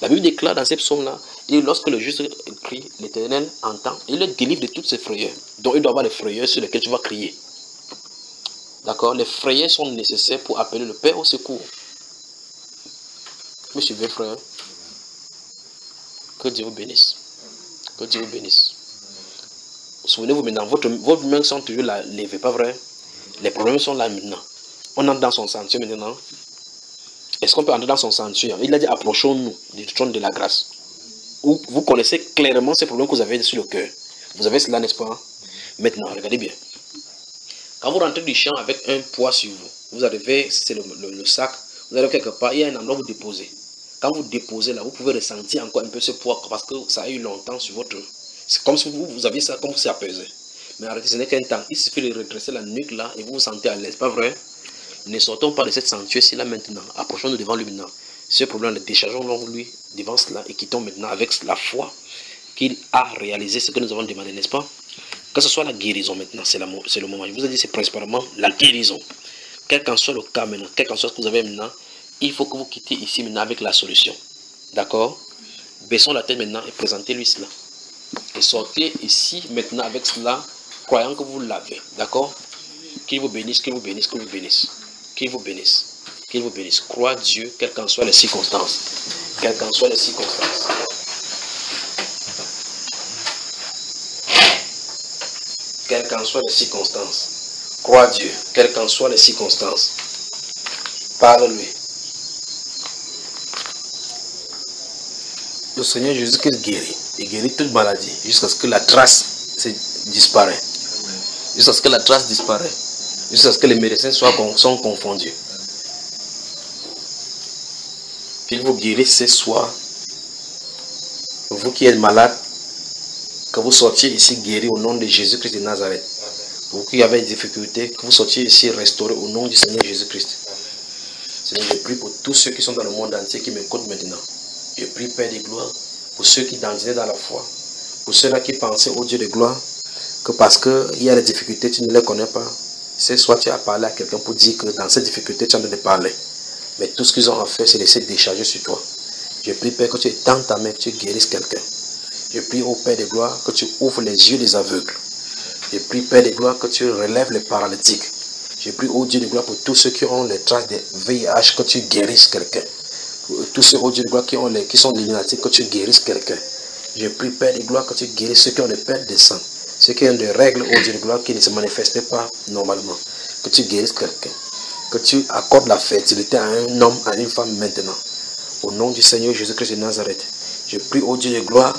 La Bible déclare dans ces psaumes-là, et lorsque le juste crie, l'Éternel entend, il le délivre de toutes ses frayeurs. Donc il doit avoir des frayeurs sur lesquelles tu vas crier. D'accord? Les frayeurs sont nécessaires pour appeler le Père au secours. Me suivez, frère Que Dieu vous bénisse. Que Dieu vous bénisse. Souvenez-vous maintenant, votre, vos mains sont toujours là, levées, pas vrai? Les problèmes sont là maintenant. On entre dans son sentier maintenant. Est-ce qu'on peut entrer dans son sanctuaire? Il a dit approchons-nous du trône de la grâce. vous connaissez clairement ces problèmes que vous avez sur le cœur. Vous avez cela, n'est-ce pas? Maintenant, regardez bien. Quand vous rentrez du champ avec un poids sur vous, vous arrivez, c'est le, sac, vous arrivez quelque part, il y a un endroit où vous déposez. Quand vous déposez là, vous pouvez ressentir encore un peu ce poids parce que ça a eu longtemps sur votre. C'est comme si vous, aviez ça, comme si ça pesait. Mais arrêtez, ce n'est qu'un temps. Il suffit de redresser la nuque là et vous vous sentez à l'aise, pas vrai? Ne sortons pas de cette sanctuaire-ci là maintenant. Approchons-nous devant lui maintenant. Ce problème, le déchargeons lui devant cela et quittons maintenant avec la foi qu'il a réalisé ce que nous avons demandé, n'est-ce pas? Que ce soit la guérison maintenant, c'est le moment. Je vous ai dit, c'est principalement la guérison. Quel qu'en soit le cas maintenant, quel qu'en soit ce que vous avez maintenant, il faut que vous quittiez ici maintenant avec la solution. D'accord? Baissons la tête maintenant et présentez-lui cela. Et sortez ici maintenant avec cela, croyant que vous l'avez. D'accord? Qu'il vous bénisse, qu'il vous bénisse, qu'il vous bénisse. Qu'il vous bénisse. Qu'il vous bénisse. Crois Dieu, quelles qu'en soient les circonstances. Quelles qu'en soient les circonstances. Quelles qu'en soient les circonstances. Crois Dieu, quelles qu'en soient les circonstances. Parle-lui. Le Seigneur Jésus-Christ guérit. Il guérit toute maladie jusqu'à ce que la trace disparaît. Jusqu'à ce que la trace disparaît jusqu'à ce que les médecins soient confondus. Qu'il vous guérisse ce soir. Vous qui êtes malade, que vous sortiez ici guéri au nom de Jésus-Christ de Nazareth. Vous qui avez des difficultés, que vous sortiez ici restauré au nom du Seigneur Jésus-Christ. Seigneur, je prie pour tous ceux qui sont dans le monde entier qui m'écoutent maintenant. Je prie, Père de gloire, pour ceux qui dandinaient dans la foi, pour ceux-là qui pensaient au Dieu de gloire, que parce qu'il y a des difficultés, tu ne les connais pas, c'est soit tu as parlé à quelqu'un pour dire que dans cette difficulté, tu en train de parler. Mais tout ce qu'ils ont fait, c'est laisser décharger sur toi. Je prie, Père, que tu étends ta main, que tu guérisses quelqu'un. Je prie au Père de gloire que tu ouvres les yeux des aveugles. Je prie, Père de gloire, que tu relèves les paralytiques. Je prie, au Dieu de gloire, pour tous ceux qui ont les traces de VIH, que tu guérisses quelqu'un. Tous ceux, au Dieu de gloire, qui, ont les, qui sont que tu guérisses quelqu'un. Je prie, Père de gloire, que tu guérisses ceux qui ont des pertes de sang ce qui est des règles au Dieu de gloire qui ne se manifestent pas normalement. Que tu guérisses quelqu'un. Que tu accordes la fertilité à un homme, à une femme maintenant. Au nom du Seigneur Jésus-Christ de Nazareth. Je prie au Dieu de gloire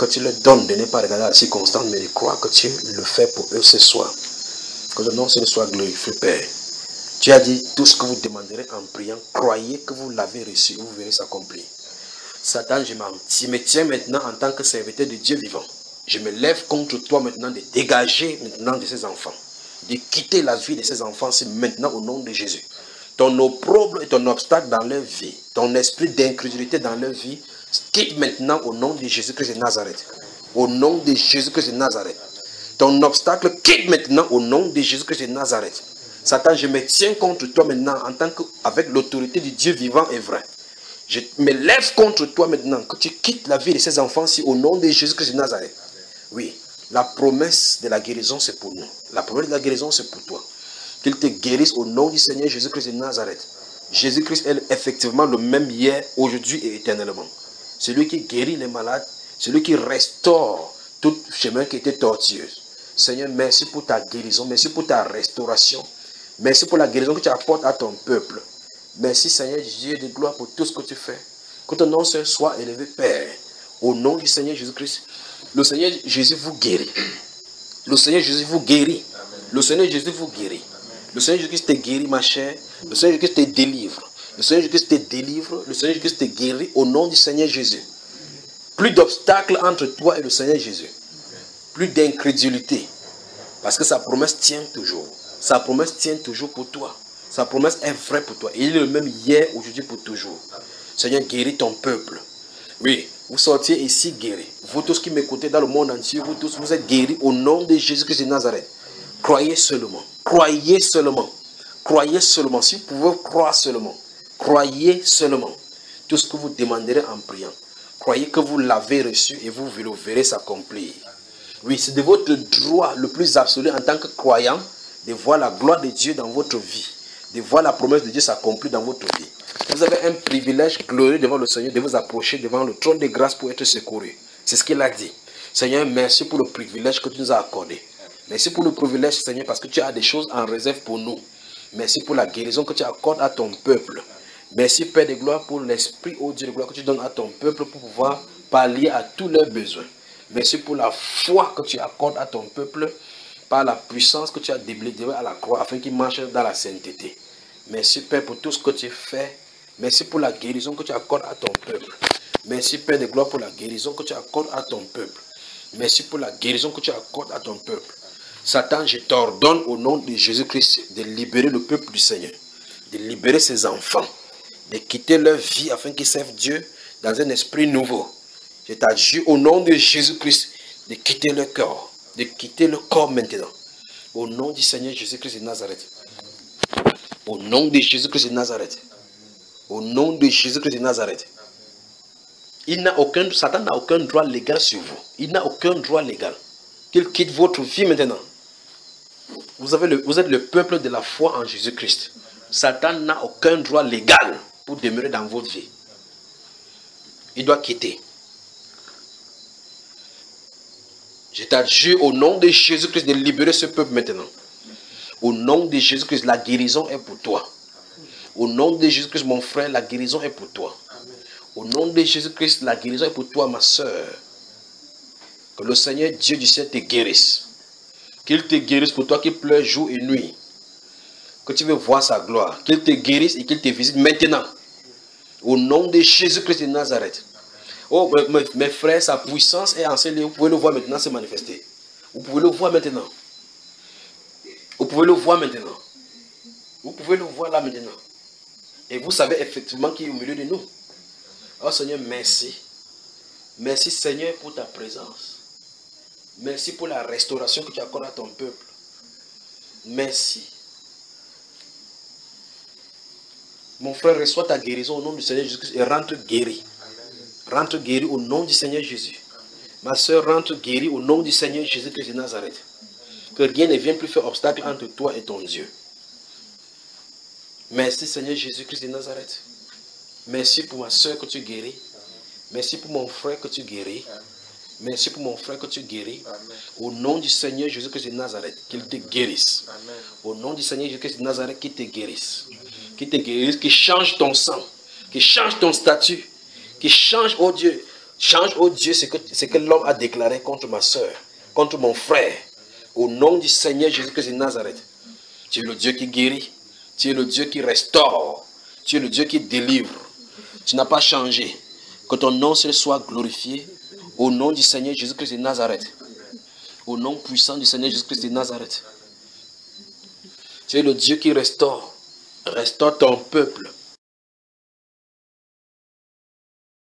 que tu leur donnes de ne pas regarder la circonstance, mais de croire que tu le fais pour eux ce soir. Que le nom ce soit glorifié, Père. Tu as dit tout ce que vous demanderez en priant. Croyez que vous l'avez reçu, vous verrez s'accomplir. Satan, je m'en me tiens maintenant en tant que serviteur de Dieu vivant. Je me lève contre toi maintenant de dégager maintenant de ces enfants. De quitter la vie de ces enfants, c'est maintenant au nom de Jésus. ton opprobre et ton obstacle dans leur vie, ton esprit d'incrédulité dans leur vie, quitte maintenant au nom de Jésus-Christ de Nazareth. Au nom de Jésus-Christ de Nazareth. Ton obstacle quitte maintenant au nom de Jésus-Christ de Nazareth. Satan, je me tiens contre toi maintenant en tant que, avec l'autorité du Dieu vivant et vrai. Je me lève contre toi maintenant, que tu quittes la vie de ces enfants-ci au nom de Jésus-Christ de Nazareth. Oui, la promesse de la guérison, c'est pour nous. La promesse de la guérison, c'est pour toi. Qu'il te guérisse au nom du Seigneur Jésus-Christ de Nazareth. Jésus-Christ est effectivement le même hier, aujourd'hui et éternellement. Celui qui guérit les malades, celui qui restaure tout chemin qui était tortueux. Seigneur, merci pour ta guérison, merci pour ta restauration. Merci pour la guérison que tu apportes à ton peuple. Merci Seigneur Dieu de gloire pour tout ce que tu fais. Que ton nom soit élevé, Père. Au nom du Seigneur Jésus-Christ. Le Seigneur Jésus vous guérit. Le Seigneur Jésus vous guérit. Le Seigneur Jésus vous guérit. Le Seigneur Jésus-Christ te guérit, ma chère. Le Seigneur Jésus-Christ te délivre. Le Seigneur Jésus-Christ te délivre. Le Seigneur Jésus-Christ te guérit au nom du Seigneur Jésus. Plus d'obstacles entre toi et le Seigneur Jésus. Plus d'incrédulité. Parce que sa promesse tient toujours. Sa promesse tient toujours pour toi. Sa promesse est vraie pour toi. Il est le même hier, aujourd'hui, pour toujours. Seigneur, guéris ton peuple. Oui, vous sortiez ici guéris. Vous tous qui m'écoutez dans le monde entier, vous tous, vous êtes guéris au nom de Jésus-Christ de Nazareth. Croyez seulement. Croyez seulement. Croyez seulement. Si vous pouvez croire seulement. Croyez seulement. Tout ce que vous demanderez en priant. Croyez que vous l'avez reçu et vous le verrez s'accomplir. Oui, c'est de votre droit le plus absolu en tant que croyant de voir la gloire de Dieu dans votre vie, de voir la promesse de Dieu s'accomplir dans votre vie. Vous avez un privilège glorieux devant le Seigneur de vous approcher devant le trône de grâce pour être secouru. C'est ce qu'il a dit. Seigneur, merci pour le privilège que tu nous as accordé. Merci pour le privilège, Seigneur, parce que tu as des choses en réserve pour nous. Merci pour la guérison que tu accordes à ton peuple. Merci, Père de gloire, pour l'esprit, oh Dieu de gloire, que tu donnes à ton peuple pour pouvoir pallier à tous leurs besoins. Merci pour la foi que tu accordes à ton peuple par la puissance que tu as développée à la croix afin qu'il marche dans la sainteté. Merci Père pour tout ce que tu fais. Merci pour la guérison que tu accordes à ton peuple. Merci Père de gloire pour la guérison que tu accordes à ton peuple. Merci pour la guérison que tu accordes à ton peuple. Satan, je t'ordonne au nom de Jésus-Christ de libérer le peuple du Seigneur, de libérer ses enfants, de quitter leur vie afin qu'ils servent Dieu dans un esprit nouveau. Je t'adjure au nom de Jésus-Christ de quitter leur corps, de quitter le corps maintenant. Au nom du Seigneur Jésus-Christ de Nazareth. Au nom de Jésus-Christ de Nazareth. Au nom de Jésus-Christ de Nazareth. Il n'a aucun, Satan n'a aucun droit légal sur vous. Il n'a aucun droit légal. Qu'il quitte votre vie maintenant. Le, vous êtes le peuple de la foi en Jésus-Christ. Satan n'a aucun droit légal pour demeurer dans votre vie. Il doit quitter. Je t'adjure au nom de Jésus-Christ de libérer ce peuple maintenant. Au nom de Jésus-Christ, la guérison est pour toi. Au nom de Jésus-Christ, mon frère, la guérison est pour toi. Au nom de Jésus-Christ, la guérison est pour toi, ma soeur. Que le Seigneur Dieu du ciel te guérisse. Qu'il te guérisse pour toi qui pleure jour et nuit. Que tu veux voir sa gloire. Qu'il te guérisse et qu'il te visite maintenant. Au nom de Jésus-Christ de Nazareth. Oh, mes, frères, sa puissance est enseignée. Vous pouvez le voir maintenant se manifester. Vous pouvez le voir maintenant. Vous pouvez le voir maintenant. Vous pouvez le voir là maintenant. Et vous savez effectivement qu'il est au milieu de nous. Oh Seigneur, merci. Merci Seigneur pour ta présence. Merci pour la restauration que tu accordes à ton peuple. Merci. Mon frère, reçois ta guérison au nom du Seigneur Jésus-Christ et rentre guéri. Rentre guéri au nom du Seigneur Jésus. Ma soeur, rentre guéri au nom du Seigneur Jésus-Christ de Nazareth. Que rien ne vienne plus faire obstacle entre toi et ton Dieu. Merci Seigneur Jésus-Christ de Nazareth. Merci pour ma soeur que tu guéris. Merci pour mon frère que tu guéris. Merci pour mon frère que tu guéris. Au nom du Seigneur Jésus-Christ de Nazareth, qu'il te guérisse. Au nom du Seigneur Jésus-Christ de Nazareth, qu'il te guérisse. Qu'il te guérisse, qu'il change ton sang, qu'il change ton statut, qu'il change, oh Dieu, change, oh Dieu, ce que, que l'homme a déclaré contre ma soeur, contre mon frère. Au nom du Seigneur Jésus-Christ de Nazareth, tu es le Dieu qui guérit, tu es le Dieu qui restaure, tu es le Dieu qui délivre. Tu n'as pas changé. Que ton nom soit glorifié au nom du Seigneur Jésus-Christ de Nazareth. Au nom puissant du Seigneur Jésus-Christ de Nazareth. Tu es le Dieu qui restaure. Restaure ton peuple.